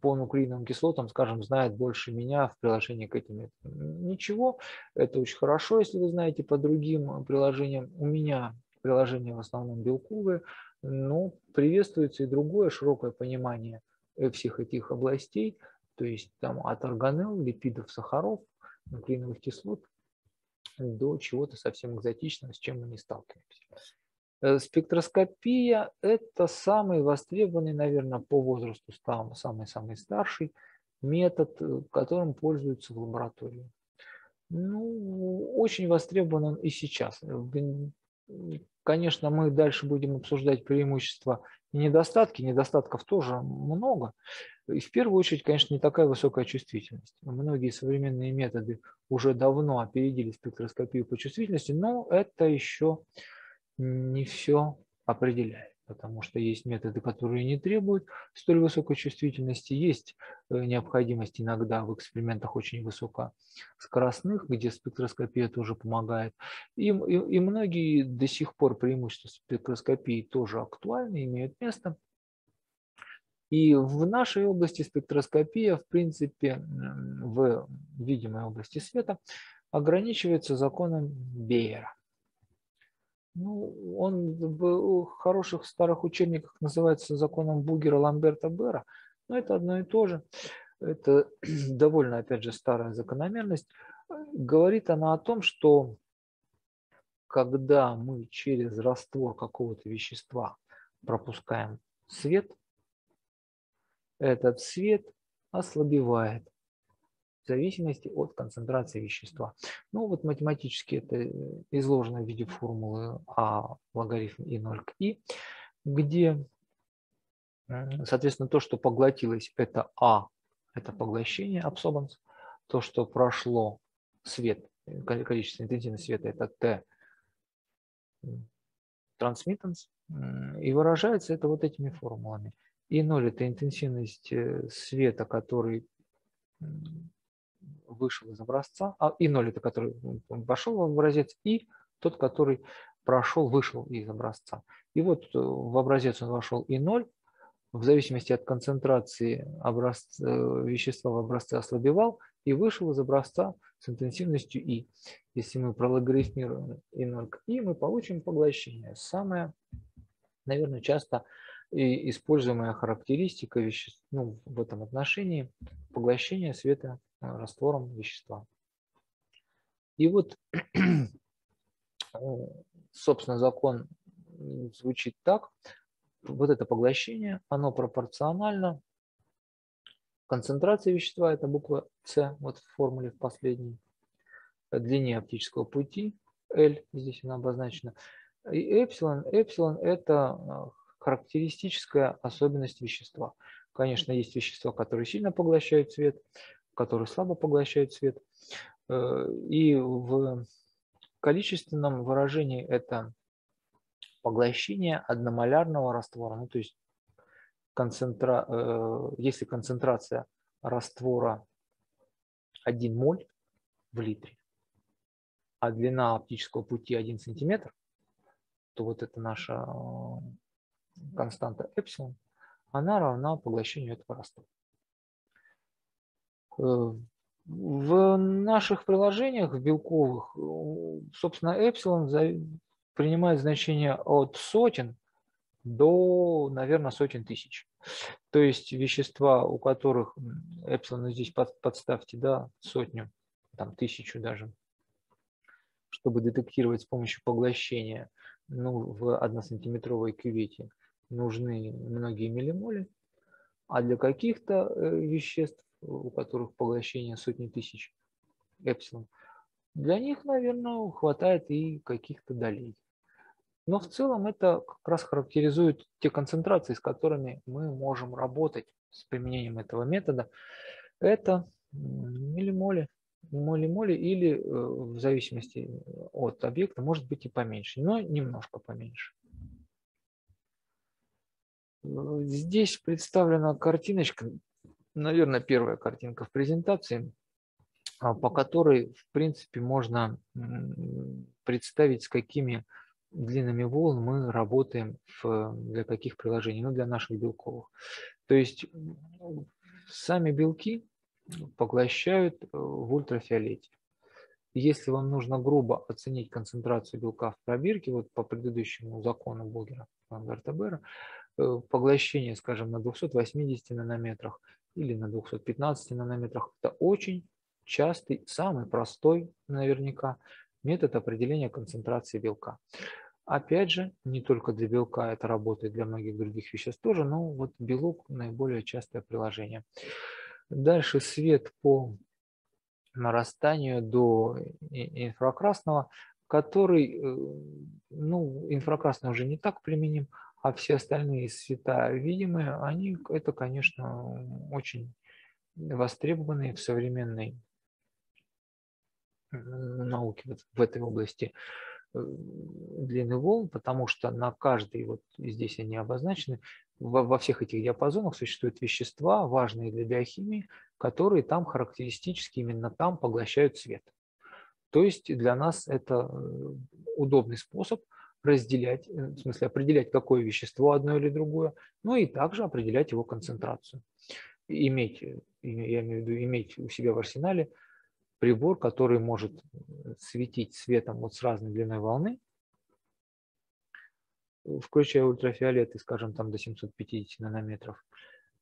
по нуклеиновым кислотам, скажем, знает больше меня в приложении к этим. Ничего, это очень хорошо, если вы знаете по другим приложениям. У меня приложения в основном белковые, но приветствуется и другое широкое понимание э, всех этих областей, то есть там от органелл, липидов, сахаров, нуклеиновых кислот до чего-то совсем экзотичного, с чем мы не сталкиваемся. Э, спектроскопия – это самый востребованный, наверное, по возрасту самый-самый старший метод, э, которым пользуются в лаборатории. Ну, очень востребован он и сейчас. Конечно, мы дальше будем обсуждать преимущества и недостатки. Недостатков тоже много. И в первую очередь, конечно, не такая высокая чувствительность. Многие современные методы уже давно опередили спектроскопию по чувствительности, но это еще не все определяет потому что есть методы, которые не требуют столь высокой чувствительности, есть э, необходимость иногда в экспериментах очень высокоскоростных, где спектроскопия тоже помогает. И, и, и многие до сих пор преимущества спектроскопии тоже актуальны, имеют место. И в нашей области спектроскопия, в принципе, в видимой области света, ограничивается законом Бейера. Ну, он в хороших старых учебниках называется законом Бугера Ламберта Бера, но это одно и то же. Это довольно, опять же, старая закономерность. Говорит она о том, что когда мы через раствор какого-то вещества пропускаем свет, этот свет ослабевает в зависимости от концентрации вещества. Ну вот математически это изложено в виде формулы А логарифм И 0 к И, где, соответственно, то, что поглотилось, это А, это поглощение, абсорбанс, то, что прошло свет, количество интенсивность света, это Т, трансмиттанс, И выражается это вот этими формулами. И0 – это интенсивность э, света, который вышел из образца, а И0 – это который вошел в образец, и тот, который прошел, вышел из образца. И вот э, в образец он вошел И0, в зависимости от концентрации образца, э, вещества в образце ослабевал и вышел из образца с интенсивностью И. Если мы прологарифмируем И0 к И, мы получим поглощение. Самое, наверное, часто и используемая характеристика веществ, ну, в этом отношении поглощение света раствором вещества. И вот, э, собственно, закон звучит так. Вот это поглощение, оно пропорционально концентрации вещества, это буква С, вот в формуле в последней, длине оптического пути, L, здесь она обозначена, и эпсилон, эпсилон это э, характеристическая особенность вещества. Конечно, есть вещества, которые сильно поглощают свет, которые слабо поглощают свет. Э, и в количественном выражении это поглощение одномолярного раствора. Ну, то есть концентра... Э, если концентрация раствора 1 моль в литре, а длина оптического пути 1 сантиметр, то вот это наша константа эпсилон, она равна поглощению этого раствора. Э, в наших приложениях, в белковых, собственно, эпсилон принимает значение от сотен до, наверное, сотен тысяч. То есть вещества, у которых эпсилон здесь подставьте, да, сотню, там тысячу даже, чтобы детектировать с помощью поглощения ну, в 1-сантиметровой кювете – нужны многие миллимоли, а для каких-то э, веществ, у которых поглощение сотни тысяч эпсилон, для них, наверное, хватает и каких-то долей. Но в целом это как раз характеризует те концентрации, с которыми мы можем работать с применением этого метода. Это миллимоли, моли-моли или э, в зависимости от объекта может быть и поменьше, но немножко поменьше. Здесь представлена картиночка, наверное, первая картинка в презентации, а, по которой, в принципе, можно представить, с какими длинами волн мы работаем в, для каких приложений, ну, для наших белковых. То есть сами белки поглощают э, в ультрафиолете. Если вам нужно грубо оценить концентрацию белка в пробирке, вот по предыдущему закону Богера, Ламберта Бера, Э, поглощение, скажем, на 280 нанометрах или на 215 нанометрах, это очень частый, самый простой наверняка метод определения концентрации белка. Опять же, не только для белка это работает, для многих других веществ тоже, но вот белок наиболее частое приложение. Дальше свет по нарастанию до инфракрасного, который, э, ну, инфракрасный уже не так применим, а все остальные цвета видимые, они, это, конечно, очень востребованные в современной науке в этой области э, длины волн, потому что на каждой, вот здесь они обозначены, во, во всех этих диапазонах существуют вещества, важные для биохимии, которые там характеристически именно там поглощают свет. То есть для нас это э, удобный способ разделять, э, в смысле определять, какое вещество одно или другое, ну и также определять его концентрацию. Иметь, э, я имею в виду, иметь у себя в арсенале прибор, который может э, светить светом вот с разной длиной волны, включая ультрафиолеты, скажем, там до 750 нанометров.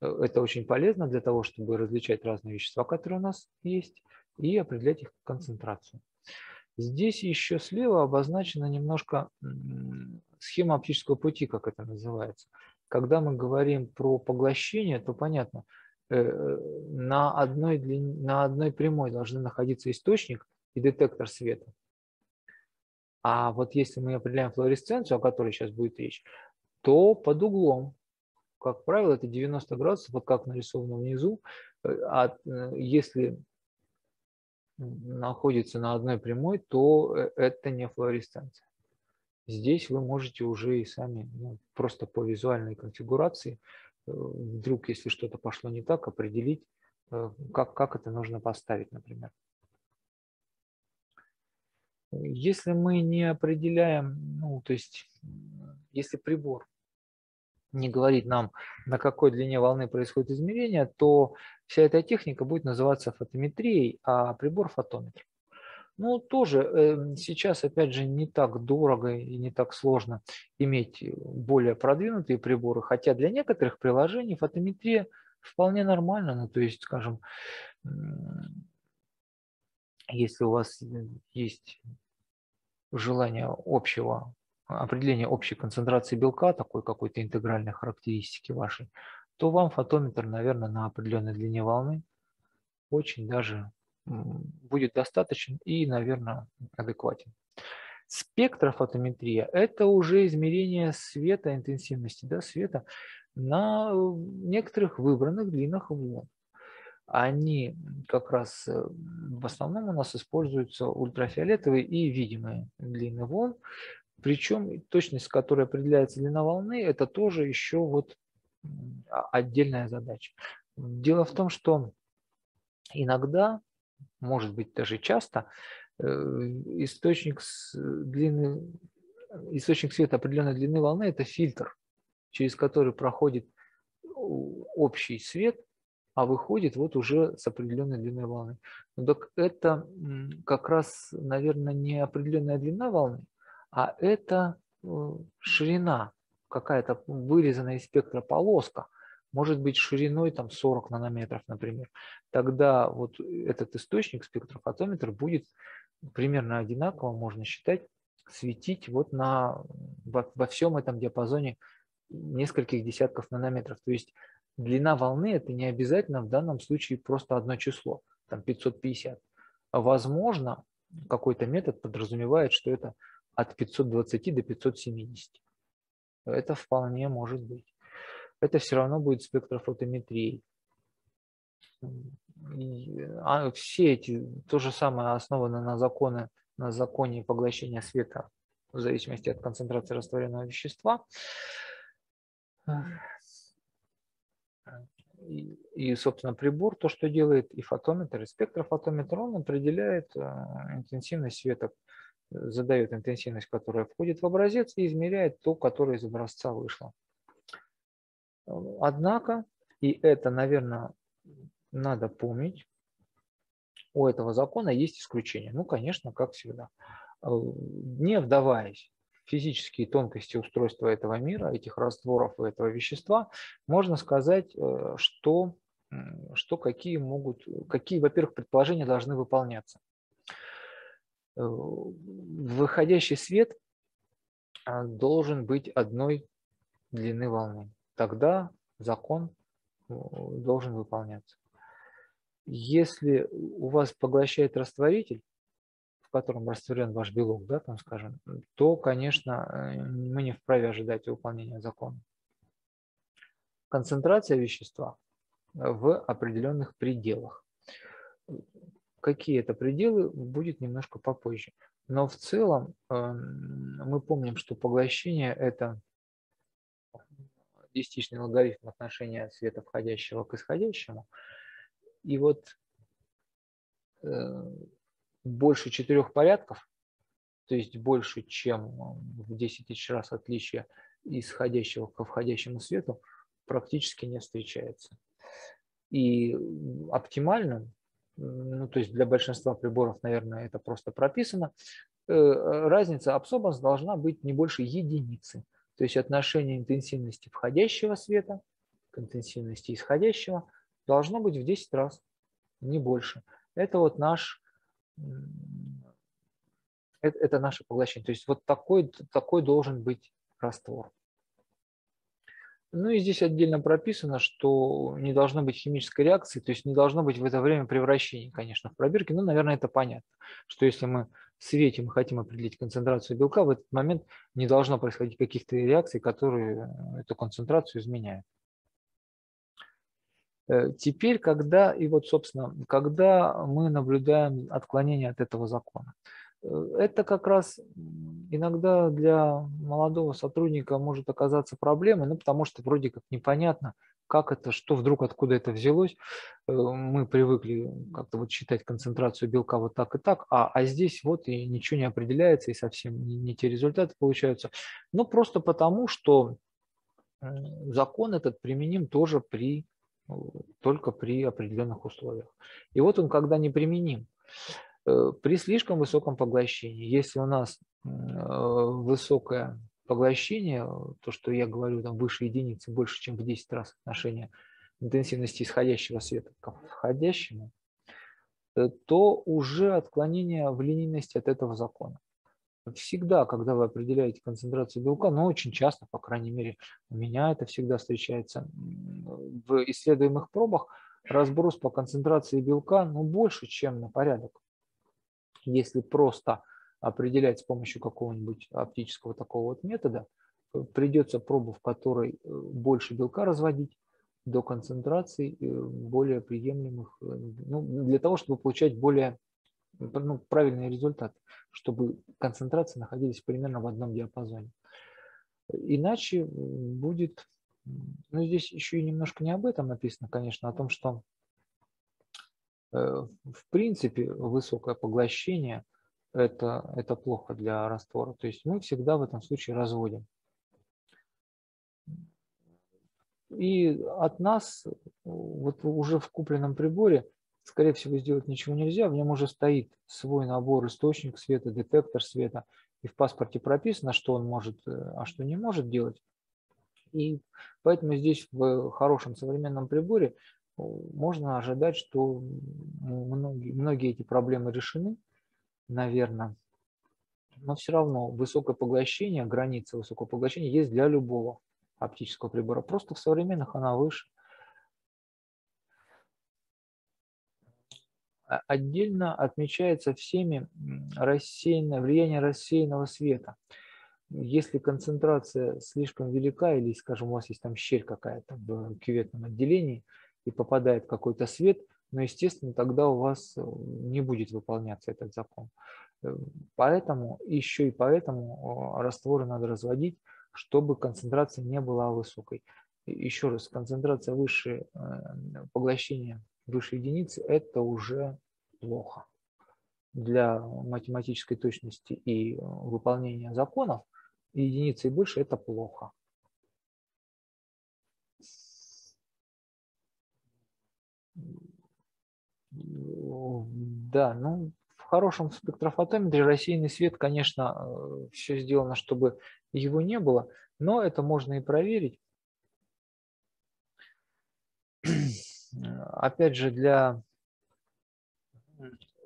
Это очень полезно для того, чтобы различать разные вещества, которые у нас есть, и определять их концентрацию. Здесь еще слева обозначена немножко схема оптического пути, как это называется. Когда мы говорим про поглощение, то понятно, э, на одной, длине, на одной прямой должны находиться источник и детектор света. А вот если мы определяем флуоресценцию, о которой сейчас будет речь, то под углом, как правило, это 90 градусов, вот как нарисовано внизу. Э, а э, если находится на одной прямой, то э, это не флуоресценция. здесь вы можете уже и сами ну, просто по визуальной конфигурации, э, вдруг если что-то пошло не так, определить, э, как, как это нужно поставить, например. Если мы не определяем, ну, то есть, если прибор не говорит нам, на какой длине волны происходит измерение, то вся эта техника будет называться фотометрией, а прибор фотометр. Ну, тоже э, сейчас, опять же, не так дорого и не так сложно иметь более продвинутые приборы, хотя для некоторых приложений фотометрия вполне нормально. Ну, то есть, скажем, если у вас есть желание общего определения общей концентрации белка, такой какой-то интегральной характеристики вашей, то вам фотометр, наверное, на определенной длине волны очень даже будет достаточен и, наверное, адекватен. Спектрофотометрия – это уже измерение света, интенсивности да, света на некоторых выбранных длинах волн они как раз э, в основном у нас используются ультрафиолетовые и видимые длины волн. Причем точность, с которой определяется длина волны, это тоже еще вот отдельная задача. Дело в том, что иногда, может быть даже часто, э, источник, длины, источник света определенной длины волны – это фильтр, через который проходит общий свет – а выходит вот уже с определенной длиной волны. Ну так это как раз, наверное, не определенная длина волны, а это э, ширина, какая-то вырезанная из спектра полоска, может быть шириной там 40 нанометров, например. Тогда вот этот источник, спектрофотометр, будет примерно одинаково, можно считать, светить вот на, во, во всем этом диапазоне нескольких десятков нанометров. То есть длина волны это не обязательно в данном случае просто одно число, там 550. Возможно, какой-то метод подразумевает, что это от 520 до 570. Это вполне может быть. Это все равно будет спектрофотометрией. А все эти, то же самое основано на, законы, на законе поглощения света в зависимости от концентрации растворенного вещества. И, и, собственно, прибор то, что делает и фотометр, и спектрофотометр, он определяет э, интенсивность света, задает интенсивность, которая входит в образец, и измеряет то, которое из образца вышло. Однако, и это, наверное, надо помнить, у этого закона есть исключение. Ну, конечно, как всегда. Не вдаваясь физические тонкости устройства этого мира, этих растворов и этого вещества, можно сказать, э, что, что какие могут, какие, во-первых, предположения должны выполняться. Э, выходящий свет а, должен быть одной длины волны. Тогда закон э, должен выполняться. Если у вас поглощает растворитель, котором растворен ваш белок, да, там, скажем, то, конечно, э, мы не вправе ожидать выполнения закона. Концентрация вещества в определенных пределах. Какие это пределы, будет немножко попозже. Но в целом эм, мы помним, что поглощение – это десятичный логарифм отношения света входящего к исходящему. И вот э, больше четырех порядков, то есть больше, чем в 10 тысяч раз отличие исходящего ко входящему свету, практически не встречается. И оптимально, ну, то есть для большинства приборов, наверное, это просто прописано, э, разница абсорбанс должна быть не больше единицы. То есть отношение интенсивности входящего света к интенсивности исходящего должно быть в 10 раз, не больше. Это вот наш это, это наше поглощение. То есть вот такой, такой должен быть раствор. Ну и здесь отдельно прописано, что не должно быть химической реакции, то есть не должно быть в это время превращения, конечно, в пробирке. Ну, наверное, это понятно, что если мы светим и хотим определить концентрацию белка, в этот момент не должно происходить каких-то реакций, которые эту концентрацию изменяют. Э, теперь, когда, и вот, собственно, когда мы наблюдаем отклонение от этого закона. Это как раз иногда для молодого сотрудника может оказаться проблемой, ну, потому что вроде как непонятно, как это, что вдруг, откуда это взялось. Э, мы привыкли как-то вот считать концентрацию белка вот так и так, а, а здесь вот и ничего не определяется, и совсем не, не те результаты получаются. Ну, просто потому, что закон этот применим тоже при, только при определенных условиях. И вот он когда не применим. Э, при слишком высоком поглощении, если у нас э, высокое поглощение, то, что я говорю, там выше единицы, больше, чем в 10 раз отношение интенсивности исходящего света к входящему, э, то уже отклонение в линейности от этого закона. Всегда, когда вы определяете концентрацию белка, но очень часто, по крайней мере, у меня это всегда встречается в исследуемых пробах, разброс по концентрации белка ну, больше, чем на порядок. Если просто определять с помощью какого-нибудь оптического такого вот метода, э, придется пробу, в которой э, больше белка разводить до концентрации э, более приемлемых, ну, для того, чтобы получать более ну, правильные результаты, чтобы концентрации находились примерно в одном диапазоне. Иначе будет, ну здесь еще и немножко не об этом написано, конечно, а о том, что в принципе высокое поглощение это, это плохо для раствора. То есть мы всегда в этом случае разводим. И от нас вот уже в купленном приборе, скорее всего, сделать ничего нельзя. В нем уже стоит свой набор источник света, детектор света. И в паспорте прописано, что он может, э, а что не может делать. И поэтому здесь в хорошем современном приборе можно ожидать, что многие, многие эти проблемы решены наверное. Но все равно высокое поглощение, граница высокого поглощения есть для любого оптического прибора. Просто в современных она выше. Отдельно отмечается всеми рассеянное, влияние рассеянного света. Если концентрация слишком велика, или, скажем, у вас есть там щель какая-то в кюветном отделении, и попадает какой-то свет, но, естественно, тогда у вас э, не будет выполняться этот закон. Э, поэтому, еще и поэтому растворы надо разводить, чтобы концентрация не была высокой. Еще раз, концентрация выше э, поглощения выше единицы – это уже плохо. Для математической точности и выполнения законов единицы и больше – это плохо. Да, ну, в хорошем спектрофотометре рассеянный свет, конечно, э, все сделано, чтобы его не было, но это можно и проверить. Опять же, для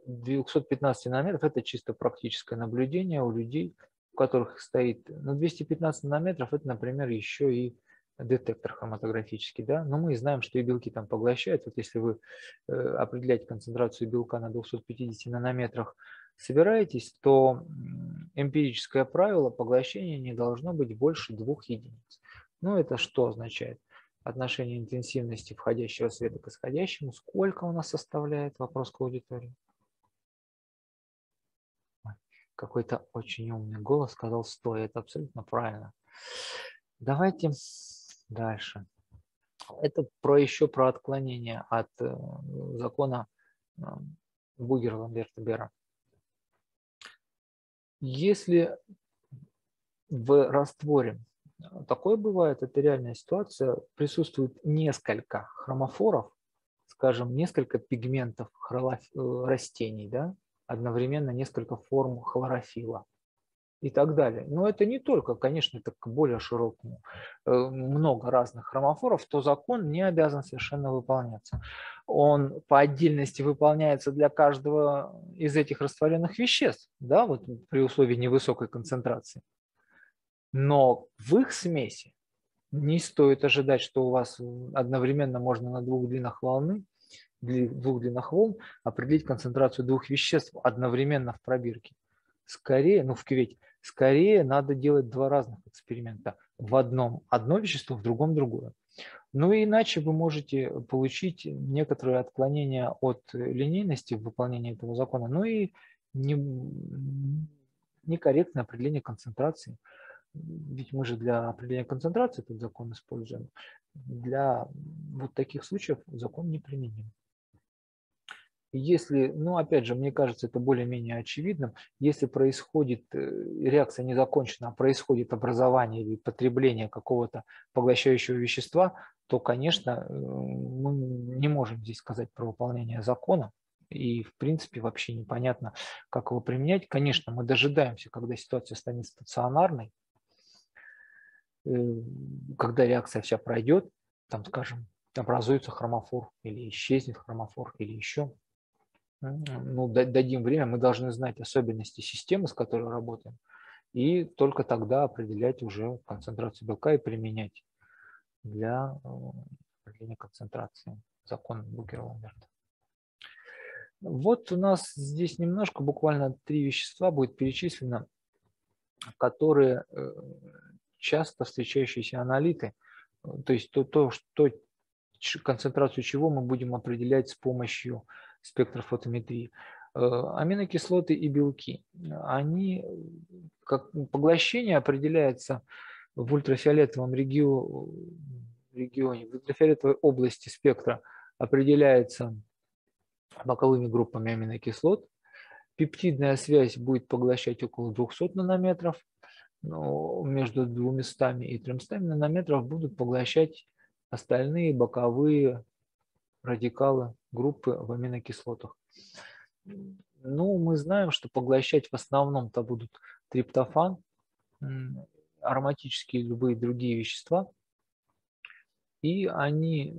215 нанометров это чисто практическое наблюдение у людей, у которых стоит, ну, 215 нанометров это, например, еще и детектор хроматографический, да, но мы знаем, что и белки там поглощают. Вот если вы э, определяете концентрацию белка на 250 нанометрах, собираетесь, то эмпирическое правило поглощения не должно быть больше двух единиц. Ну, это что означает? Отношение интенсивности входящего света к исходящему. Сколько у нас составляет? Вопрос к аудитории. Какой-то очень умный голос сказал 100. Это абсолютно правильно. Давайте Дальше. Это про еще про отклонение от э, закона э, Бугера Ламберта Бера. Если в растворе такое бывает, это реальная ситуация, присутствует несколько хромофоров, скажем, несколько пигментов э, растений, да, одновременно несколько форм хлорофила – и так далее. Но это не только, конечно, это к более широкому, э, много разных хромофоров, то закон не обязан совершенно выполняться. Он по отдельности выполняется для каждого из этих растворенных веществ, да, вот при условии невысокой концентрации. Но в их смеси не стоит ожидать, что у вас одновременно можно на двух длинах волны, двух длинах волн определить концентрацию двух веществ одновременно в пробирке скорее, ну в кювете, скорее надо делать два разных эксперимента. В одном одно вещество, в другом другое. Ну и иначе вы можете получить некоторые отклонения от линейности в выполнении этого закона, ну и не, некорректное определение концентрации. Ведь мы же для определения концентрации этот закон используем. Для вот таких случаев закон не применим. Если, ну опять же, мне кажется, это более-менее очевидным, если происходит э, реакция не закончена, а происходит образование или потребление какого-то поглощающего вещества, то, конечно, э, мы не можем здесь сказать про выполнение закона, и, в принципе, вообще непонятно, как его применять. Конечно, мы дожидаемся, когда ситуация станет стационарной, э, когда реакция вся пройдет, там, скажем, образуется хромофор или исчезнет хромофор или еще ну, дадим время, мы должны знать особенности системы, с которой работаем, и только тогда определять уже концентрацию белка и применять для э, определения концентрации закон Букера-Ламберта. Вот у нас здесь немножко, буквально три вещества будет перечислено, которые э, часто встречающиеся аналиты, то есть то, то, что, концентрацию чего мы будем определять с помощью спектрофотометрии. Э, аминокислоты и белки, они, как поглощение определяется в ультрафиолетовом регионе, в ультрафиолетовой области спектра определяется боковыми группами аминокислот. Пептидная связь будет поглощать около 200 нанометров, но между 200 и 300 нанометров будут поглощать остальные боковые радикалы группы в аминокислотах. Ну, мы знаем, что поглощать в основном-то будут триптофан, ароматические любые другие вещества. И они,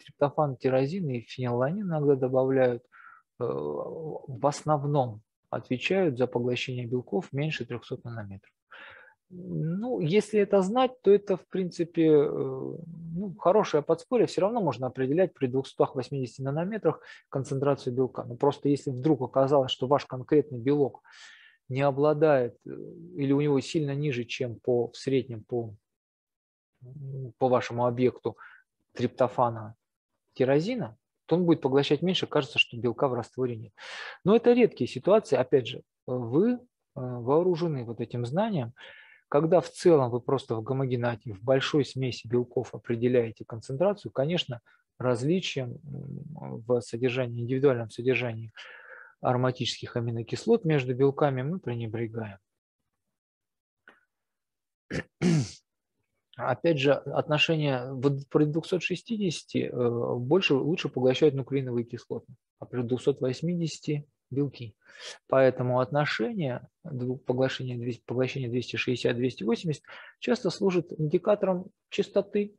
триптофан, тирозин и фенилланин иногда добавляют, э, в основном отвечают за поглощение белков меньше 300 нанометров. Ну, если это знать, то это, в принципе, э, ну, хорошее подспорье. Все равно можно определять при 280 нанометрах концентрацию белка. Но просто если вдруг оказалось, что ваш конкретный белок не обладает э, или у него сильно ниже, чем по, в среднем по, по вашему объекту триптофана тирозина, то он будет поглощать меньше, кажется, что белка в растворе нет. Но это редкие ситуации. Опять же, вы э, вооружены вот этим знанием, когда в целом вы просто в гомогенате, в большой смеси белков определяете концентрацию, конечно, различием в содержании, индивидуальном содержании ароматических аминокислот между белками мы пренебрегаем. Опять же, отношение при 260 э, больше, лучше поглощают нуклеиновые кислоты, а при 280 белки. Поэтому отношение поглощения, поглощения 260-280 часто служит индикатором чистоты,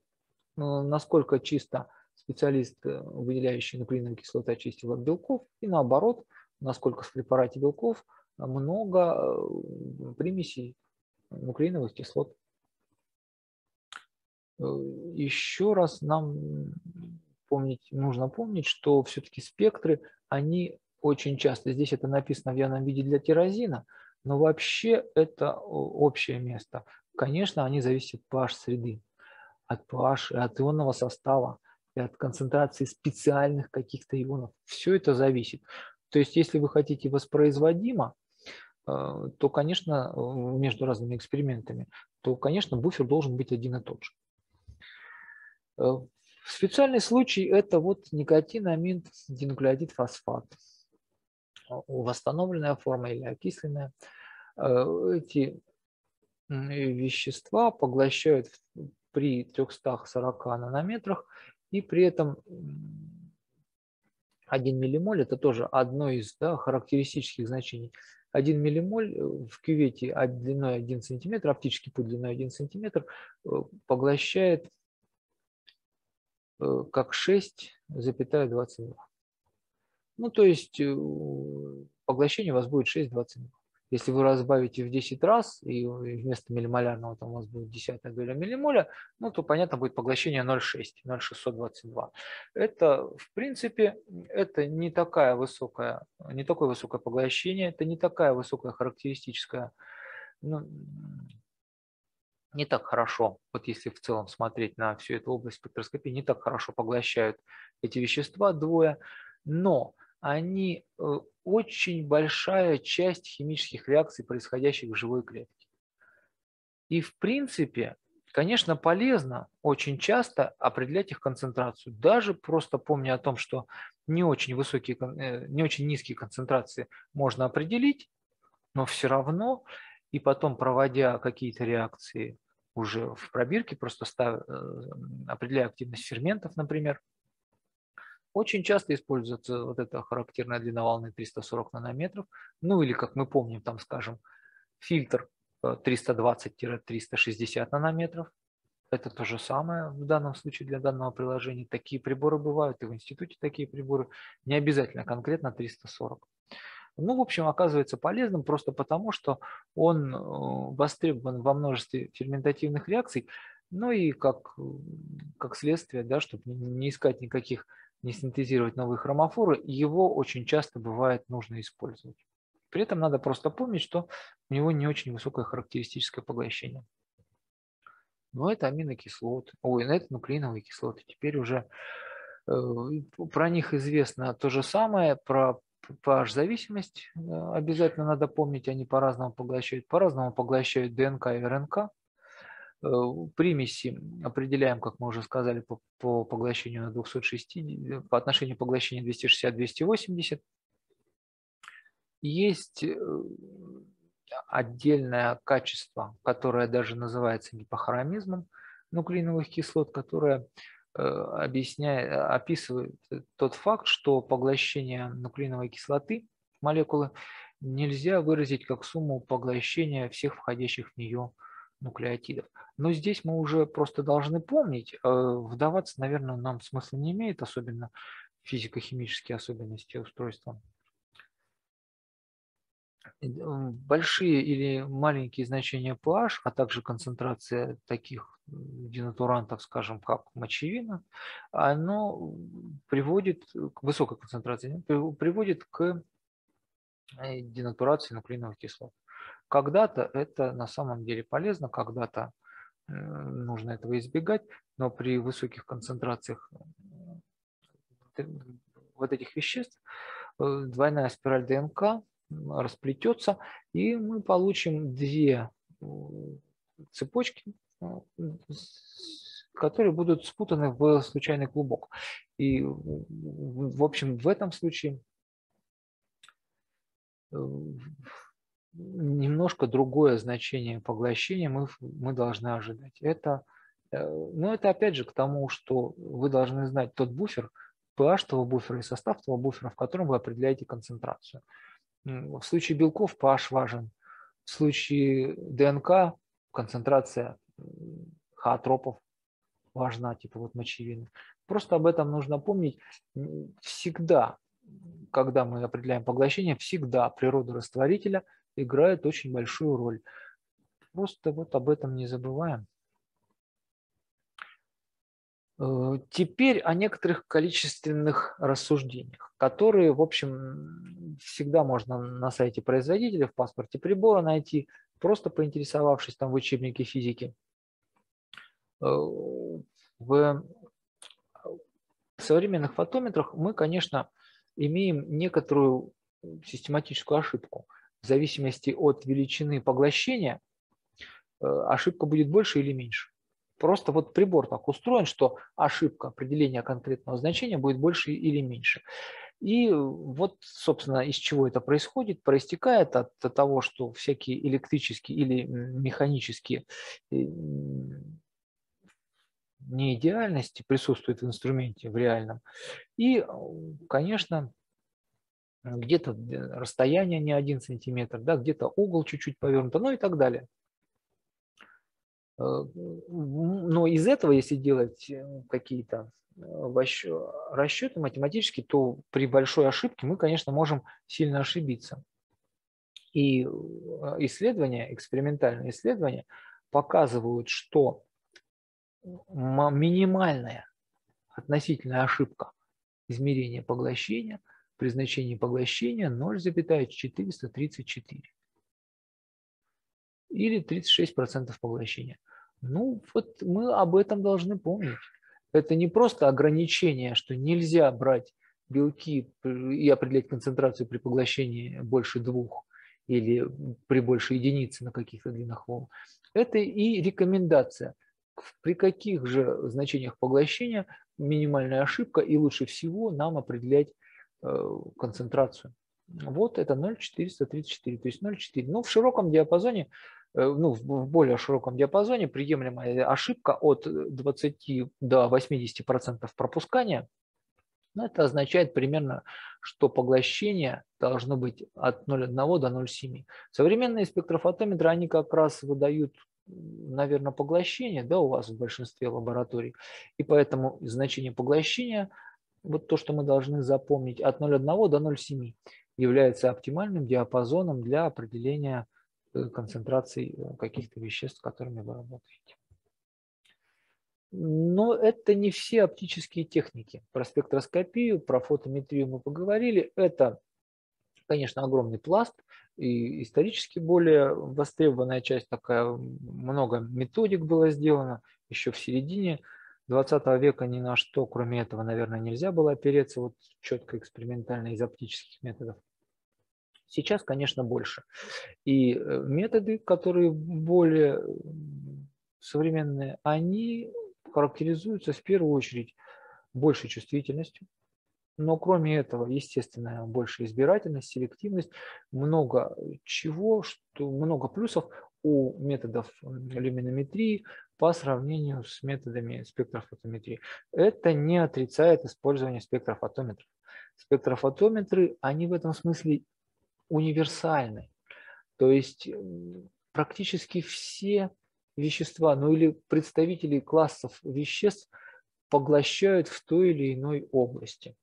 насколько чисто специалист, э, выделяющий нуклеиновые кислоты, очистил от белков, и наоборот, насколько в препарате белков много э, примесей нуклеиновых кислот. Э, еще раз нам помнить, нужно помнить, что все-таки спектры, они очень часто, здесь это написано в явном виде для тирозина, но вообще это общее место. Конечно, они зависят от pH-среды, от pH, от ионного состава, и от концентрации специальных каких-то ионов. Все это зависит. То есть, если вы хотите воспроизводимо, э, то, конечно, между разными экспериментами, то, конечно, буфер должен быть один и тот же. Э, специальный случай – это вот никотинамин динуклеотид фосфат восстановленная форма или окисленная, э, эти вещества поглощают при 340 нанометрах, и при этом 1 миллимоль – это тоже одно из да, характеристических значений. 1 миллимоль в кювете длиной 1 см, оптический путь длиной 1 см, э, поглощает э, как 6,22. Ну, то есть э, поглощение у вас будет 6,22. Если вы разбавите в 10 раз, и вместо миллимолярного там у вас будет десятая доля миллимоля, ну, то, понятно, будет поглощение 0,6, 0,622. Это, в принципе, это не такая высокая, не такое высокое поглощение, это не такая высокая характеристическая, ну, не так хорошо, вот если в целом смотреть на всю эту область спектроскопии, не так хорошо поглощают эти вещества двое, но они э, очень большая часть химических реакций, происходящих в живой клетке. И в принципе, конечно, полезно очень часто определять их концентрацию. Даже просто помня о том, что не очень высокие, э, не очень низкие концентрации можно определить, но все равно и потом, проводя какие-то реакции уже в пробирке, просто став, э, определяя активность ферментов, например, очень часто используется вот эта характерная длина волны 340 нанометров, ну или, как мы помним, там, скажем, фильтр 320-360 нанометров. Это то же самое в данном случае для данного приложения. Такие приборы бывают, и в институте такие приборы. Не обязательно конкретно 340. Ну, в общем, оказывается полезным просто потому, что он э, востребован во множестве ферментативных реакций, ну и как, как следствие, да, чтобы не искать никаких, не синтезировать новые хромофоры, его очень часто бывает нужно использовать. При этом надо просто помнить, что у него не очень высокое характеристическое поглощение. Но это аминокислоты, ой, это нуклеиновые кислоты. Теперь уже э, про них известно то же самое, про pH-зависимость э, обязательно надо помнить, они по-разному поглощают. По-разному поглощают ДНК и РНК. Э, примеси определяем, как мы уже сказали, по, по поглощению на 260, по отношению поглощения 260-280. Есть э, отдельное качество, которое даже называется гипохромизмом нуклеиновых кислот, которое Э, объясняет, описывает тот факт, что поглощение нуклеиновой кислоты молекулы нельзя выразить как сумму поглощения всех входящих в нее нуклеотидов. Но здесь мы уже просто должны помнить, э, вдаваться, наверное, нам смысла не имеет, особенно физико-химические особенности устройства большие или маленькие значения pH, а также концентрация таких денатурантов, скажем, как мочевина, оно приводит к высокой концентрации, приводит к э, денатурации нуклеиновых кислот. Когда-то это на самом деле полезно, когда-то э, нужно этого избегать, но при высоких концентрациях э, вот этих веществ двойная спираль ДНК расплетется, и мы получим две цепочки, которые будут спутаны в случайный клубок. И, в общем, в этом случае э, немножко другое значение поглощения мы, мы должны ожидать. Это, э, но это опять же к тому, что вы должны знать тот буфер, pH того буфера и состав того буфера, в котором вы определяете концентрацию. В случае белков pH важен. В случае ДНК концентрация хоотропов важна, типа вот мочевины. Просто об этом нужно помнить всегда, когда мы определяем поглощение, всегда природа растворителя играет очень большую роль. Просто вот об этом не забываем. Э, теперь о некоторых количественных рассуждениях, которые, в общем, всегда можно на сайте производителя, в паспорте прибора найти, просто поинтересовавшись там в учебнике физики. Э, в современных фотометрах мы, конечно, имеем некоторую систематическую ошибку. В зависимости от величины поглощения э, ошибка будет больше или меньше. Просто вот прибор так устроен, что ошибка определения конкретного значения будет больше или меньше. И вот, собственно, из чего это происходит, проистекает от того, что всякие электрические или механические э, неидеальности присутствуют в инструменте, в реальном. И, конечно, где-то расстояние не один сантиметр, да, где-то угол чуть-чуть повернуто, ну и так далее. Э, но из этого, если делать э, какие-то э, расчеты математические, то при большой ошибке мы, конечно, можем сильно ошибиться. И исследования, экспериментальные исследования показывают, что минимальная относительная ошибка измерения поглощения при значении поглощения 0,434 или 36% поглощения. Ну, вот мы об этом должны помнить. Это не просто ограничение, что нельзя брать белки и определять концентрацию при поглощении больше двух или при большей единице на каких-то длинных волн. Это и рекомендация, при каких же значениях поглощения минимальная ошибка и лучше всего нам определять концентрацию. Вот это 0,434, то есть 0,4. Ну, в широком диапазоне, э, ну, в более широком диапазоне приемлемая ошибка от 20 до 80% пропускания – но это означает примерно, что поглощение должно быть от 0,1 до 0,7. Современные спектрофотометры, они как раз выдают, наверное, поглощение да, у вас в большинстве лабораторий. И поэтому значение поглощения, вот то, что мы должны запомнить, от 0,1 до 0,7 является оптимальным диапазоном для определения э, концентрации э, каких-то веществ, которыми вы работаете. Но это не все оптические техники. Про спектроскопию, про фотометрию мы поговорили. Это, конечно, огромный пласт и исторически более востребованная часть такая. Много методик было сделано еще в середине 20 века ни на что, кроме этого, наверное, нельзя было опереться вот четко экспериментально из оптических методов. Сейчас, конечно, больше. И э, методы, которые более современные, они характеризуются в первую очередь большей чувствительностью, но кроме этого, естественно, большая избирательность, селективность, много чего, что много плюсов у методов люминометрии по сравнению с методами спектрофотометрии. Это не отрицает использование спектрофотометров. Спектрофотометры, они в этом смысле универсальны. То есть практически все вещества, ну или представители классов веществ поглощают в той или иной области.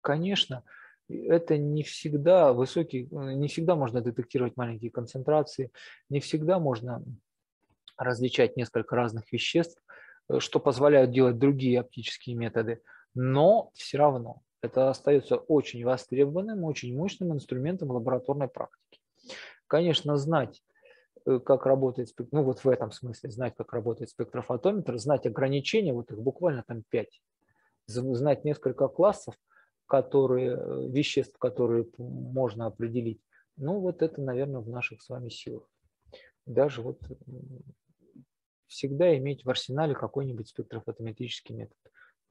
Конечно, это не всегда высокий, не всегда можно детектировать маленькие концентрации, не всегда можно различать несколько разных веществ, что позволяют делать другие оптические методы, но все равно это остается очень востребованным, очень мощным инструментом лабораторной практики. Конечно, знать Э, как работает, ну вот в этом смысле, знать, как работает спектрофотометр, знать ограничения, вот их буквально там 5, знать несколько классов, которые, э, веществ, которые можно определить, ну вот это, наверное, в наших с вами силах. Даже вот всегда иметь в арсенале какой-нибудь спектрофотометрический метод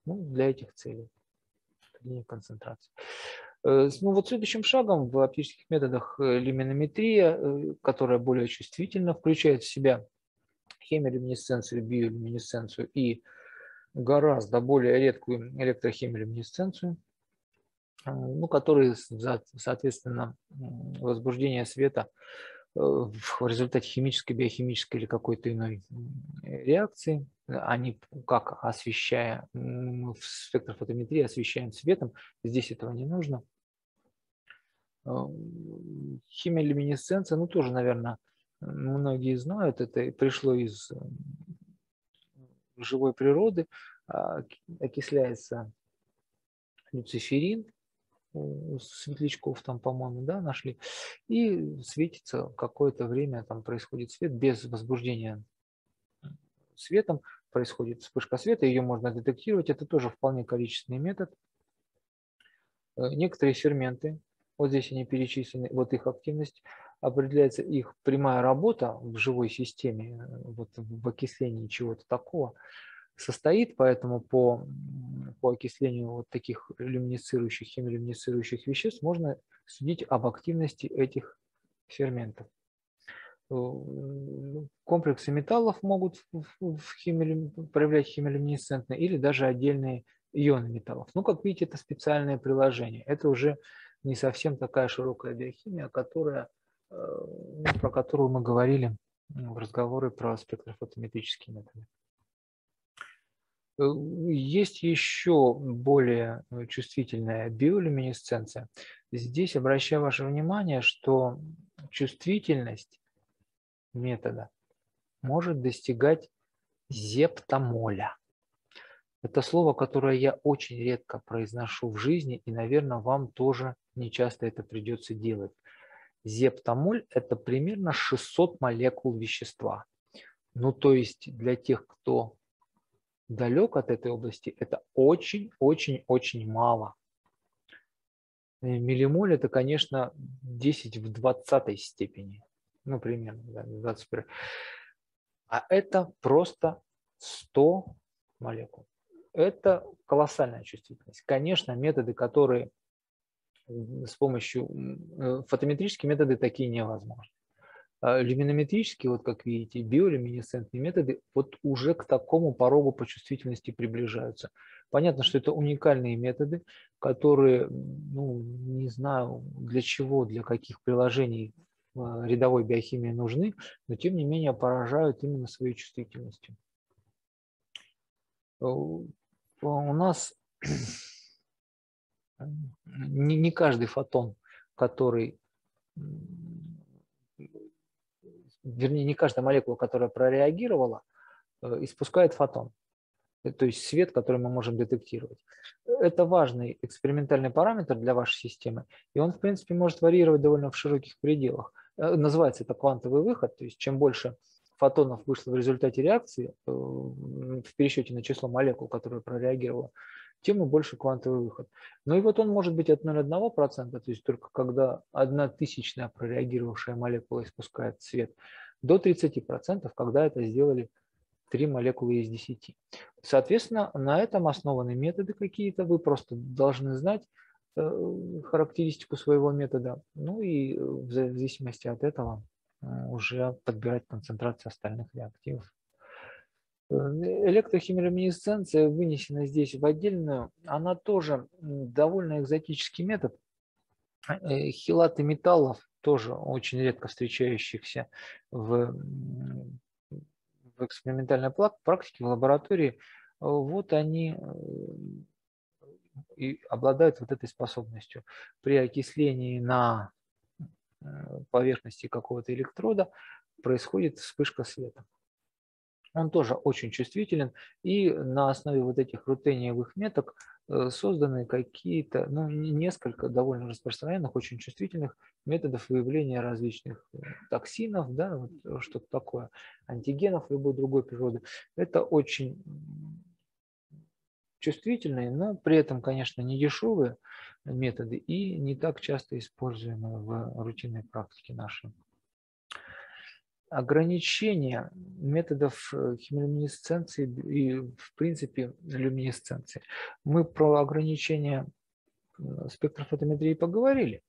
ну, для этих целей, для концентрации. Э, ну вот следующим шагом в оптических методах э, люминометрия, э, которая более чувствительно включает в себя хемиолюминесценцию, биолюминесценцию и гораздо более редкую электрохемиолюминесценцию, ну, которые, соответственно, возбуждение света в результате химической, биохимической или какой-то иной реакции, они как освещая, в спектрофотометрии освещаем светом, здесь этого не нужно – Химиолюминесценция, ну тоже, наверное, многие знают, это пришло из живой природы, а, окисляется люциферин, светлячков там, по-моему, да, нашли, и светится какое-то время, там происходит свет без возбуждения светом, происходит вспышка света, ее можно детектировать, это тоже вполне количественный метод. Э, некоторые ферменты, вот здесь они перечислены, вот их активность, определяется их прямая работа в живой системе, э, вот в окислении чего-то такого, состоит, поэтому по, по окислению вот таких люминицирующих, хемилюминицирующих веществ можно судить об активности этих ферментов. Э, комплексы металлов могут в химилю, проявлять химилюминесцентные или даже отдельные ионы металлов. Ну, как видите, это специальное приложение. Это уже не совсем такая широкая биохимия, которая, э, ну, про которую мы говорили в разговоре про спектрофотометрические методы. Э, есть еще более чувствительная биолюминесценция. Здесь обращаю ваше внимание, что чувствительность метода может достигать зептомоля. Это слово, которое я очень редко произношу в жизни, и, наверное, вам тоже не часто это придется делать. Зептамоль – это примерно 600 молекул вещества. Ну, то есть для тех, кто далек от этой области, это очень-очень-очень мало. Миллимоль это, конечно, 10 в 20 степени. Ну, примерно, да, 21. А это просто 100 молекул. Это колоссальная чувствительность. Конечно, методы, которые с помощью э, фотометрические методы такие невозможны. А люминометрические, вот как видите, биолюминесцентные методы вот уже к такому порогу по чувствительности приближаются. Понятно, что это уникальные методы, которые, ну, не знаю для чего, для каких приложений рядовой биохимии нужны, но тем не менее поражают именно своей чувствительностью. Э, у нас не каждый фотон, который, вернее, не каждая молекула, которая прореагировала, э, испускает фотон, э, то есть свет, который мы можем детектировать. Это важный экспериментальный параметр для вашей системы, и он, в принципе, может варьировать довольно в широких пределах. Э, называется это квантовый выход, то есть чем больше фотонов вышло в результате реакции в пересчете на число молекул, которые прореагировала, тем и больше квантовый выход. Ну и вот он может быть от 0,1%, то есть только когда одна тысячная прореагировавшая молекула испускает свет, до 30%, когда это сделали три молекулы из 10. Соответственно, на этом основаны методы какие-то. Вы просто должны знать э, характеристику своего метода. Ну и в зависимости от этого э, уже подбирать концентрацию остальных реактивов. Электрохимиолюминесценция вынесена здесь в отдельную. Она тоже довольно экзотический метод. Э, хилаты металлов, тоже очень редко встречающихся в, в экспериментальной практике, в лаборатории, вот они э, и обладают вот этой способностью. При окислении на э, поверхности какого-то электрода происходит вспышка света он тоже очень чувствителен, и на основе вот этих рутениевых меток э, созданы какие-то, ну, несколько довольно распространенных, очень чувствительных методов выявления различных э, токсинов, да, вот э, что-то такое, антигенов любой другой природы. Это очень чувствительные, но при этом, конечно, не дешевые методы и не так часто используемые в рутинной практике нашей ограничения методов э, химилюминесценции и, в принципе, люминесценции. Мы про ограничения спектрофотометрии поговорили.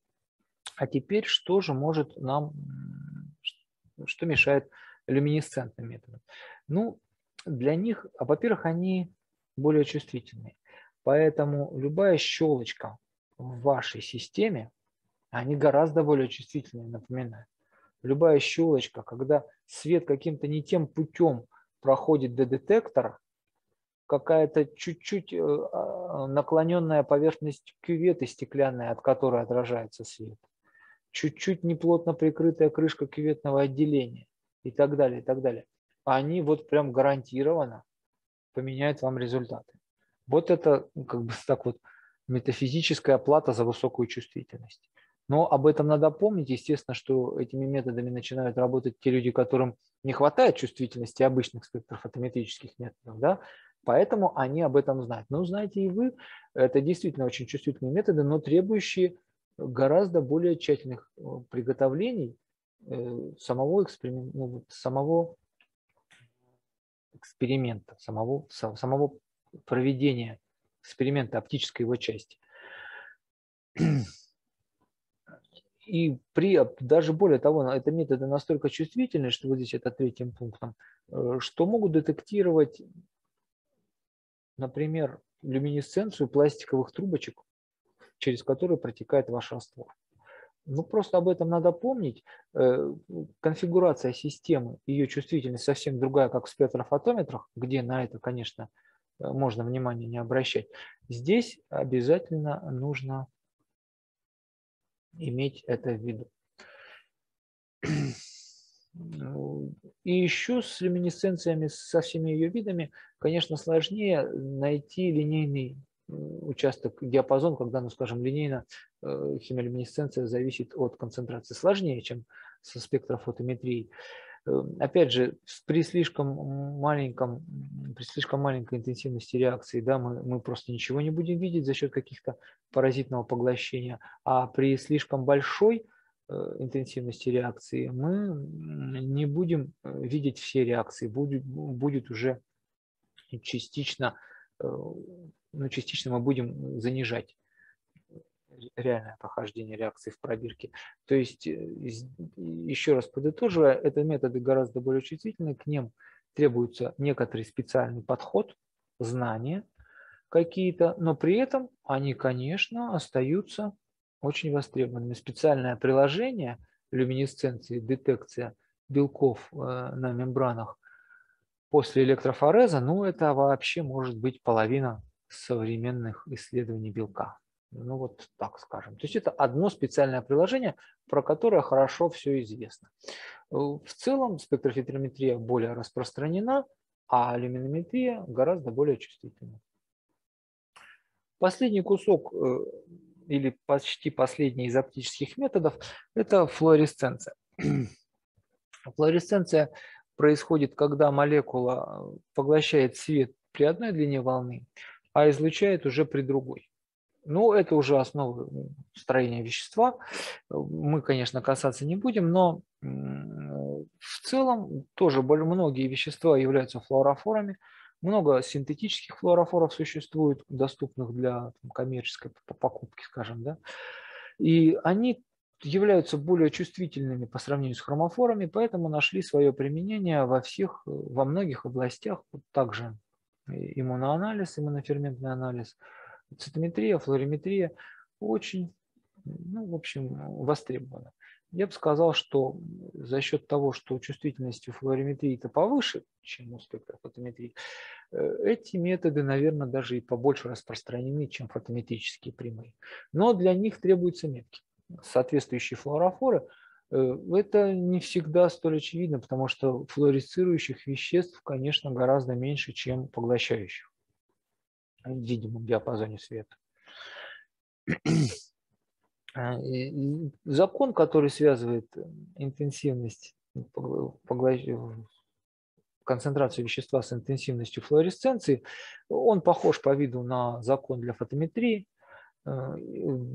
А теперь что же может нам, что мешает люминесцентным методам? Ну, для них, а во-первых, они более чувствительные. Поэтому любая щелочка в вашей системе, они гораздо более чувствительные, напоминаю любая щелочка, когда свет каким-то не тем путем проходит до детектора, какая-то чуть-чуть э, а, наклоненная поверхность кюветы стеклянная, от которой отражается свет, чуть-чуть неплотно прикрытая крышка кюветного отделения и так далее, и так далее. Они вот прям гарантированно поменяют вам результаты. Вот это ну, как бы так вот метафизическая плата за высокую чувствительность. Но об этом надо помнить. Естественно, что этими методами начинают работать те люди, которым не хватает чувствительности обычных спектрофотометрических методов. Да? Поэтому они об этом знают. Но знаете и вы, это действительно очень чувствительные методы, но требующие гораздо более тщательных э, приготовлений э, самого эксперимента, ну, самого эксперимента, самого, самого проведения эксперимента, оптической его части. И при, даже более того, это методы настолько чувствительны, что вот здесь это третьим пунктом, э, что могут детектировать, например, люминесценцию пластиковых трубочек, через которые протекает ваш раствор. Ну, просто об этом надо помнить. Э, конфигурация системы, ее чувствительность совсем другая, как в спектрофотометрах, где на это, конечно, э, можно внимание не обращать. Здесь обязательно нужно иметь это в виду. И еще с люминесценциями, со всеми ее видами, конечно, сложнее найти линейный участок, диапазон, когда, ну, скажем, линейно э, химиолюминесценция зависит от концентрации. Сложнее, чем со спектрофотометрией. Опять же, при слишком маленьком, при слишком маленькой интенсивности реакции, да, мы, мы просто ничего не будем видеть за счет каких-то паразитного поглощения, а при слишком большой э, интенсивности реакции мы не будем видеть все реакции, будет, будет уже частично, ну, частично мы будем занижать реальное прохождение реакции в пробирке. То есть, э, еще раз подытоживая, это методы гораздо более чувствительны, к ним требуется некоторый специальный подход, знания какие-то, но при этом они, конечно, остаются очень востребованными. Специальное приложение люминесценции, детекция белков э, на мембранах после электрофореза, ну это вообще может быть половина современных исследований белка. Ну вот так скажем. То есть это одно специальное приложение, про которое хорошо все известно. Э, в целом спектрофотометрия более распространена, а люминометрия гораздо более чувствительна. Последний кусок э, или почти последний из оптических методов – это флуоресценция. Флуоресценция происходит, когда молекула поглощает свет при одной длине волны, а излучает уже при другой. Ну, это уже основы строения вещества. Мы, конечно, касаться не будем, но в целом тоже многие вещества являются флуорофорами. Много синтетических флуорофоров существует, доступных для там, коммерческой покупки, скажем. Да? И они являются более чувствительными по сравнению с хромофорами, поэтому нашли свое применение во всех, во многих областях. Также иммуноанализ, иммуноферментный анализ – цитометрия, флориметрия очень, ну, в общем, востребована. Я бы сказал, что за счет того, что чувствительность у флориметрии-то повыше, чем у спектрофотометрии, э, эти методы, наверное, даже и побольше распространены, чем фотометрические прямые. Но для них требуются метки. Соответствующие флуорофоры э, это не всегда столь очевидно, потому что флуоресцирующих веществ, конечно, гораздо меньше, чем поглощающих видимом диапазоне света. А, закон, который связывает интенсивность концентрацию вещества с интенсивностью флуоресценции, он похож по виду на закон для фотометрии. А,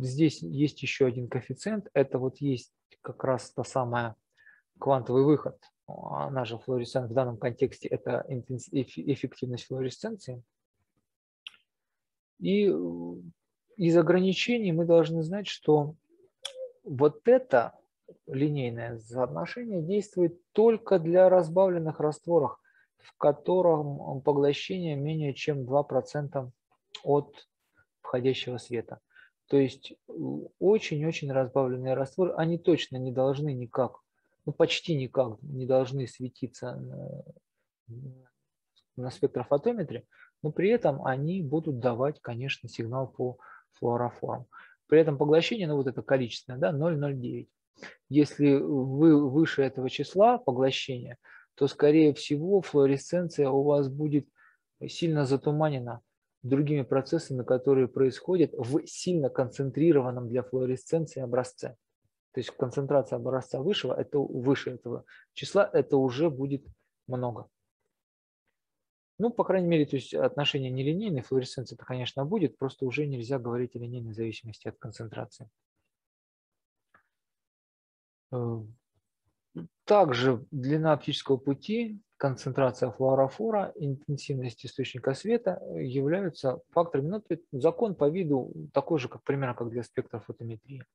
здесь есть еще один коэффициент. Это вот есть как раз та самая квантовый выход. Она же флуоресцент в данном контексте это эффективность флуоресценции. И э, из ограничений мы должны знать, что вот это линейное соотношение действует только для разбавленных растворов, в котором поглощение менее чем 2% от входящего света. То есть э, очень-очень разбавленные растворы, они точно не должны никак, ну почти никак не должны светиться на, на спектрофотометре, но при этом они будут давать, конечно, сигнал по флуороформ. При этом поглощение, ну вот это количественное, да, 0,09. Если вы выше этого числа поглощения, то, скорее всего, флуоресценция у вас будет сильно затуманена другими процессами, которые происходят в сильно концентрированном для флуоресценции образце. То есть концентрация образца высшего, это выше этого числа, это уже будет много. Ну, по крайней мере, то есть отношение нелинейной флуоресценции это, конечно, будет, просто уже нельзя говорить о линейной зависимости от концентрации. Э, также длина оптического пути, концентрация флуорофора, интенсивность источника света являются факторами. Ну, закон по виду такой же, как примерно как для спектра фотометрии.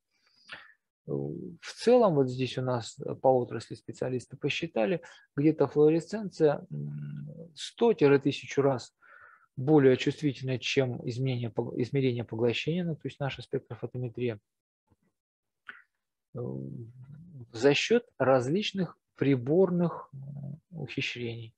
В целом, вот здесь у нас э, по отрасли специалисты посчитали, где-то флуоресценция 100-1000 раз более чувствительная, чем изменение, измерение поглощения, ну, то есть наша спектрофотометрия, э, за счет различных приборных ухищрений.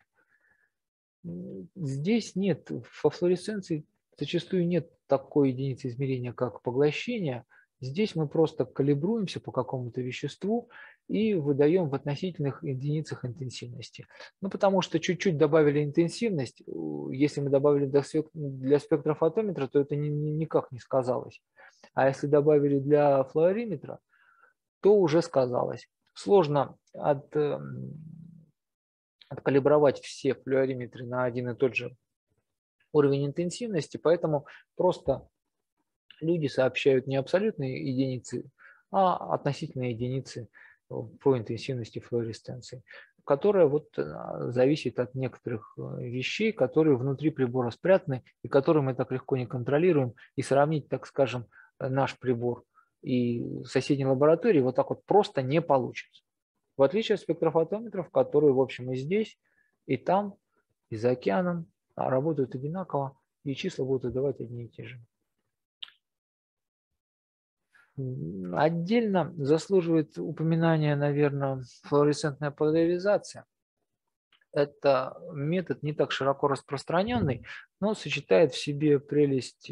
Здесь нет, во флуоресценции зачастую нет такой единицы измерения, как поглощение – Здесь мы просто калибруемся по какому-то веществу и выдаем в относительных единицах интенсивности. Ну, потому что чуть-чуть добавили интенсивность, если мы добавили для спектрофотометра, то это никак не сказалось. А если добавили для флуориметра, то уже сказалось. Сложно от, эм, откалибровать все флюориметры на один и тот же уровень интенсивности, поэтому просто люди сообщают не абсолютные единицы, а относительные единицы по интенсивности флуоресценции, которая вот э, зависит от некоторых э, вещей, которые внутри прибора спрятаны и которые мы так легко не контролируем. И сравнить, так скажем, наш прибор и соседней лаборатории вот так вот просто не получится. В отличие от спектрофотометров, которые, в общем, и здесь, и там, и за океаном а работают одинаково, и числа будут давать одни и те же. Отдельно заслуживает упоминания, наверное, флуоресцентная поляризация. Это метод не так широко распространенный, но сочетает в себе прелесть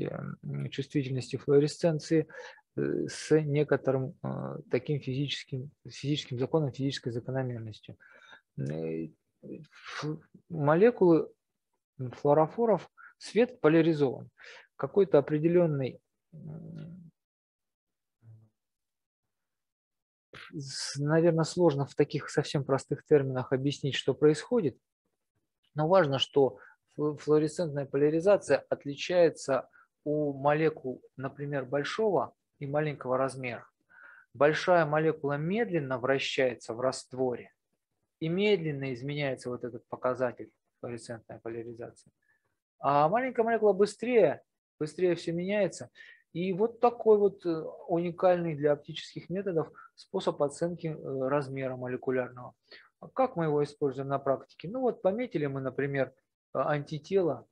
чувствительности флуоресценции э, с некоторым э, таким физическим, физическим законом, физической закономерностью. Э, молекулы флорофоров свет поляризован. Какой-то определенный наверное, сложно в таких совсем простых терминах объяснить, что происходит, но важно, что флуоресцентная поляризация отличается у молекул, например, большого и маленького размера. Большая молекула медленно вращается в растворе, и медленно изменяется вот этот показатель флуоресцентная поляризация. А маленькая молекула быстрее, быстрее все меняется, и вот такой вот э, уникальный для оптических методов способ оценки э, размера молекулярного. Как мы его используем на практике? Ну вот пометили мы, например, э, антитело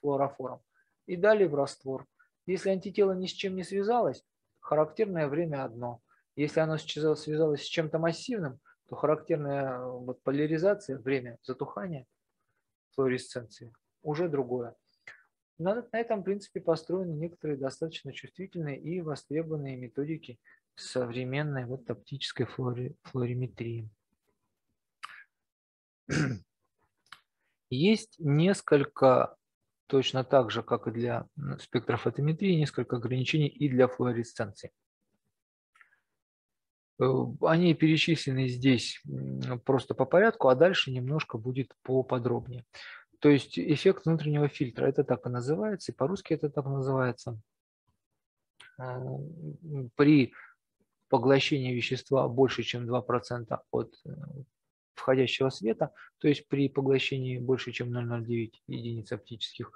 флорофором и дали в раствор. Если антитело ни с чем не связалось, характерное время одно. Если оно связалось с чем-то массивным, то характерная вот поляризация, время затухания флуоресценции уже другое. На, этом принципе построены некоторые достаточно чувствительные и востребованные методики современной вот оптической флори, флориметрии. Есть несколько, точно так же, как и для спектрофотометрии, несколько ограничений и для флуоресценции. Э, они перечислены здесь просто по порядку, а дальше немножко будет поподробнее. То есть эффект внутреннего фильтра, это так и называется, и по-русски это так называется. А, при поглощении вещества больше, чем 2% от э, входящего света, то есть при поглощении больше, чем 0,09 единиц оптических,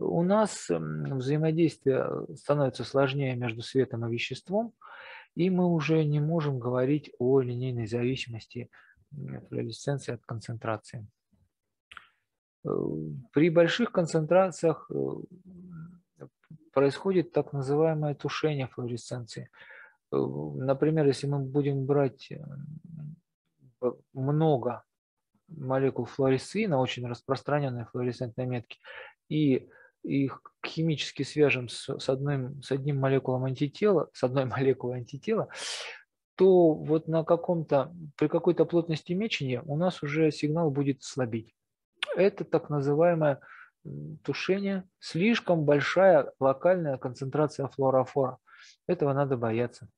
у нас взаимодействие становится сложнее между светом и веществом, и мы уже не можем говорить о линейной зависимости флуоресценции от концентрации. Э, при больших концентрациях э, происходит так называемое тушение флуоресценции. Э, например, если мы будем брать много молекул флуоресцина, очень распространенные флуоресцентные метки, и их химически свяжем с, с, одним, с одним молекулом антитела, с одной молекулой антитела, то вот на каком-то, при какой-то плотности мечения у нас уже сигнал будет слабеть это так называемое тушение, слишком большая локальная концентрация флорофора. Этого надо бояться.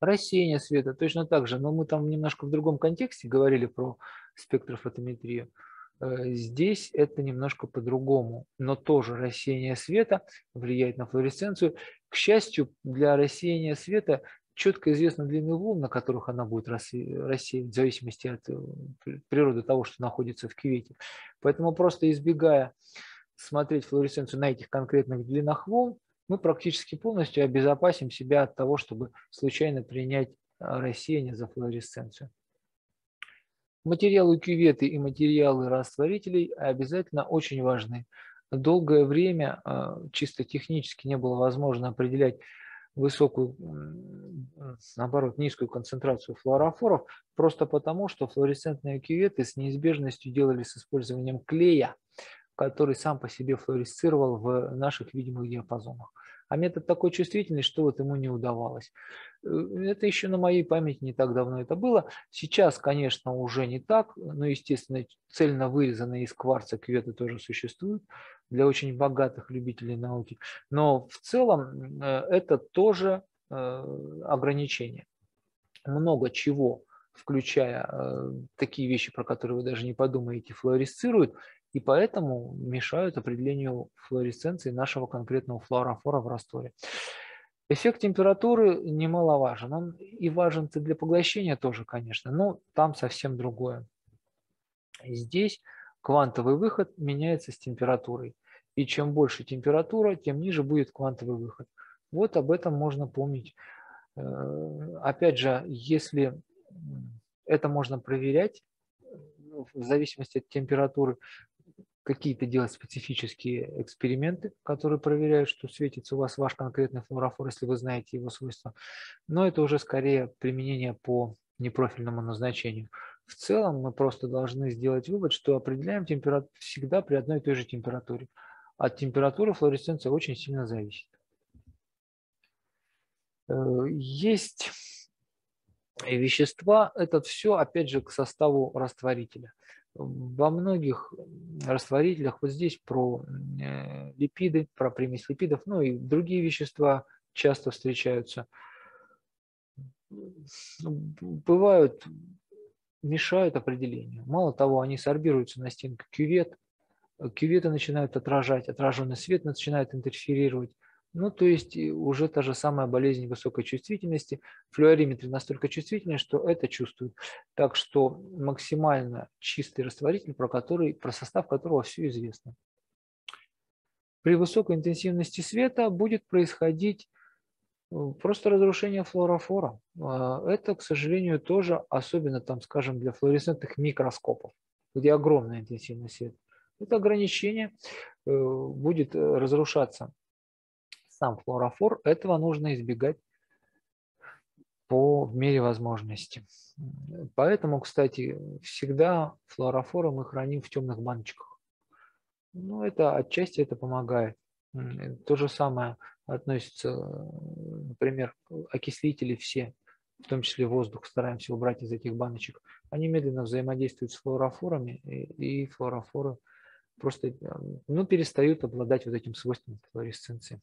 Рассеяние света точно так же, но мы там немножко в другом контексте говорили про спектрофотометрию. Э, здесь это немножко по-другому, но тоже рассеяние света влияет на флуоресценцию. К счастью, для рассеяния света четко известна длины волн, на которых она будет рассеивать, в зависимости от э, природы того, что находится в кювете. Поэтому просто избегая смотреть флуоресценцию на этих конкретных длинах волн, мы практически полностью обезопасим себя от того, чтобы случайно принять э, рассеяние за флуоресценцию. Материалы кюветы и материалы растворителей обязательно очень важны. Долгое время э, чисто технически не было возможно определять высокую, наоборот, низкую концентрацию флуорофоров, просто потому, что флуоресцентные кюветы с неизбежностью делали с использованием клея, который сам по себе флуоресцировал в наших видимых диапазонах. А метод такой чувствительный, что вот ему не удавалось. Э, это еще на моей памяти не так давно это было. Сейчас, конечно, уже не так, но, естественно, цельно вырезанные из кварца кюветы тоже существуют для очень богатых любителей науки. Но в целом э, это тоже э, ограничение. Много чего включая э, такие вещи, про которые вы даже не подумаете, флуоресцируют, и поэтому мешают определению флуоресценции нашего конкретного флуорофора в растворе. Эффект температуры немаловажен. Он и важен для поглощения тоже, конечно, но там совсем другое. Здесь квантовый выход меняется с температурой. И чем больше температура, тем ниже будет квантовый выход. Вот об этом можно помнить. Э, опять же, если это можно проверять в зависимости от температуры, какие-то делать специфические эксперименты, которые проверяют, что светится у вас ваш конкретный флуорофор, если вы знаете его свойства. Но это уже скорее применение по непрофильному назначению. В целом мы просто должны сделать вывод, что определяем температуру всегда при одной и той же температуре. От температуры флуоресценция очень сильно зависит. Э, есть вещества, это все опять же к составу растворителя. Во многих растворителях, вот здесь про э, липиды, про примесь липидов, ну и другие вещества часто встречаются. Бывают, мешают определению. Мало того, они сорбируются на стенке кювет, кюветы начинают отражать, отраженный свет начинает интерферировать. Ну, то есть уже та же самая болезнь высокой чувствительности. Флюориметры настолько чувствительны, что это чувствуют. Так что максимально чистый растворитель, про, который, про состав которого все известно. При высокой интенсивности света будет происходить э, просто разрушение флуорофора. А, это, к сожалению, тоже, особенно там, скажем, для флуоресцентных микроскопов, где огромная интенсивность света. Это ограничение э, будет э, разрушаться сам флуорофор, этого нужно избегать по мере возможности. Поэтому, кстати, всегда флуорофоры мы храним в темных баночках. Ну, это отчасти это помогает. То же самое относится, например, окислители все, в том числе воздух, стараемся убрать из этих баночек. Они медленно взаимодействуют с флуорофорами, и, и флуорофоры просто ну, перестают обладать вот этим свойством флуоресценции.